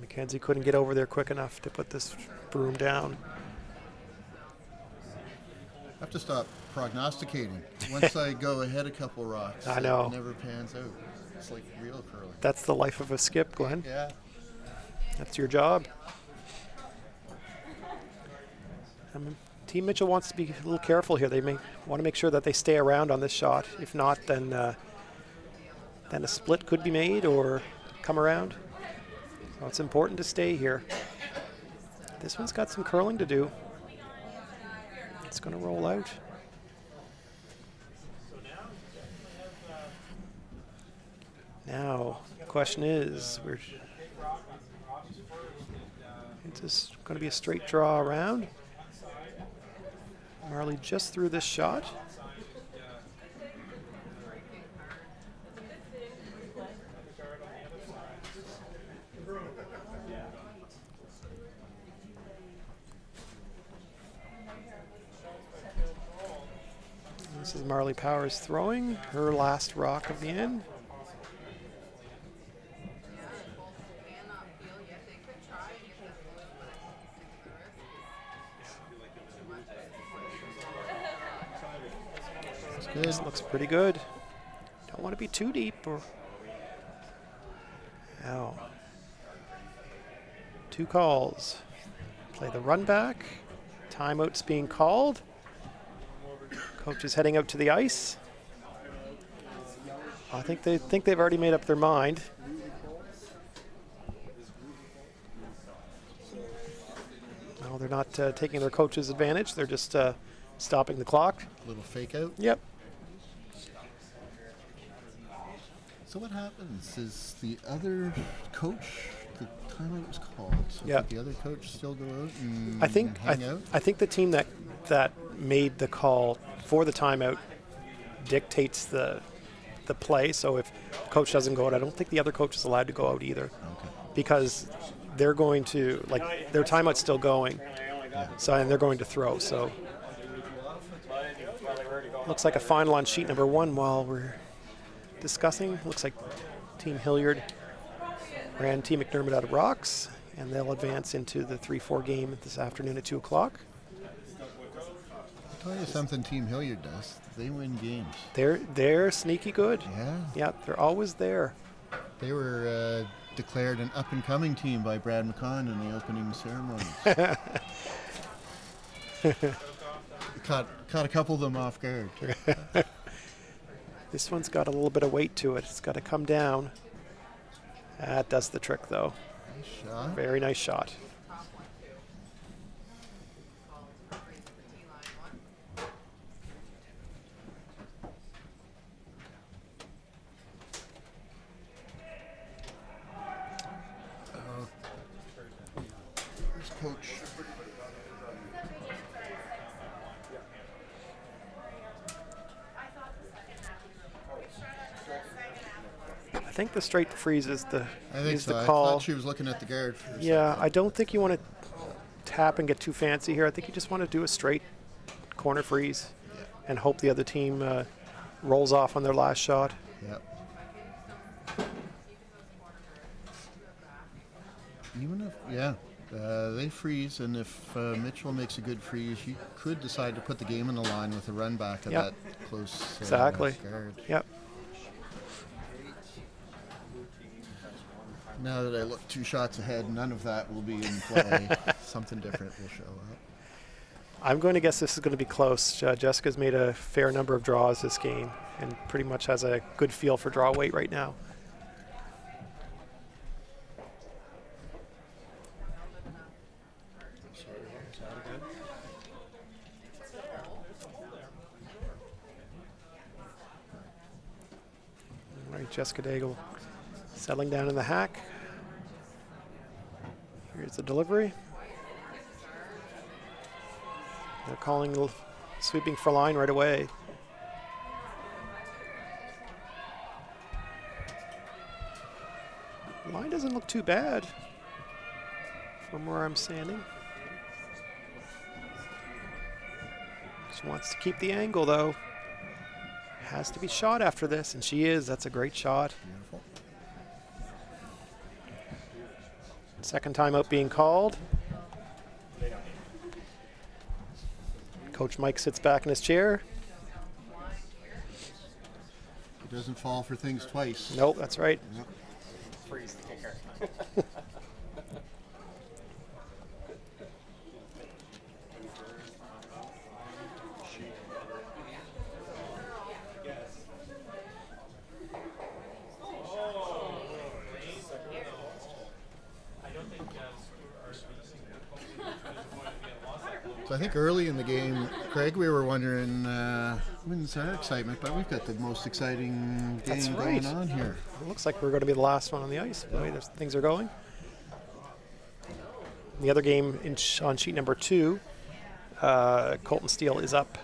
Mackenzie couldn't get over there quick enough to put this broom down. Have to stop prognosticating. Once I go ahead a couple rocks, I it know. never pans out. It's like real curling. That's the life of a skip, Glenn. Yeah. That's your job. Team Mitchell wants to be a little careful here. They may want to make sure that they stay around on this shot. If not, then uh, then a split could be made or come around. So it's important to stay here. This one's got some curling to do. It's going to roll out. Now, the question is, we're it's just going to be a straight draw around. Marlee just threw this shot. Marlee Powers throwing her last rock of the end. This looks pretty good. Don't want to be too deep or. Ow. Two calls. Play the run back. Timeout's being called. Coach is heading out to the ice. I think they think they've already made up their mind. No, they're not uh, taking their coach's advantage. They're just uh, stopping the clock. A Little fake out. Yep. So what happens is the other coach, the timeout was called. So Yeah. the other coach still go out and I think I, hang out? I think the team that that made the call for the timeout dictates the the play. So if the coach doesn't go out, I don't think the other coach is allowed to go out either, Okay. because they're going to like their timeout's still going. So and they're going to throw. So looks like a final on sheet number one while we're discussing. Looks like Team Hilliard ran Team McDermott out of rocks, and they'll advance into the 3-4 game this afternoon at 2 o'clock. Tell you something Team Hilliard does. They win games. They're they're sneaky good. Yeah. Yeah, they're always there. They were uh, declared an up and coming team by Brad McCon in the opening ceremonies. caught, caught a couple of them off guard. This one's got a little bit of weight to it. It's got to come down. That does the trick, though. Nice shot. Very nice shot. Here's coach. I think the straight freeze is the I think is so. the I call. thought she was looking at the guard. Yeah, I don't think you want to tap and get too fancy here. I think you just want to do a straight corner freeze and hope the other team uh, rolls off on their last shot. Yep. Even if, yeah, uh, they freeze, and if uh, Mitchell makes a good freeze, you could decide to put the game in the line with a run back at Yep. that close uh, Exactly. guard. Yep. Now that I look two shots ahead, none of that will be in play. Something different will show up. I'm going to guess this is going to be close. Uh, Jessica's made a fair number of draws this game and pretty much has a good feel for draw weight right now. All right, Jessica Daigle settling down in the hack. Here's the delivery. They're calling sweeping for line right away. Line doesn't look too bad from where I'm standing. She wants to keep the angle though. Has to be shot after this, and she is. That's a great shot. Beautiful. Second time out being called. Coach Mike sits back in his chair. He doesn't fall for things twice. Nope, that's right. Freeze the kicker. So I think early in the game, Craig, we were wondering uh, when's our excitement, but we've got the most exciting game That's going on here. It looks like we're going to be the last one on the ice. The way there's- things are going. The other game in sh- on sheet number two, uh, Colton Steele is up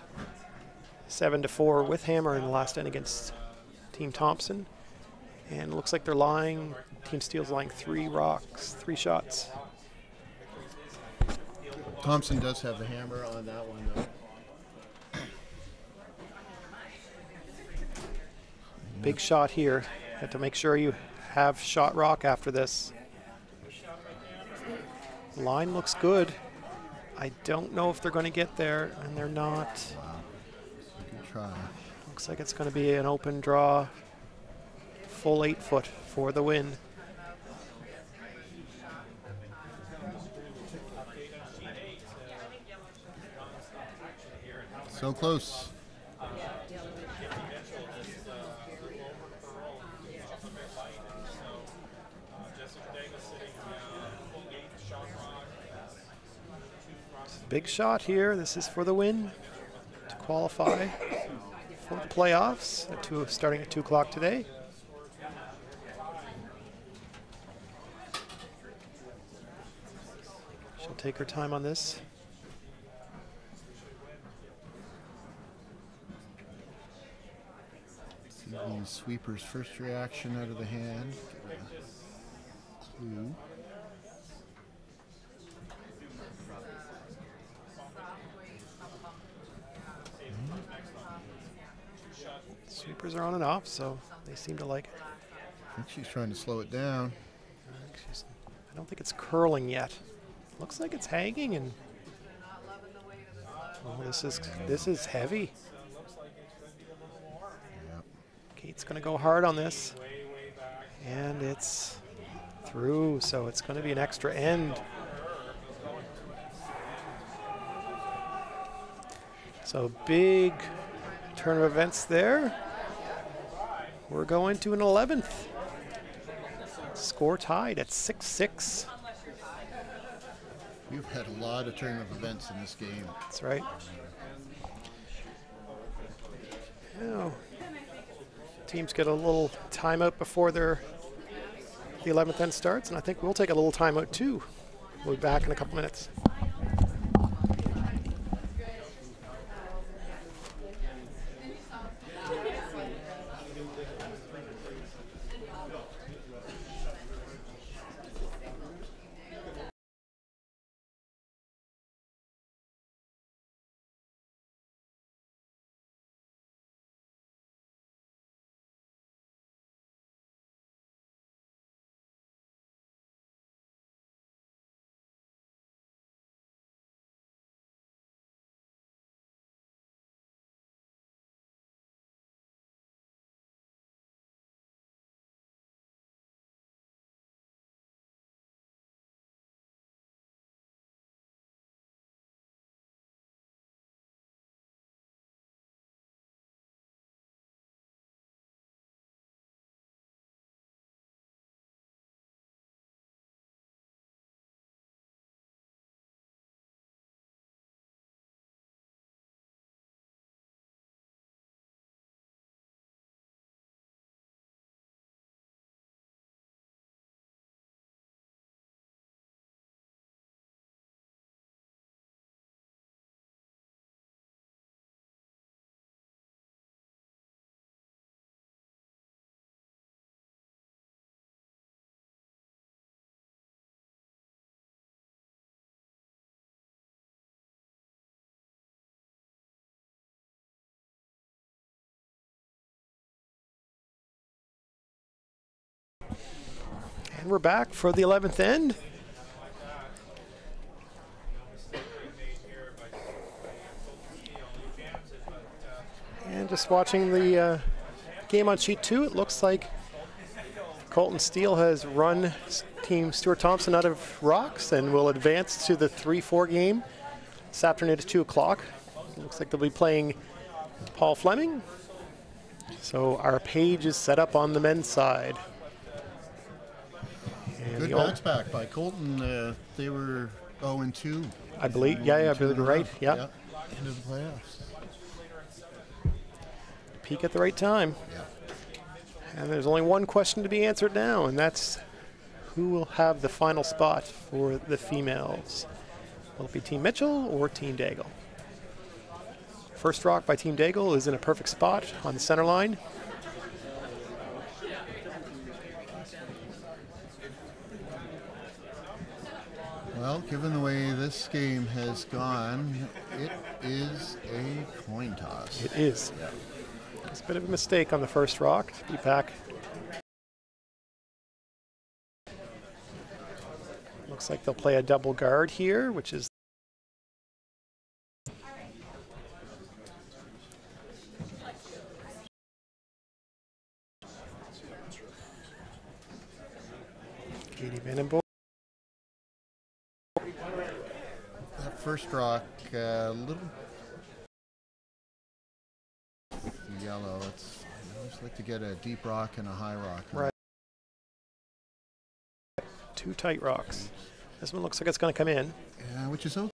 seven to four with Hammer in the last end against Team Thompson, and it looks like they're lying. Team Steele's lying three rocks, three shots. Thompson does have the hammer on that one, though. Big shot here. Have to make sure you have shot rock after this. Line looks good. I don't know if they're going to get there, and they're not. Try. Looks like it's going to be an open draw, full eight foot for the win. So close. Big shot here. This is for the win to qualify for the playoffs at two, starting at 2 o'clock today. Take her time on this. Sweeper's first reaction out of the hand. Clue. Sweepers are on and off, so they seem to like it. I think she's trying to slow it down. Uh, I don't think it's curling yet. Looks like it's hanging and oh, This is this is heavy. Yep. Kate's to go hard on this. And it's through, so it's going to be an extra end. So big turn of events there. We're going to an 11th. Score tied at 6 6. You've had a lot of turn of events in this game. That's right. Now, teams get a little timeout before their the 11th end starts, and I think we'll take a little timeout too. We'll be back in a couple minutes. And we're back for the 11th end. And just watching the uh, game on sheet two, it looks like Colton Steele has run Team Stuart Thompson out of rocks and will advance to the 3 4 game this afternoon at 2 o'clock. Looks like they'll be playing Paul Fleming. So our page is set up on the men's side. And Good back by Colton. Uh, they were 0 and 2. I believe, yeah, yeah, I believe you're right. Yeah. End of the playoffs. peak at the right time. Yeah. And there's only one question to be answered now, and that's who will have the final spot for the females? Will it be Team Mitchell or Team Daigle? First rock by Team Daigle is in a perfect spot on the center line. Well, given the way this game has gone, it is a coin toss. It is. It's a bit of a mistake on the first rock. Be back. Looks like they'll play a double guard here, which is first rock, a little yellow. It's I always like to get a deep rock and a high rock. Right. Two tight rocks. This one looks like it's going to come in. Yeah, which is okay.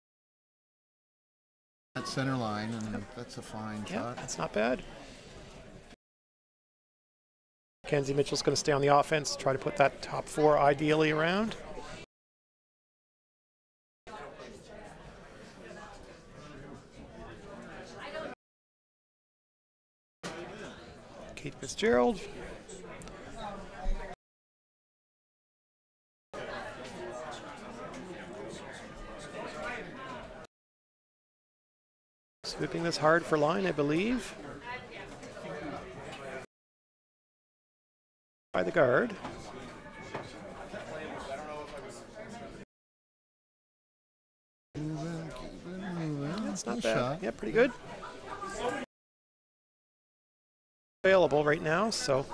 That center line, and that's a fine Yeah, shot. that's not bad. Kenzie Mitchell's going to stay on the offense, try to put that top four ideally around. Kate Fitzgerald. Swooping this hard for line, I believe. By the guard. Moving, keep it moving. That's not bad. Yeah, pretty good. Available right now, so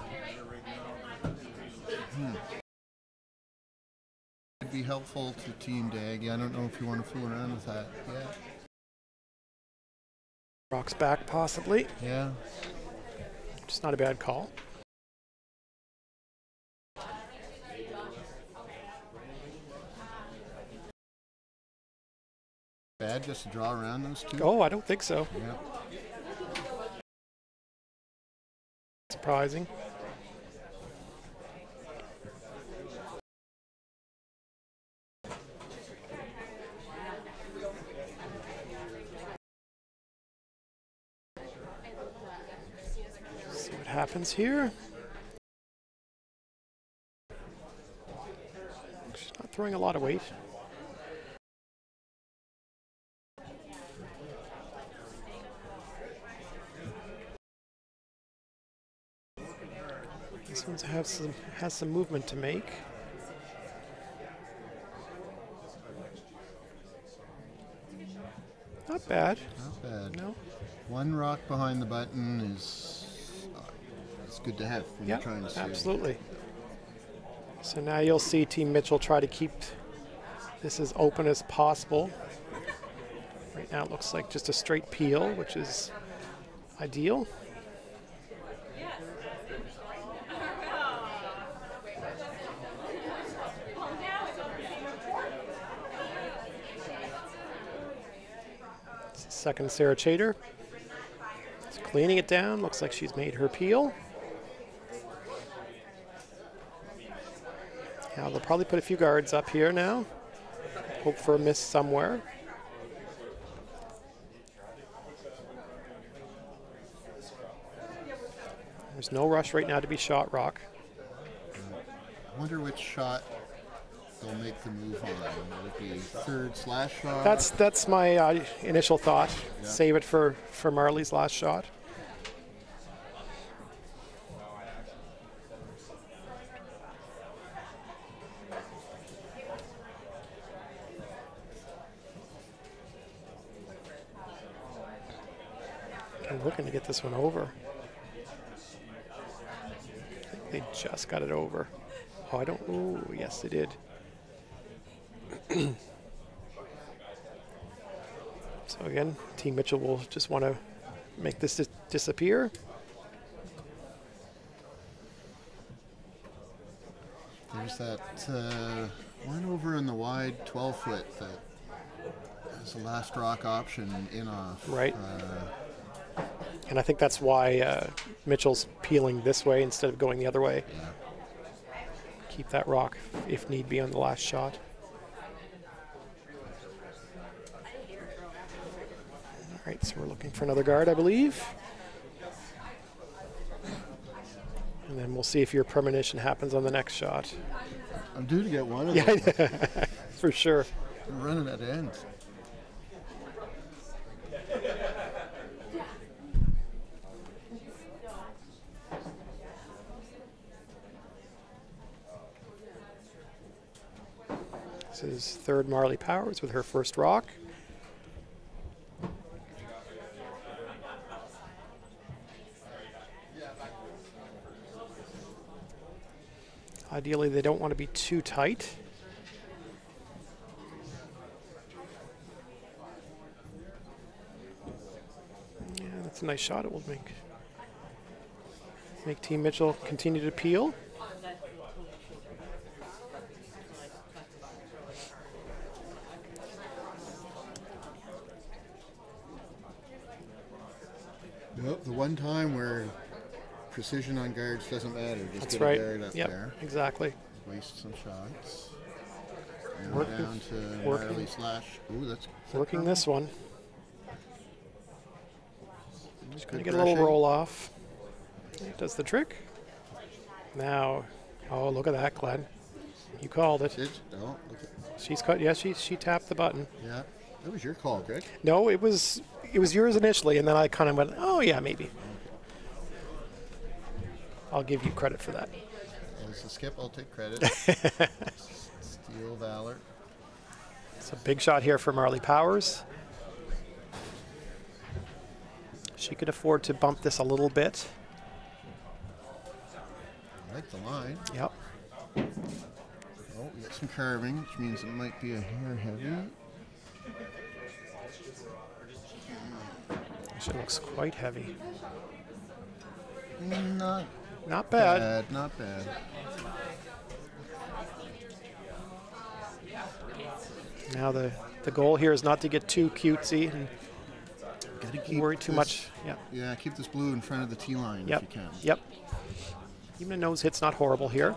It'd be helpful to Team Dag. I don't know if you want to fool around with that. Yeah. rocks back possibly. Yeah. Just not a bad call. Bad just to draw around those two. Oh, I don't think so. Yeah. Surprising. See what happens here. She's not throwing a lot of weight. Has some has some movement to make. Not bad. Not bad. No. One rock behind the button is uh, it's good to have when Yeah, you're trying to absolutely. So now you'll see Team Mitchell try to keep this as open as possible. Right now it looks like just a straight peel, which is ideal. Second Sarah Chater. She's cleaning it down. Looks like she's made her peel. Yeah, they'll probably put a few guards up here now. Hope for a miss somewhere. There's no rush right now to be shot rock. I wonder which shot they'll make the move on. Will it be third slash shot? That's that's my uh, initial thought. Yeah. Save it for for Marlee's last shot. I'm looking to get this one over. I think they just got it over. Oh, I don't. Oh, yes, they did. So again, Team Mitchell will just want to make this dis- disappear. There's that uh, one over in the wide 12 foot that has the last rock option in off. Right. Uh, And I think that's why uh, Mitchell's peeling this way instead of going the other way. yeah. Keep that rock, if need be, on the last shot. Right, so we're looking for another guard, I believe. And then we'll see if your premonition happens on the next shot. I'm due to get one of Yeah, for sure. I'm running at end. This is third Marlee Powers with her first rock. Ideally, they don't want to be too tight. Yeah, that's a nice shot. It will make make Team Mitchell continue to peel. Nope, the one time where precision on guards doesn't matter. Just That's get right. guard up Yep, there. exactly. Waste some shots. And Working- down to working- slash. Ooh, that's Working this one. Just Gonna get a little roll off. It does the trick. Now, oh look at that, Glenn. You called it. Did oh, okay. She's cut. Yeah, she she tapped the button. Yeah, that was your call, Greg. No, it was it was yours initially, and then I kind of went, oh yeah, maybe. I'll give you credit for that. As a skip, I'll take credit. Steel Valor. It's a big shot here for Marlee Powers. She could afford to bump this a little bit. I like the line. Yep. Oh, we got some carving, which means it might be a hair heavy. She looks quite heavy. Not Not bad. bad, not bad. Now the, the goal here is not to get too cutesy and Gotta keep worry too this- much. Yeah. Yeah, keep this blue in front of the T line Yep. if you can. Yep. Even a nose hit's not horrible here.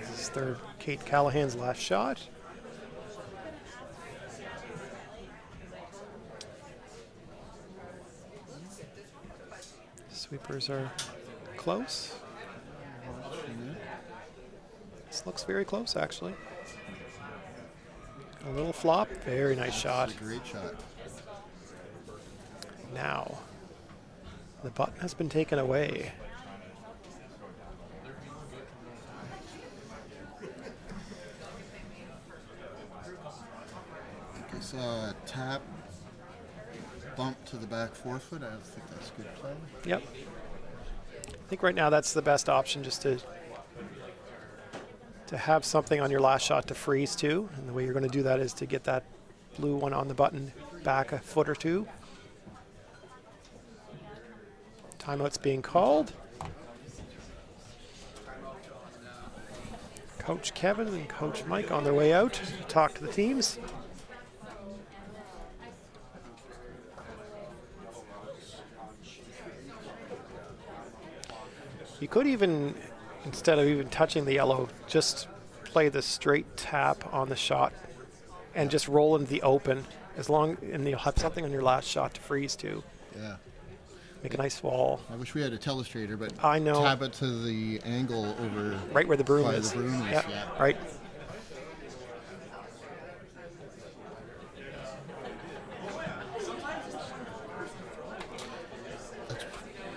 This is third Kate Callahan's last shot. Sweepers are close. This looks very close, actually. A little flop. Very nice shot. That's great shot. Now, the button has been taken away. I saw a tap bump to the back four foot. I think that's good play. Yep. I think right now that's the best option, just to to have something on your last shot to freeze to. And the way you're going to do that is to get that blue one on the button back a foot or two. Timeout's being called. Coach Kevin and Coach Mike on their way out to talk to the teams. You could even, instead of even touching the yellow, just play the straight tap on the shot and just roll into the open as long, and you'll have something on your last shot to freeze to. Yeah. Make a nice wall I wish we had a telestrator, but I know. tap it to the angle over right where the broom is. the broom is. yeah, Yeah. right.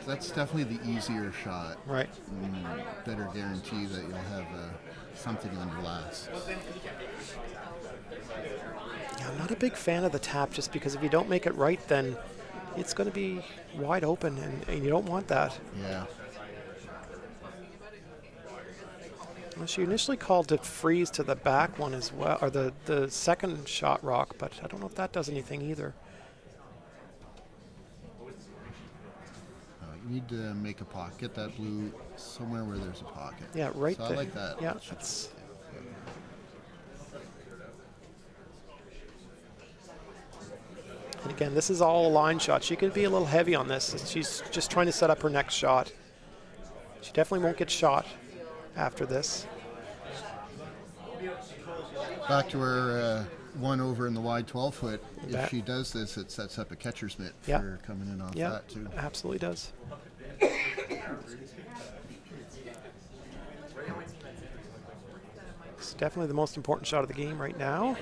That's definitely the easier shot. Right. Mm, better guarantee that you'll have uh, something on your last. Yeah, I'm not a big fan of the tap just because if you don't make it right, then it's going to be wide open, and, and you don't want that. Yeah. Well, she initially called to freeze to the back one as well, or the, the second shot rock, but I don't know if that does anything either. Uh, you need to make a pocket. Get that blue somewhere where there's a pocket. Yeah, right so there. I like that. Yeah, That that's. And again, this is all a line shot. She could be a little heavy on this. She's just trying to set up her next shot. She definitely won't get shot after this. Back to her uh, one over in the wide 12 foot. That- If she does this, it sets up a catcher's mitt Yeah. for coming in off Yeah, that too. absolutely does. It's definitely the most important shot of the game right now.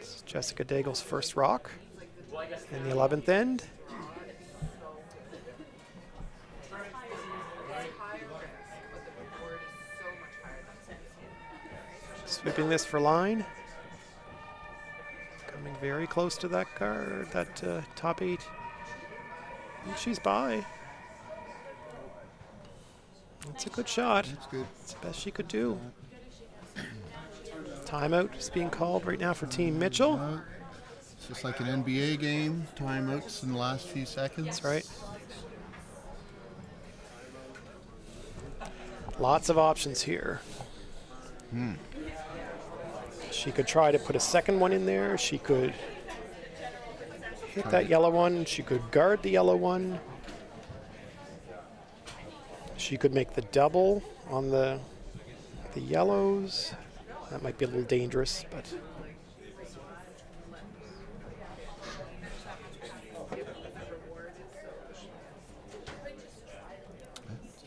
Is Jessica Daigle's first rock in the 11th end. Sweeping this for line. Coming very close to that card, that uh, top eight. And she's by. That's a good shot. That's good. It's the best she could do. Timeout is being called right now for Team Mitchell. Uh, it's just like an NBA game. Timeouts in the last few seconds. That's right. Lots of options here. She could try to put a second one in there. She could hit that yellow one. She could guard the yellow one. She could make the double on the the yellows. That might be a little dangerous, but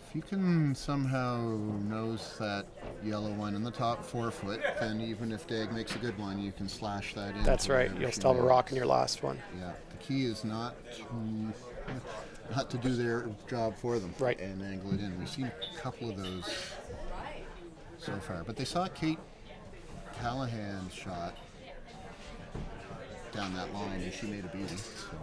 If you can somehow nose that yellow one in the top four foot, then even if Dag makes a good one, you can slash that in. that's right. You'll she still have a rock in your last one. Yeah. The key is not to. had to do their job for them Right. and angle it in. We've seen a couple of those so far, but they saw Kate Callahan's shot down that line, and she made a beauty. So.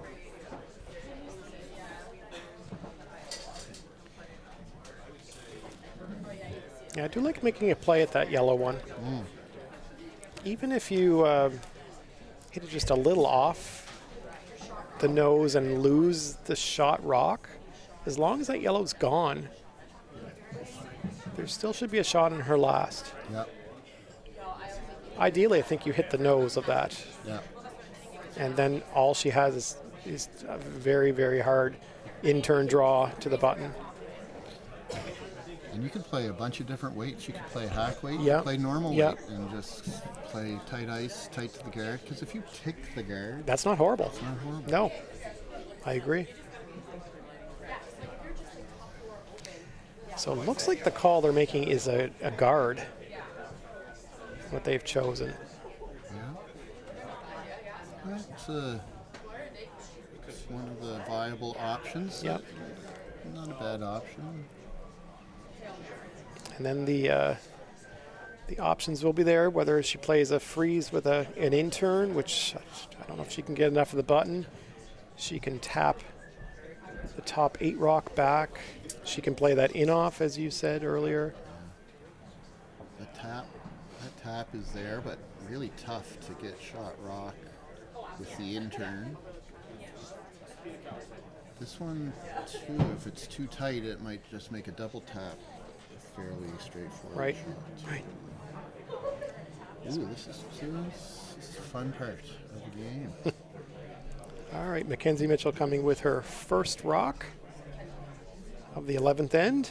Yeah, I do like making a play at that yellow one. Even if you um hit it just a little off the nose and lose the shot rock, as long as that yellow's gone, there still should be a shot in her last. Yeah, Ideally, I think you hit the nose of that, yeah. and then all she has is, is a very, very hard in turn draw to the button. And you can play a bunch of different weights. You can play hack weight, you can play normal Yeah. weight, and just play tight ice, tight to the guard. Because if you tick the guard, That's not horrible. it's not horrible. No, I agree. So it looks like the call they're making is a, a guard. What they've chosen. Yeah. Well, it's, a, it's one of the viable options. Yep. Not a bad option. And then the uh, the options will be there. Whether she plays a freeze with a an in turn, which I don't know if she can get enough of the button. She can tap the top eight rock back. She can play that in off, as you said earlier. The tap, that tap is there, but really tough to get shot rock with the in turn. This one, too, if it's too tight, it might just make a double tap. Fairly straightforward. Right. shot. Right. Ooh, this is, see, this, this is the fun part of the game. All right, Mackenzie Mitchell coming with her first rock of the 11th end.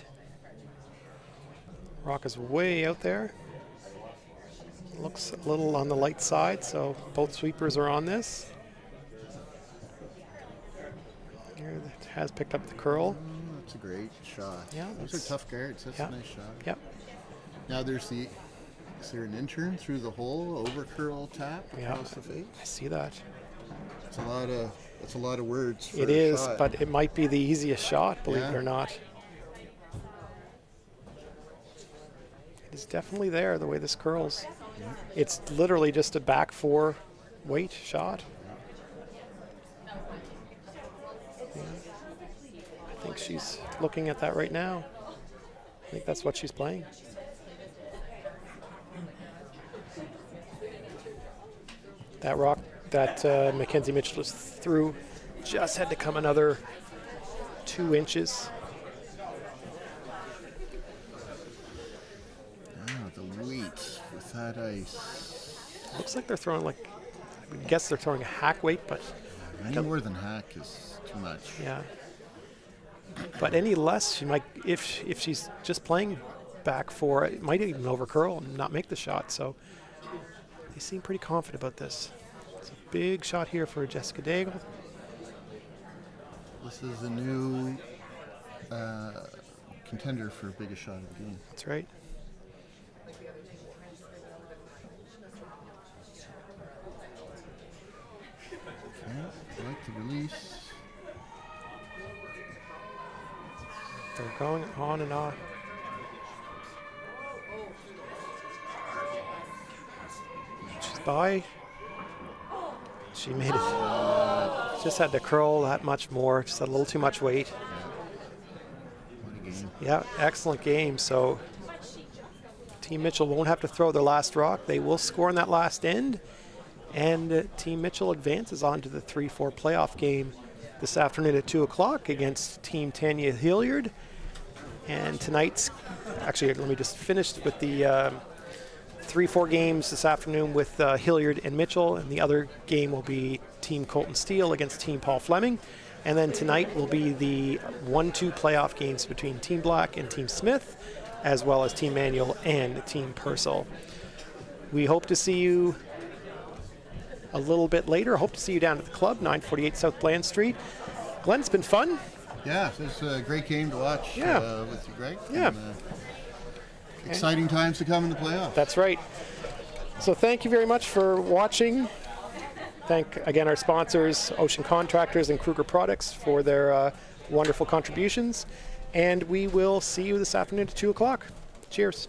Rock is way out there. Looks a little on the light side, so both sweepers are on this. Here it has picked up the curl. That's a great shot. Yeah, those are tough guards. That's yeah. a nice shot. Yep. Now there's the. Is there an in turn through the hole over curl tap Yeah. the face? I see that. It's a lot of. That's a lot of words. For It is, shot. but it might be the easiest shot, believe it or not. It is definitely there the way this curls. It's literally just a back four weight shot. Yeah. I think she's looking at that right now. I think that's what she's playing. That rock that uh, Mackenzie Mitchell just threw just had to come another two inches. Ah, the weight with that ice. Looks like they're throwing like, I guess they're throwing a hack weight, but Any more than hack is too much. yeah. But any less, she might if if she's just playing back four, it might even over curl and not make the shot. So they seem pretty confident about this. It's a big shot here for Jessica Daigle. This is a new uh, contender for biggest shot of the game. That's right. Okay, I like the release. They're going on and on. She's by. She made it. Just had to curl that much more. Just had a little too much weight. Yeah, excellent game. So Team Mitchell won't have to throw their last rock. They will score in that last end. And uh, Team Mitchell advances on to the 3 4 playoff game this afternoon at 2 o'clock against Team Tanya Hilliard. And tonight's, actually, let me just finish with the um, 3 4 games this afternoon with uh, Hilliard and Mitchell. And the other game will be Team Colton Steele against Team Paul Fleming. And then tonight will be the 1 2 playoff games between Team Black and Team Smith, as well as Team Manual and Team Purcell. We hope to see you a little bit later. Hope to see you down at the club, 948 South Bland Street. Glenn, it's been fun. Yeah, it's a great game to watch Yeah. uh, with you, Greg. Yeah. And, uh, exciting times to come in the playoffs. That's right. So thank you very much for watching. Thank again our sponsors, Ocean Contractors and Kruger Products, for their uh, wonderful contributions. And we will see you this afternoon at 2 o'clock. Cheers.